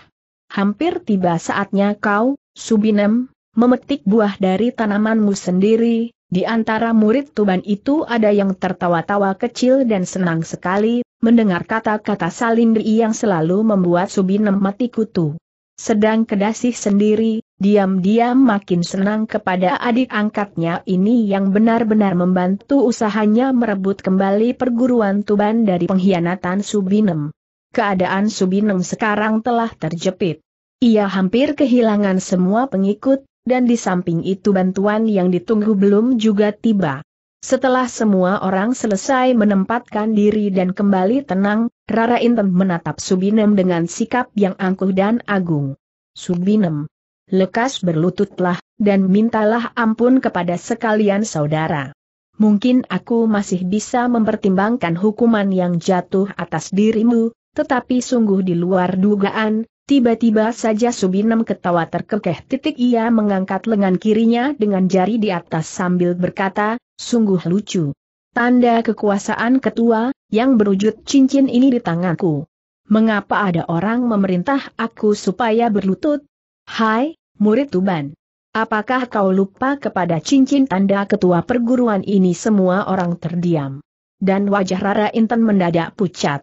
Hampir tiba saatnya kau, Subinem, memetik buah dari tanamanmu sendiri, di antara murid Tuban itu ada yang tertawa-tawa kecil dan senang sekali, mendengar kata-kata Salindri yang selalu membuat Subinem mati kutu. Sedang Kedasih sendiri, diam-diam makin senang kepada adik angkatnya ini yang benar-benar membantu usahanya merebut kembali perguruan Tuban dari pengkhianatan Subinem. Keadaan Subinem sekarang telah terjepit. Ia hampir kehilangan semua pengikut, dan di samping itu bantuan yang ditunggu belum juga tiba. Setelah semua orang selesai menempatkan diri dan kembali tenang, Rara Inten menatap Subinem dengan sikap yang angkuh dan agung. Subinem, lekas berlututlah, dan mintalah ampun kepada sekalian saudara. Mungkin aku masih bisa mempertimbangkan hukuman yang jatuh atas dirimu, tetapi sungguh di luar dugaan, Tiba-tiba saja Subinem ketawa terkekeh titik ia mengangkat lengan kirinya dengan jari di atas sambil berkata, sungguh lucu. Tanda kekuasaan ketua, yang berwujud cincin ini di tanganku. Mengapa ada orang memerintah aku supaya berlutut? Hai, murid Tuban. Apakah kau lupa kepada cincin tanda ketua perguruan ini semua orang terdiam? Dan wajah Rara Inten mendadak pucat.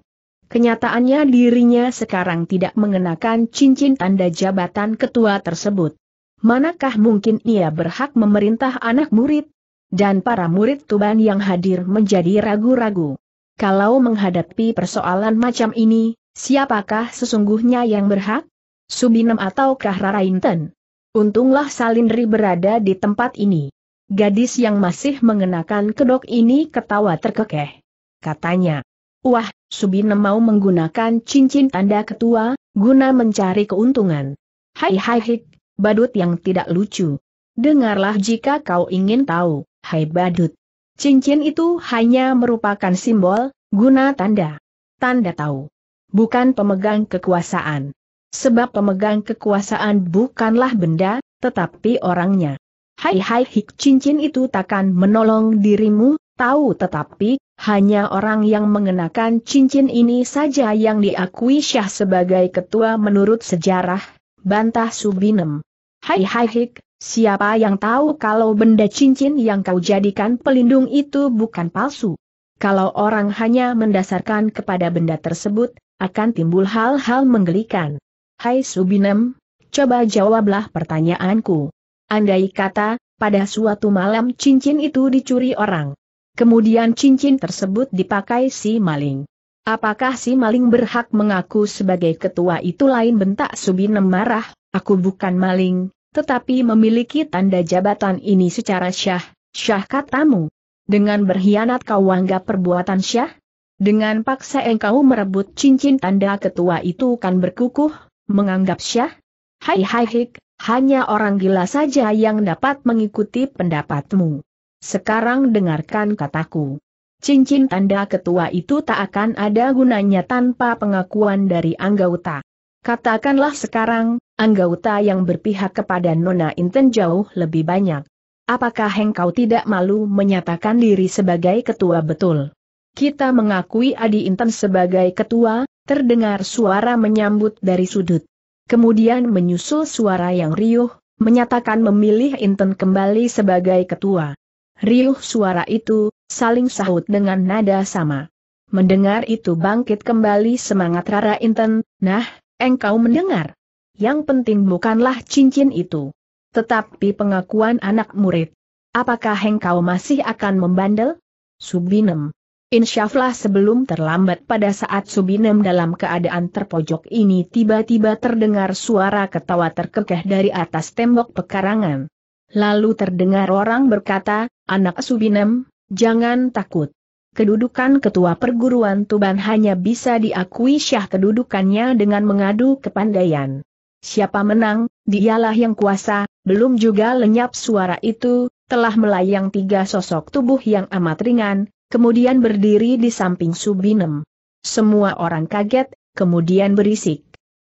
Kenyataannya dirinya sekarang tidak mengenakan cincin tanda jabatan ketua tersebut. Manakah mungkin ia berhak memerintah anak murid? Dan para murid Tuban yang hadir menjadi ragu-ragu. Kalau menghadapi persoalan macam ini, siapakah sesungguhnya yang berhak? Subinem ataukah Rarainten? Untunglah Salindri berada di tempat ini. Gadis yang masih mengenakan kedok ini ketawa terkekeh. Katanya, Wah, Subina mau menggunakan cincin tanda ketua, guna mencari keuntungan. Hai hai hik, badut yang tidak lucu. Dengarlah jika kau ingin tahu, hai badut. Cincin itu hanya merupakan simbol, guna tanda. Tanda tahu. Bukan pemegang kekuasaan. Sebab pemegang kekuasaan bukanlah benda, tetapi orangnya. Hai hai hik cincin itu takkan menolong dirimu, Tahu tetapi, hanya orang yang mengenakan cincin ini saja yang diakui Syah sebagai ketua menurut sejarah, bantah Subinem. Hai hai hik, siapa yang tahu kalau benda cincin yang kau jadikan pelindung itu bukan palsu? Kalau orang hanya mendasarkan kepada benda tersebut, akan timbul hal-hal menggelikan. Hai Subinem, coba jawablah pertanyaanku. Andai kata, pada suatu malam cincin itu dicuri orang. Kemudian cincin tersebut dipakai si maling. Apakah si maling berhak mengaku sebagai ketua itu lain bentak Subinem marah, aku bukan maling, tetapi memiliki tanda jabatan ini secara syah, syah katamu. Dengan berkhianat kau anggap perbuatan syah? Dengan paksa engkau merebut cincin tanda ketua itu kan berkukuh, menganggap syah? Hai hai hik, hanya orang gila saja yang dapat mengikuti pendapatmu. Sekarang dengarkan kataku. Cincin tanda ketua itu tak akan ada gunanya tanpa pengakuan dari anggota. Katakanlah sekarang, anggota yang berpihak kepada Nona Inten jauh lebih banyak. Apakah engkau tidak malu menyatakan diri sebagai ketua betul? Kita mengakui Adi Inten sebagai ketua, terdengar suara menyambut dari sudut. Kemudian menyusul suara yang riuh, menyatakan memilih Inten kembali sebagai ketua. Riuh suara itu, saling sahut dengan nada sama. Mendengar itu bangkit kembali semangat Rara Inten, nah, engkau mendengar. Yang penting bukanlah cincin itu. Tetapi pengakuan anak murid. Apakah engkau masih akan membandel? Subinem. Insyaflah sebelum terlambat pada saat Subinem dalam keadaan terpojok ini tiba-tiba terdengar suara ketawa terkekeh dari atas tembok pekarangan. Lalu terdengar orang berkata, anak Subinem, jangan takut. Kedudukan ketua perguruan Tuban hanya bisa diakui syah kedudukannya dengan mengadu kepandaian. Siapa menang, dialah yang kuasa, belum juga lenyap suara itu, telah melayang tiga sosok tubuh yang amat ringan, kemudian berdiri di samping Subinem. Semua orang kaget, kemudian berisik.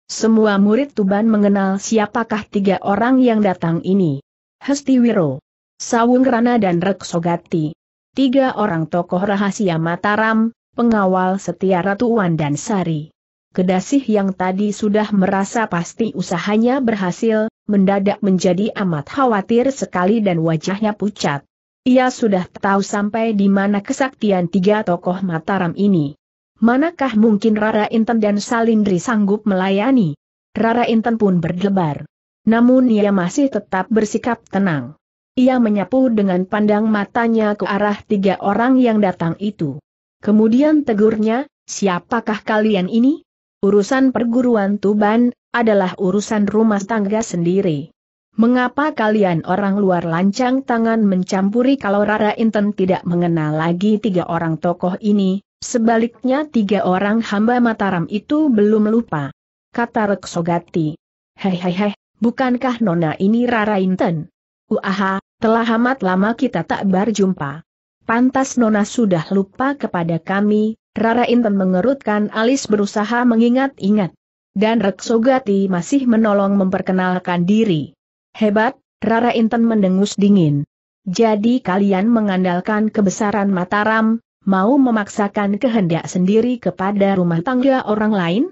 Semua murid Tuban mengenal siapakah tiga orang yang datang ini. Hestiwiro, Sawung Rana dan Reksogati. Tiga orang tokoh rahasia Mataram, pengawal setia Ratu Wan dan Sari. Kedasih yang tadi sudah merasa pasti usahanya berhasil, mendadak menjadi amat khawatir sekali dan wajahnya pucat. Ia sudah tahu sampai di mana kesaktian tiga tokoh Mataram ini. Manakah mungkin Rara Inten dan Salindri sanggup melayani? Rara Inten pun berdebar. Namun ia masih tetap bersikap tenang. Ia menyapu dengan pandang matanya ke arah tiga orang yang datang itu. Kemudian tegurnya, siapakah kalian ini? Urusan perguruan Tuban, adalah urusan rumah tangga sendiri. Mengapa kalian orang luar lancang tangan mencampuri kalau Rara Inten tidak mengenal lagi tiga orang tokoh ini, sebaliknya tiga orang hamba Mataram itu belum lupa. Kata Reksogati. Hei, Bukankah nona ini Rara Inten? Uaha, telah amat lama kita tak berjumpa. Pantas nona sudah lupa kepada kami, Rara Inten mengerutkan alis berusaha mengingat-ingat. Dan Reksogati masih menolong memperkenalkan diri. Hebat, Rara Inten mendengus dingin. Jadi kalian mengandalkan kebesaran Mataram, mau memaksakan kehendak sendiri kepada rumah tangga orang lain?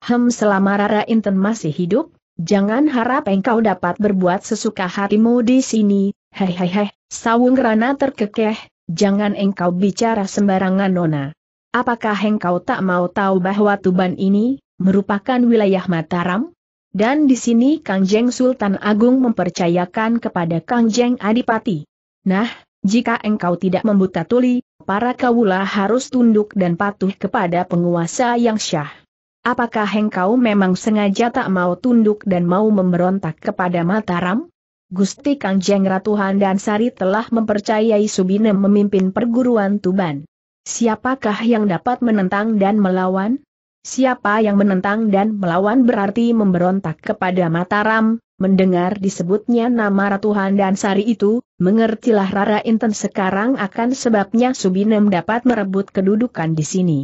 Hem selama Rara Inten masih hidup, Jangan harap engkau dapat berbuat sesuka hatimu di sini, hehehe, sawung rana terkekeh, jangan engkau bicara sembarangan nona. Apakah engkau tak mau tahu bahwa Tuban ini, merupakan wilayah Mataram? Dan di sini Kangjeng Sultan Agung mempercayakan kepada Kangjeng Adipati. Nah, jika engkau tidak membuta tuli, para kawula harus tunduk dan patuh kepada penguasa yang syah. Apakah engkau memang sengaja tak mau tunduk dan mau memberontak kepada Mataram? Gusti Kangjeng Ratuhan dan Sari telah mempercayai Subinem memimpin perguruan Tuban. Siapakah yang dapat menentang dan melawan? Siapa yang menentang dan melawan berarti memberontak kepada Mataram, mendengar disebutnya nama Ratuhan dan Sari itu, mengertilah Rara Inten sekarang akan sebabnya Subinem dapat merebut kedudukan di sini.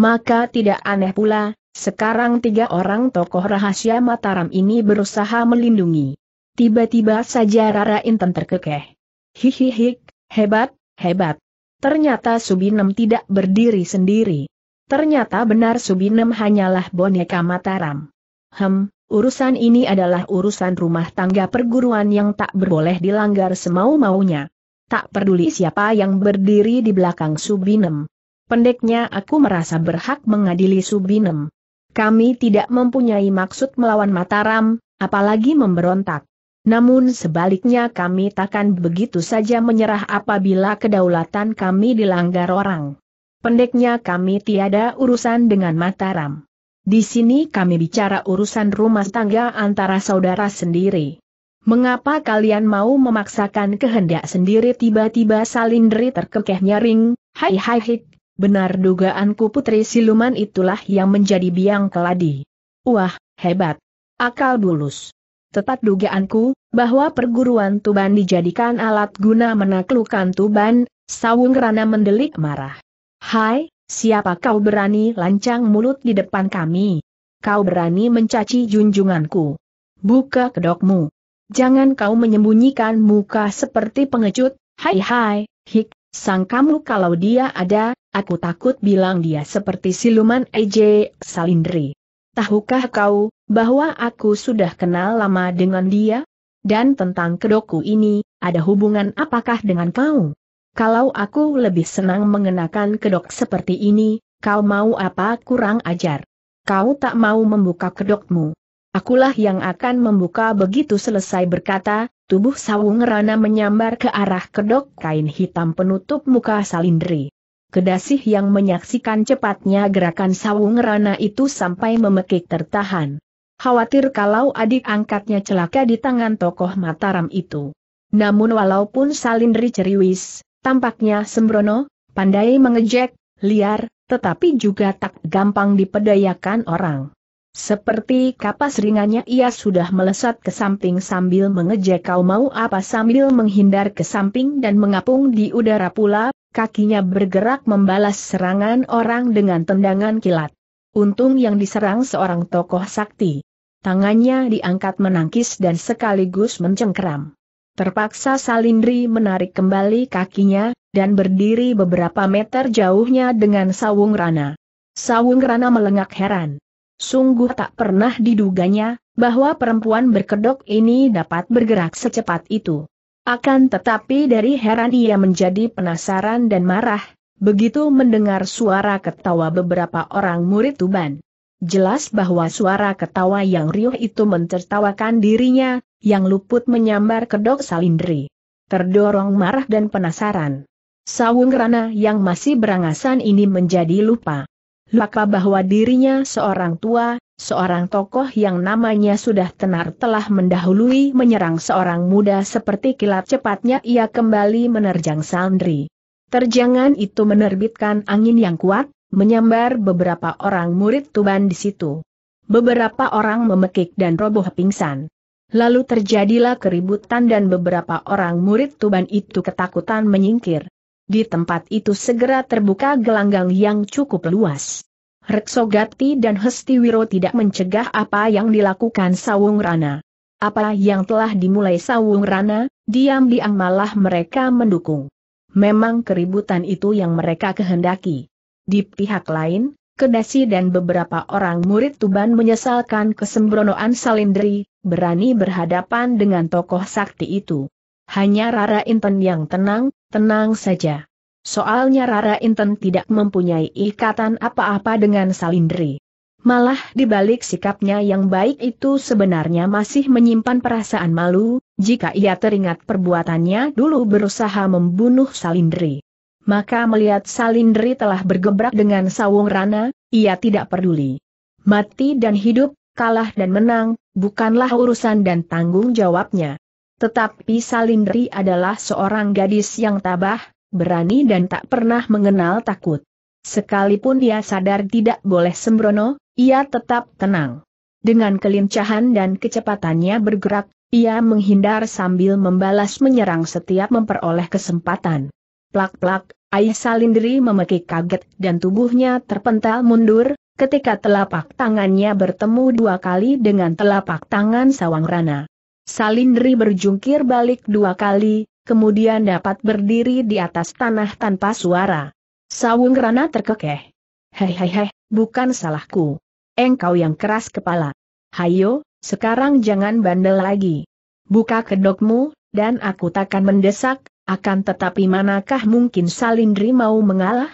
Maka tidak aneh pula, sekarang tiga orang tokoh rahasia Mataram ini berusaha melindungi. Tiba-tiba saja Rara Inten terkekeh. Hihihi, hebat, hebat. Ternyata Subinem tidak berdiri sendiri. Ternyata benar Subinem hanyalah boneka Mataram. Hem, urusan ini adalah urusan rumah tangga perguruan yang tak berboleh dilanggar semau-maunya. Tak peduli siapa yang berdiri di belakang Subinem. Pendeknya aku merasa berhak mengadili Subinem. Kami tidak mempunyai maksud melawan Mataram, apalagi memberontak. Namun sebaliknya kami takkan begitu saja menyerah apabila kedaulatan kami dilanggar orang. Pendeknya kami tiada urusan dengan Mataram. Di sini kami bicara urusan rumah tangga antara saudara sendiri. Mengapa kalian mau memaksakan kehendak sendiri tiba-tiba Salindri terkekeh nyaring, hai hai hik, benar dugaanku putri siluman itulah yang menjadi biang keladi. Wah, hebat. Akal bulus tepat dugaanku, bahwa perguruan Tuban dijadikan alat guna menaklukkan Tuban, Sawung Rana mendelik marah. Hai, siapa kau berani lancang mulut di depan kami? Kau berani mencaci junjunganku. Buka kedokmu. Jangan kau menyembunyikan muka seperti pengecut, hai hai, hik, sang kamu kalau dia ada, aku takut bilang dia seperti siluman EJ Salindri. Tahukah kau, bahwa aku sudah kenal lama dengan dia? Dan tentang kedokku ini, ada hubungan apakah dengan kau? Kalau aku lebih senang mengenakan kedok seperti ini, kau mau apa kurang ajar? Kau tak mau membuka kedokmu. Akulah yang akan membuka begitu selesai berkata, tubuh Sawung Rana menyambar ke arah kedok kain hitam penutup muka Salindri. Kedasih yang menyaksikan cepatnya gerakan Sawung Rana itu sampai memekik tertahan. Khawatir kalau adik angkatnya celaka di tangan tokoh Mataram itu. Namun walaupun Salindri ceriwis, tampaknya sembrono, pandai mengejek, liar, tetapi juga tak gampang dipedayakan orang. Seperti kapas ringannya ia sudah melesat ke samping sambil mengejek kau mau apa sambil menghindar ke samping dan mengapung di udara pula, kakinya bergerak membalas serangan orang dengan tendangan kilat. Untung yang diserang seorang tokoh sakti. Tangannya diangkat menangkis dan sekaligus mencengkeram. Terpaksa Salindri menarik kembali kakinya, dan berdiri beberapa meter jauhnya dengan Sawung Rana. Sawung Rana melengak heran. Sungguh tak pernah diduganya, bahwa perempuan berkedok ini dapat bergerak secepat itu. Akan tetapi dari heran ia menjadi penasaran dan marah, begitu mendengar suara ketawa beberapa orang murid Tuban. Jelas bahwa suara ketawa yang riuh itu mentertawakan dirinya, yang luput menyambar kedok salindri. Terdorong marah dan penasaran. Sawung Rana yang masih berangasan ini menjadi lupa. Lupa bahwa dirinya seorang tua, seorang tokoh yang namanya sudah tenar telah mendahului menyerang seorang muda seperti kilat cepatnya ia kembali menerjang Sandri. Terjangan itu menerbitkan angin yang kuat, menyambar beberapa orang murid Tuban di situ. Beberapa orang memekik dan roboh pingsan. Lalu terjadilah keributan dan beberapa orang murid Tuban itu ketakutan menyingkir. Di tempat itu segera terbuka gelanggang yang cukup luas. Reksogati dan Hestiwiro tidak mencegah apa yang dilakukan Sawung Rana. Apa yang telah dimulai Sawung Rana, diam-diam malah mereka mendukung. Memang keributan itu yang mereka kehendaki. Di pihak lain, Kedasi dan beberapa orang murid Tuban menyesalkan kesembronoan Salindri, berani berhadapan dengan tokoh sakti itu. Hanya Rara Inten yang tenang, tenang saja. Soalnya Rara Inten tidak mempunyai ikatan apa-apa dengan Salindri. Malah di balik sikapnya yang baik itu sebenarnya masih menyimpan perasaan malu, jika ia teringat perbuatannya dulu berusaha membunuh Salindri. Maka melihat Salindri telah bergebrak dengan Sawung Rana, ia tidak peduli. Mati dan hidup, kalah dan menang, bukanlah urusan dan tanggung jawabnya. Tetapi Salindri adalah seorang gadis yang tabah, berani dan tak pernah mengenal takut. Sekalipun dia sadar tidak boleh sembrono, ia tetap tenang. Dengan kelincahan dan kecepatannya bergerak, ia menghindar sambil membalas menyerang setiap memperoleh kesempatan. Plak-plak, ayah Salindri memekik kaget dan tubuhnya terpental mundur, ketika telapak tangannya bertemu dua kali dengan telapak tangan Sawang Rana. Salindri berjungkir balik dua kali, kemudian dapat berdiri di atas tanah tanpa suara. Sawung Rana terkekeh. Hehehe, bukan salahku. Engkau yang keras kepala. Hayo, sekarang jangan bandel lagi. Buka kedokmu, dan aku takkan mendesak, akan tetapi manakah mungkin Salindri mau mengalah?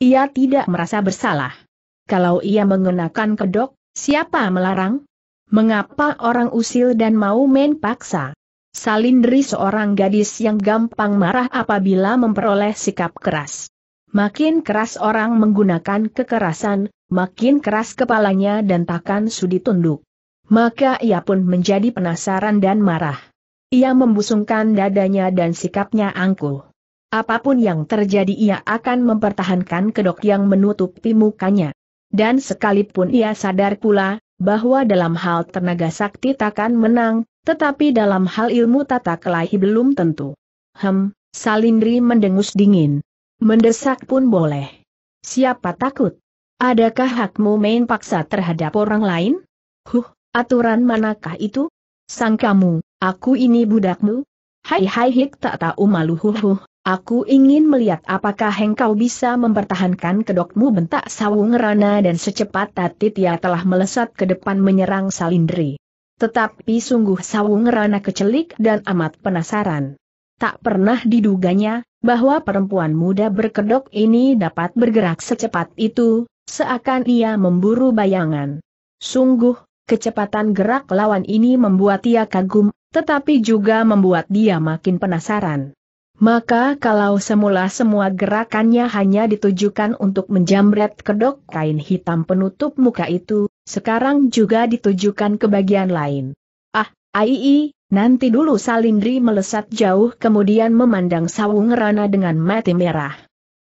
Ia tidak merasa bersalah. Kalau ia mengenakan kedok, siapa melarang? Mengapa orang usil dan mau main paksa? Salindri seorang gadis yang gampang marah apabila memperoleh sikap keras. Makin keras orang menggunakan kekerasan, makin keras kepalanya dan takkan sudi tunduk. Maka ia pun menjadi penasaran dan marah. Ia membusungkan dadanya dan sikapnya angkuh. Apa pun yang terjadi ia akan mempertahankan kedok yang menutupi mukanya. Dan sekalipun ia sadar pula, bahwa dalam hal tenaga sakti takkan menang, tetapi dalam hal ilmu tata kelahi belum tentu. Hem, Salindri mendengus dingin. Mendesak pun boleh. Siapa takut? Adakah hakmu main paksa terhadap orang lain? Huh, aturan manakah itu? Sang kamu, aku ini budakmu? Hai hai hik tak tahu malu huh huh. Aku ingin melihat apakah engkau bisa mempertahankan kedokmu bentak sawung rana dan secepat tatit ia telah melesat ke depan menyerang Salindri. Tetapi sungguh Sawung Rana kecelik dan amat penasaran. Tak pernah diduganya, bahwa perempuan muda berkedok ini dapat bergerak secepat itu, seakan ia memburu bayangan. Sungguh, kecepatan gerak lawan ini membuat ia kagum, tetapi juga membuat dia makin penasaran. Maka kalau semula semua gerakannya hanya ditujukan untuk menjamret kedok kain hitam penutup muka itu, sekarang juga ditujukan ke bagian lain. Ah, ai, nanti dulu Salindri melesat jauh kemudian memandang Sawung Rana dengan mati merah.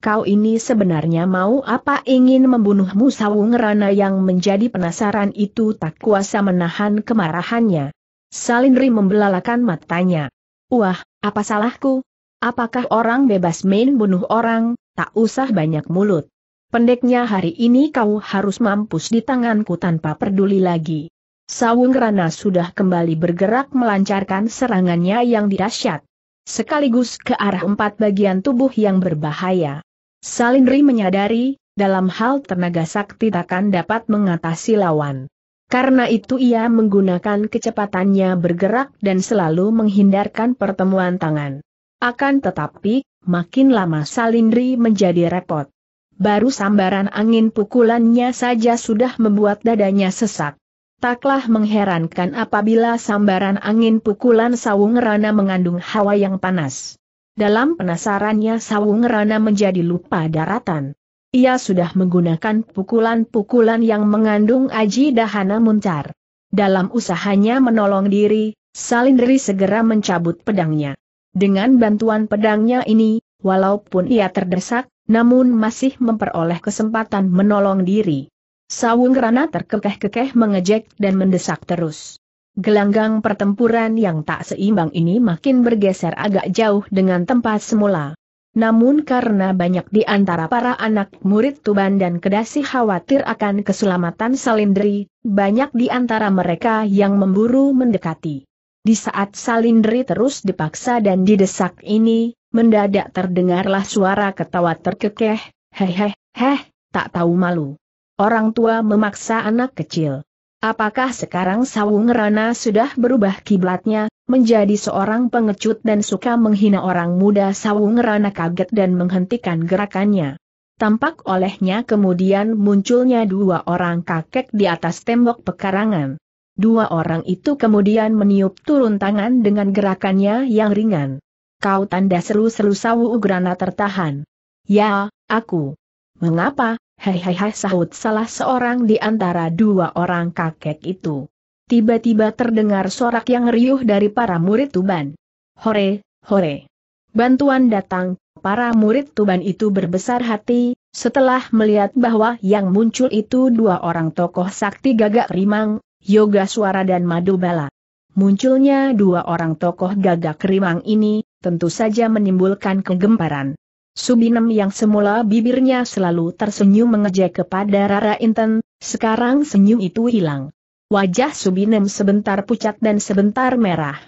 Kau ini sebenarnya mau apa ingin membunuhmu Sawung Rana yang menjadi penasaran itu tak kuasa menahan kemarahannya. Salindri membelalakan matanya. Wah, apa salahku? Apakah orang bebas main bunuh orang, tak usah banyak mulut. Pendeknya hari ini kau harus mampus di tanganku tanpa peduli lagi. Sawung Rana sudah kembali bergerak melancarkan serangannya yang dahsyat. Sekaligus ke arah empat bagian tubuh yang berbahaya. Salindri menyadari, dalam hal tenaga sakti takkan dapat mengatasi lawan. Karena itu ia menggunakan kecepatannya bergerak dan selalu menghindarkan pertemuan tangan. Akan tetapi, makin lama Salindri menjadi repot. Baru sambaran angin pukulannya saja sudah membuat dadanya sesak. Taklah mengherankan apabila sambaran angin pukulan Sawung Rana mengandung hawa yang panas. Dalam penasarannya Sawung Rana menjadi lupa daratan. Ia sudah menggunakan pukulan-pukulan yang mengandung aji dahana muncar. Dalam usahanya menolong diri, Salindri segera mencabut pedangnya. Dengan bantuan pedangnya ini, walaupun ia terdesak, namun masih memperoleh kesempatan menolong diri. Sawung Rana terkekeh-kekeh mengejek dan mendesak terus. Gelanggang pertempuran yang tak seimbang ini makin bergeser agak jauh dengan tempat semula. Namun karena banyak di antara para anak murid Tuban dan Kedasi khawatir akan keselamatan Salindri, banyak di antara mereka yang memburu mendekati. Di saat Salindri terus dipaksa dan didesak ini, mendadak terdengarlah suara ketawa terkekeh, heh heh, tak tahu malu. Orang tua memaksa anak kecil. Apakah sekarang Sawung Rana sudah berubah kiblatnya, menjadi seorang pengecut dan suka menghina orang muda Sawung Rana kaget dan menghentikan gerakannya. Tampak olehnya kemudian munculnya dua orang kakek di atas tembok pekarangan. Dua orang itu kemudian meniup turun tangan dengan gerakannya yang ringan. Kau tanda seru-seru sawu ugrana tertahan. Ya, aku. Mengapa? Hei hei hei sahut salah seorang di antara dua orang kakek itu. Tiba-tiba terdengar sorak yang riuh dari para murid Tuban. Hore, hore. Bantuan datang, para murid Tuban itu berbesar hati, setelah melihat bahwa yang muncul itu dua orang tokoh sakti gagak rimang, Yoga Suara dan Madubala. Munculnya dua orang tokoh gagak rimang ini, tentu saja menimbulkan kegemparan. Subinem yang semula bibirnya selalu tersenyum mengejek kepada Rara Inten, sekarang senyum itu hilang. Wajah Subinem sebentar pucat dan sebentar merah.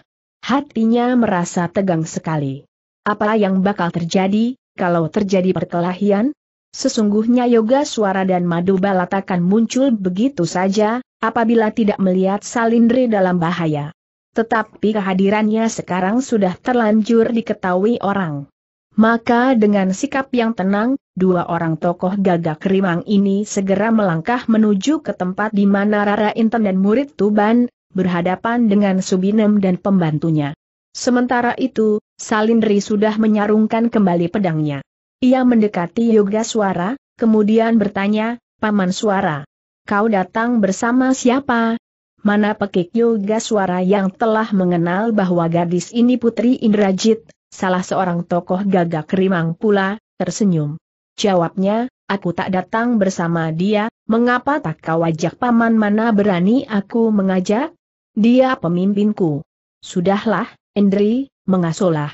Hatinya merasa tegang sekali. apa yang bakal terjadi, kalau terjadi perkelahian? Sesungguhnya yoga suara dan madu bala takkan muncul begitu saja, apabila tidak melihat Salindri dalam bahaya. Tetapi kehadirannya sekarang sudah terlanjur diketahui orang. Maka dengan sikap yang tenang, dua orang tokoh gagak rimang ini segera melangkah menuju ke tempat di mana Rara Inten dan murid Tuban, berhadapan dengan Subinem dan pembantunya. Sementara itu, Salindri sudah menyarungkan kembali pedangnya. Ia mendekati Yoga Suara, kemudian bertanya, Paman Suara, kau datang bersama siapa? Mana pekik Yoga Suara yang telah mengenal bahwa gadis ini Putri Indrajit, salah seorang tokoh gagak rimang pula, tersenyum. Jawabnya, aku tak datang bersama dia, mengapa tak kau ajak paman mana berani aku mengajak? Dia pemimpinku. Sudahlah, Endri, mengasulah.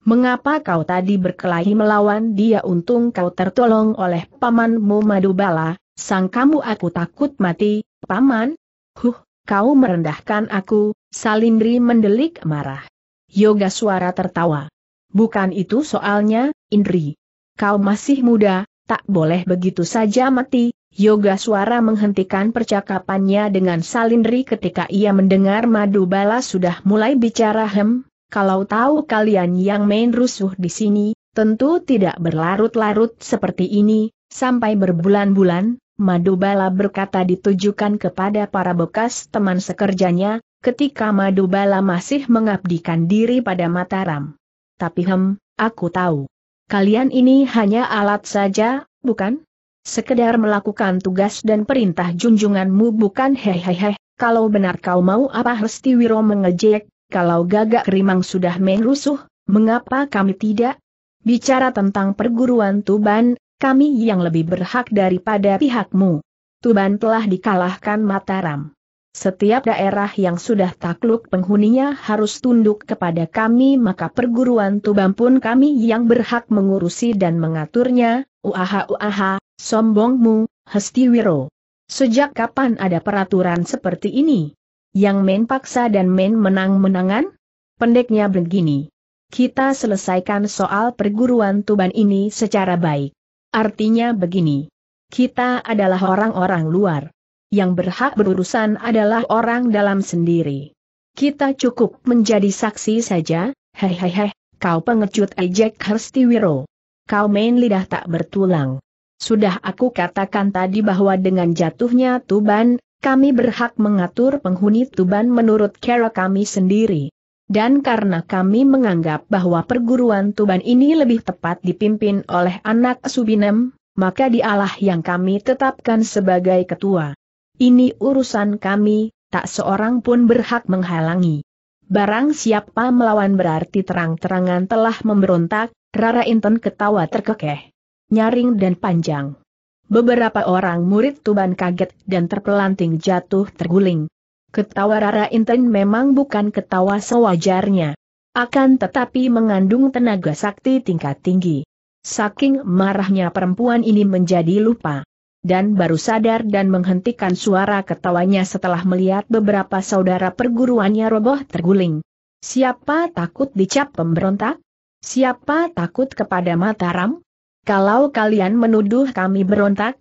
Mengapa kau tadi berkelahi melawan dia untung kau tertolong oleh pamanmu Madubala, sang kamu aku takut mati, paman? Huh, kau merendahkan aku, Salindri mendelik marah. Yoga suara tertawa. Bukan itu soalnya, Indri. Kau masih muda, tak boleh begitu saja mati. Yoga suara menghentikan percakapannya dengan Salindri ketika ia mendengar Madubala sudah mulai bicara hem, kalau tahu kalian yang main rusuh di sini, tentu tidak berlarut-larut seperti ini, sampai berbulan-bulan, Madubala berkata ditujukan kepada para bekas teman sekerjanya, ketika Madubala masih mengabdikan diri pada Mataram. Tapi hem, aku tahu. Kalian ini hanya alat saja, bukan? Sekedar melakukan tugas dan perintah junjunganmu bukan hehehe, kalau benar kau mau apa Hestiwiro mengejek, kalau gagak kerimang sudah main rusuh, mengapa kami tidak? Bicara tentang perguruan Tuban, kami yang lebih berhak daripada pihakmu. Tuban telah dikalahkan Mataram. Setiap daerah yang sudah takluk penghuninya harus tunduk kepada kami maka perguruan Tuban pun kami yang berhak mengurusi dan mengaturnya, uaha uaha, sombongmu, Hestiwiro. Sejak kapan ada peraturan seperti ini? Yang main paksa dan main menang-menangan? Pendeknya begini. Kita selesaikan soal perguruan Tuban ini secara baik. Artinya begini. Kita adalah orang-orang luar yang berhak berurusan adalah orang dalam sendiri. Kita cukup menjadi saksi saja, hehehe, kau pengecut ejek Herstiwiro. Kau main lidah tak bertulang. Sudah aku katakan tadi bahwa dengan jatuhnya Tuban, kami berhak mengatur penghuni Tuban menurut cara kami sendiri. Dan karena kami menganggap bahwa perguruan Tuban ini lebih tepat dipimpin oleh anak Subinem, maka dialah yang kami tetapkan sebagai ketua. Ini urusan kami, tak seorang pun berhak menghalangi. Barang siapa melawan berarti terang-terangan telah memberontak, Rara Inten ketawa terkekeh. Nyaring dan panjang. Beberapa orang murid Tuban kaget dan terpelanting jatuh terguling. Ketawa Rara Inten memang bukan ketawa sewajarnya. Akan tetapi mengandung tenaga sakti tingkat tinggi. Saking marahnya perempuan ini menjadi lupa dan baru sadar dan menghentikan suara ketawanya setelah melihat beberapa saudara perguruannya roboh terguling. Siapa takut dicap pemberontak? Siapa takut kepada Mataram? Kalau kalian menuduh kami berontak,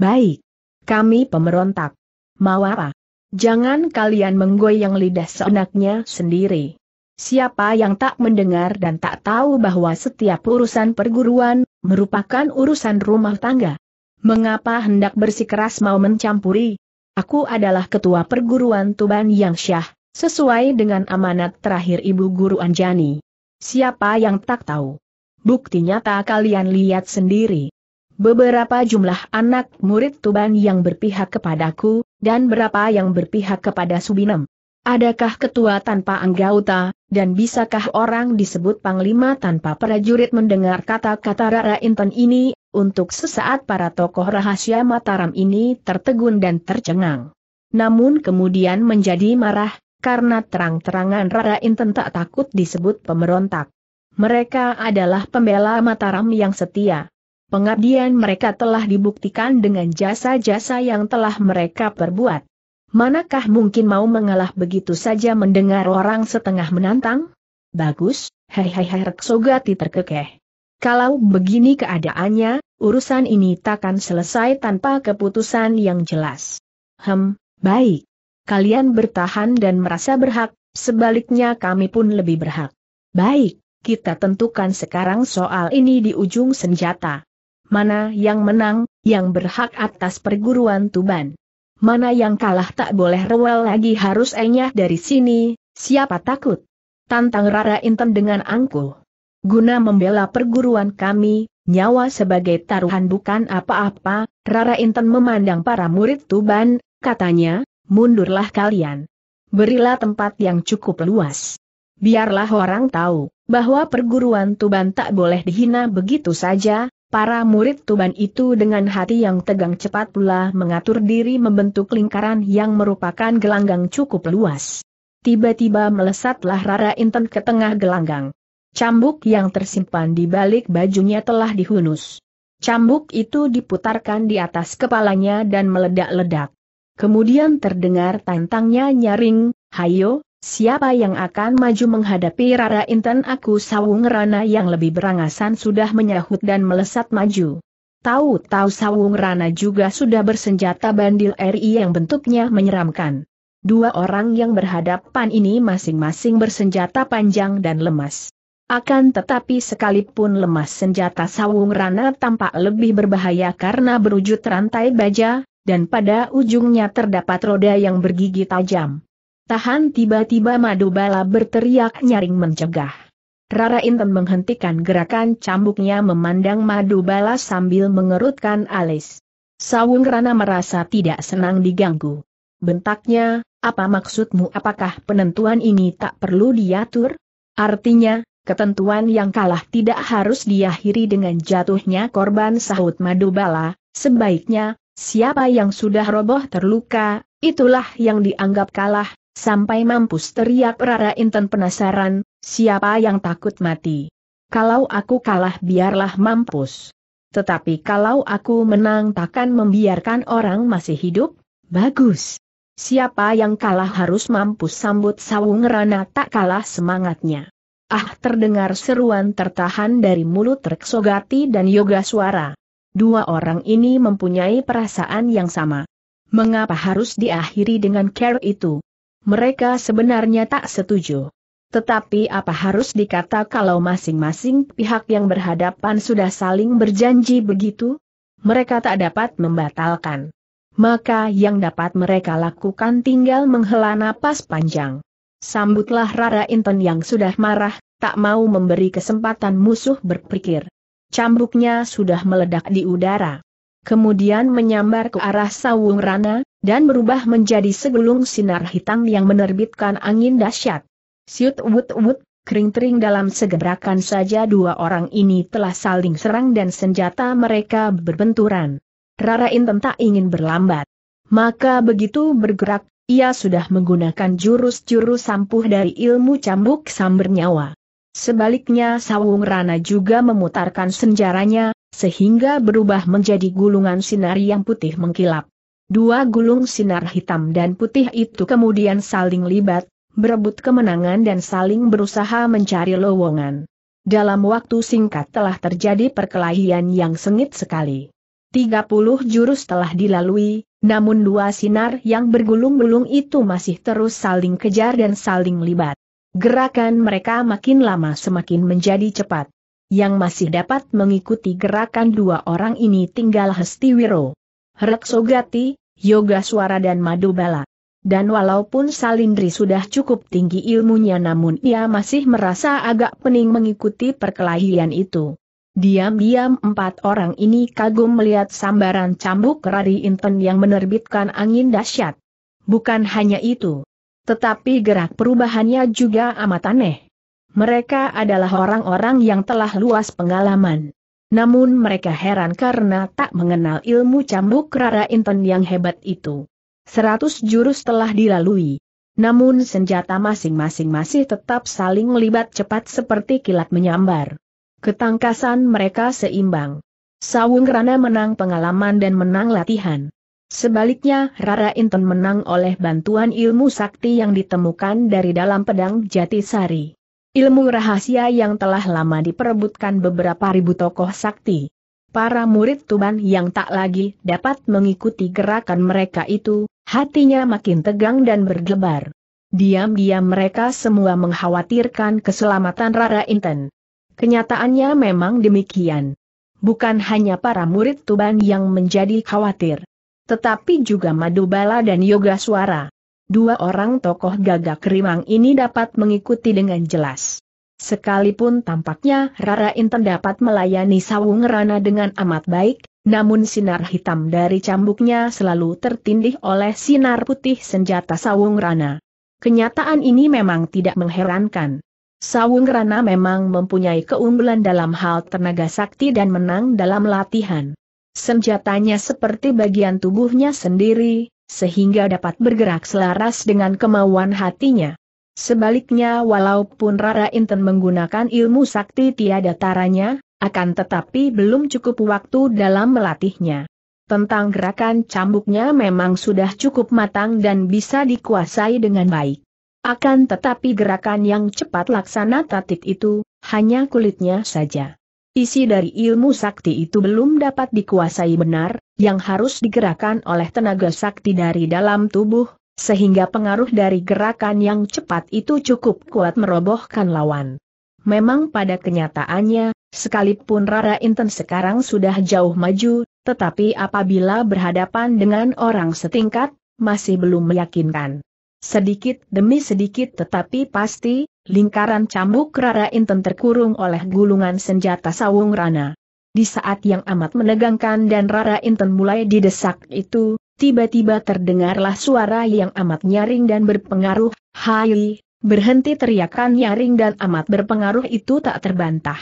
baik. Kami pemberontak. Mau apa? Jangan kalian menggoyang lidah seenaknya sendiri. Siapa yang tak mendengar dan tak tahu bahwa setiap urusan perguruan merupakan urusan rumah tangga? Mengapa hendak bersikeras mau mencampuri? Aku adalah ketua perguruan Tuban Yang Syah, sesuai dengan amanat terakhir Ibu Guru Anjani. Siapa yang tak tahu? Bukti nyata kalian lihat sendiri. Beberapa jumlah anak murid Tuban yang berpihak kepadaku, dan berapa yang berpihak kepada Subinem. Adakah ketua tanpa anggota, dan bisakah orang disebut panglima tanpa prajurit mendengar kata-kata Rara Inten ini, untuk sesaat para tokoh rahasia Mataram ini tertegun dan tercengang. Namun kemudian menjadi marah, karena terang-terangan Rara Inten tak takut disebut pemberontak. Mereka adalah pembela Mataram yang setia. Pengabdian mereka telah dibuktikan dengan jasa-jasa yang telah mereka perbuat. Manakah mungkin mau mengalah begitu saja mendengar orang setengah menantang? Bagus, Hei hei hei Reksogati terkekeh. Kalau begini keadaannya, urusan ini takkan selesai tanpa keputusan yang jelas. Hem, baik. Kalian bertahan dan merasa berhak, sebaliknya kami pun lebih berhak. Baik, kita tentukan sekarang soal ini di ujung senjata. Mana yang menang, yang berhak atas perguruan Tuban. Mana yang kalah tak boleh rewel lagi harus enyah dari sini, siapa takut? Tantang Rara Inten dengan angkuh. Guna membela perguruan kami, nyawa sebagai taruhan bukan apa-apa, Rara Inten memandang para murid Tuban, katanya, mundurlah kalian. Berilah tempat yang cukup luas. Biarlah orang tahu, bahwa perguruan Tuban tak boleh dihina begitu saja, para murid Tuban itu dengan hati yang tegang cepat pula mengatur diri membentuk lingkaran yang merupakan gelanggang cukup luas. Tiba-tiba melesatlah Rara Inten ke tengah gelanggang. Cambuk yang tersimpan di balik bajunya telah dihunus. Cambuk itu diputarkan di atas kepalanya dan meledak-ledak. Kemudian terdengar tantangnya nyaring, hayo, Siapa yang akan maju menghadapi Rara Inten aku Sawung Rana yang lebih berangasan sudah menyahut dan melesat maju. Tahu-tahu Sawung Rana juga sudah bersenjata bandil RI yang bentuknya menyeramkan. Dua orang yang berhadapan ini masing-masing bersenjata panjang dan lemas. Akan tetapi sekalipun lemas senjata Sawung Rana tampak lebih berbahaya karena berwujud rantai baja, dan pada ujungnya terdapat roda yang bergigi tajam. Tahan tiba-tiba Madubala berteriak nyaring mencegah. Rara Inten menghentikan gerakan cambuknya memandang Madubala sambil mengerutkan alis. Sawung Rana merasa tidak senang diganggu. Bentaknya, apa maksudmu apakah penentuan ini tak perlu diatur? Artinya, ketentuan yang kalah tidak harus diakhiri dengan jatuhnya korban sahut Madubala, sebaiknya, siapa yang sudah roboh terluka, itulah yang dianggap kalah, Sampai mampus teriak Rara Inten penasaran, siapa yang takut mati? Kalau aku kalah biarlah mampus. Tetapi kalau aku menang takkan membiarkan orang masih hidup? Bagus. Siapa yang kalah harus mampus sambut sawung Rana tak kalah semangatnya. Ah terdengar seruan tertahan dari mulut Reksogati dan Yoga Suara. Dua orang ini mempunyai perasaan yang sama. Mengapa harus diakhiri dengan care itu? Mereka sebenarnya tak setuju. Tetapi apa harus dikata kalau masing-masing pihak yang berhadapan sudah saling berjanji begitu? Mereka tak dapat membatalkan. Maka yang dapat mereka lakukan tinggal menghela napas panjang. Sambutlah Rara Inten yang sudah marah, tak mau memberi kesempatan musuh berpikir. Cambuknya sudah meledak di udara kemudian menyambar ke arah Sawung Rana, dan berubah menjadi segulung sinar hitam yang menerbitkan angin dahsyat. Siut wut wut, kering-kering dalam segebrakan saja dua orang ini telah saling serang dan senjata mereka berbenturan. Rara Inten tak ingin berlambat. Maka begitu bergerak, ia sudah menggunakan jurus-jurus sampuh dari ilmu cambuk samber nyawa. Sebaliknya Sawung Rana juga memutarkan senjaranya, sehingga berubah menjadi gulungan sinar yang putih mengkilap. Dua gulung sinar hitam dan putih itu kemudian saling libat, berebut kemenangan dan saling berusaha mencari lowongan. Dalam waktu singkat telah terjadi perkelahian yang sengit sekali. 30 jurus telah dilalui, namun dua sinar yang bergulung-gulung itu masih terus saling kejar dan saling libat. Gerakan mereka makin lama semakin menjadi cepat. Yang masih dapat mengikuti gerakan dua orang ini tinggal Hestiwiro. Reksogati, Yoga Suara dan Madubala. Dan walaupun Salindri sudah cukup tinggi ilmunya namun ia masih merasa agak pening mengikuti perkelahian itu. Diam-diam empat orang ini kagum melihat sambaran cambuk Rari Inten yang menerbitkan angin dahsyat. Bukan hanya itu. Tetapi gerak perubahannya juga amat aneh. Mereka adalah orang-orang yang telah luas pengalaman. Namun mereka heran karena tak mengenal ilmu cambuk Rara Inten yang hebat itu. Seratus jurus telah dilalui. Namun senjata masing-masing masih tetap saling melibat cepat seperti kilat menyambar. Ketangkasan mereka seimbang. Sawung Rana menang pengalaman dan menang latihan. Sebaliknya, Rara Inten menang oleh bantuan ilmu sakti yang ditemukan dari dalam pedang Jatisari. Ilmu rahasia yang telah lama diperebutkan beberapa ribu tokoh sakti. Para murid Tuban yang tak lagi dapat mengikuti gerakan mereka itu, hatinya makin tegang dan bergebar. Diam-diam mereka semua mengkhawatirkan keselamatan Rara Inten. Kenyataannya memang demikian. Bukan hanya para murid Tuban yang menjadi khawatir. Tetapi juga Madubala dan Yoga Suara. Dua orang tokoh gagak kerimang ini dapat mengikuti dengan jelas. Sekalipun tampaknya Rara Inten dapat melayani Sawung Rana dengan amat baik, namun sinar hitam dari cambuknya selalu tertindih oleh sinar putih senjata Sawung Rana. Kenyataan ini memang tidak mengherankan. Sawung Rana memang mempunyai keunggulan dalam hal tenaga sakti dan menang dalam latihan. Senjatanya seperti bagian tubuhnya sendiri, sehingga dapat bergerak selaras dengan kemauan hatinya. Sebaliknya walaupun Rara Inten menggunakan ilmu sakti tiada taranya, akan tetapi belum cukup waktu dalam melatihnya. Tentang gerakan cambuknya memang sudah cukup matang dan bisa dikuasai dengan baik. Akan tetapi gerakan yang cepat laksana tatik itu, hanya kulitnya saja. Isi dari ilmu sakti itu belum dapat dikuasai benar, yang harus digerakkan oleh tenaga sakti dari dalam tubuh, sehingga pengaruh dari gerakan yang cepat itu cukup kuat merobohkan lawan. Memang pada kenyataannya, sekalipun Rara Inten sekarang sudah jauh maju, tetapi apabila berhadapan dengan orang setingkat, masih belum meyakinkan. Sedikit demi sedikit tetapi pasti, lingkaran cambuk Rara Inten terkurung oleh gulungan senjata Sawung Rana. Di saat yang amat menegangkan dan Rara Inten mulai didesak itu, tiba-tiba terdengarlah suara yang amat nyaring dan berpengaruh, Hai, berhenti teriakan nyaring dan amat berpengaruh itu tak terbantah.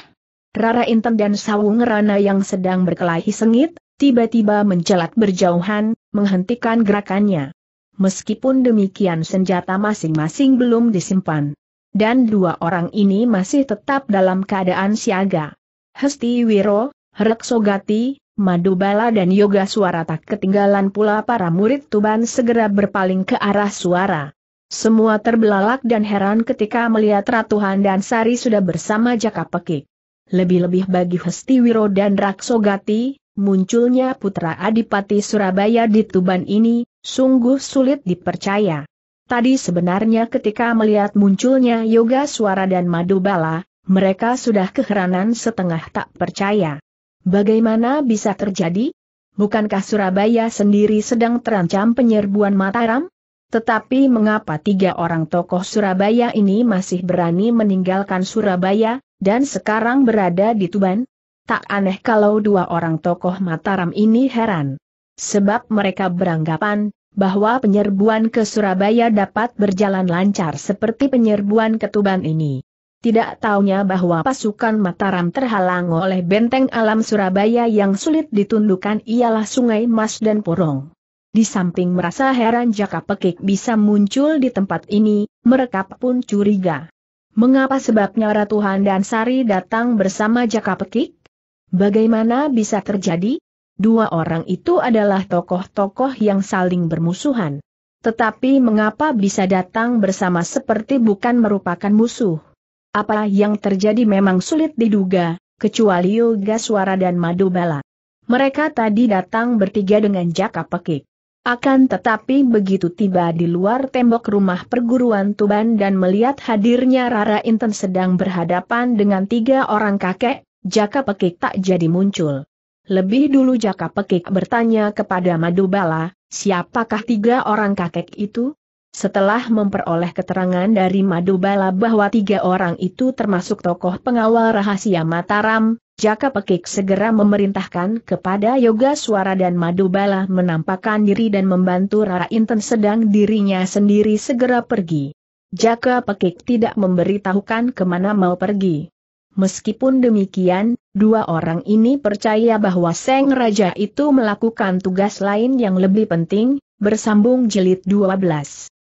Rara Inten dan Sawung Rana yang sedang berkelahi sengit, tiba-tiba mencelat berjauhan, menghentikan gerakannya. Meskipun demikian senjata masing-masing belum disimpan. Dan dua orang ini masih tetap dalam keadaan siaga. Hesti Wiro, Reksogati, Madubala dan Yoga Suara tak ketinggalan pula para murid Tuban segera berpaling ke arah suara. Semua terbelalak dan heran ketika melihat Ratuhan dan Sari sudah bersama Jaka Pekik. Lebih-lebih bagi Hesti Wiro dan Raksogati, munculnya putra Adipati Surabaya di Tuban ini, Sungguh sulit dipercaya. Tadi sebenarnya ketika melihat munculnya Yoga Suara dan Madubala, mereka sudah keheranan setengah tak percaya. Bagaimana bisa terjadi? Bukankah Surabaya sendiri sedang terancam penyerbuan Mataram? Tetapi mengapa tiga orang tokoh Surabaya ini masih berani meninggalkan Surabaya, dan sekarang berada di Tuban? Tak aneh kalau dua orang tokoh Mataram ini heran sebab mereka beranggapan bahwa penyerbuan ke Surabaya dapat berjalan lancar seperti penyerbuan ke Tuban ini. Tidak taunya bahwa pasukan Mataram terhalang oleh benteng alam Surabaya yang sulit ditundukkan ialah Sungai Mas dan Purong. Di samping merasa heran Jaka Pekik bisa muncul di tempat ini, mereka pun curiga. Mengapa sebabnya Ratuhan dan Sari datang bersama Jaka Pekik? Bagaimana bisa terjadi? Dua orang itu adalah tokoh-tokoh yang saling bermusuhan. Tetapi mengapa bisa datang bersama seperti bukan merupakan musuh? Apa yang terjadi memang sulit diduga, kecuali Yoga Suara dan Madubala. Mereka tadi datang bertiga dengan Jaka Pekik. Akan tetapi begitu tiba di luar tembok rumah perguruan Tuban dan melihat hadirnya Rara Inten sedang berhadapan dengan tiga orang kakek, Jaka Pekik tak jadi muncul. Lebih dulu Jaka Pekik bertanya kepada Madubala, siapakah tiga orang kakek itu? Setelah memperoleh keterangan dari Madubala bahwa tiga orang itu termasuk tokoh pengawal rahasia Mataram, Jaka Pekik segera memerintahkan kepada Yoga Suara dan Madubala menampakkan diri dan membantu Rara Inten sedang dirinya sendiri segera pergi. Jaka Pekik tidak memberitahukan ke mana mau pergi. Meskipun demikian, dua orang ini percaya bahwa Seng Raja itu melakukan tugas lain yang lebih penting, bersambung jilid 12.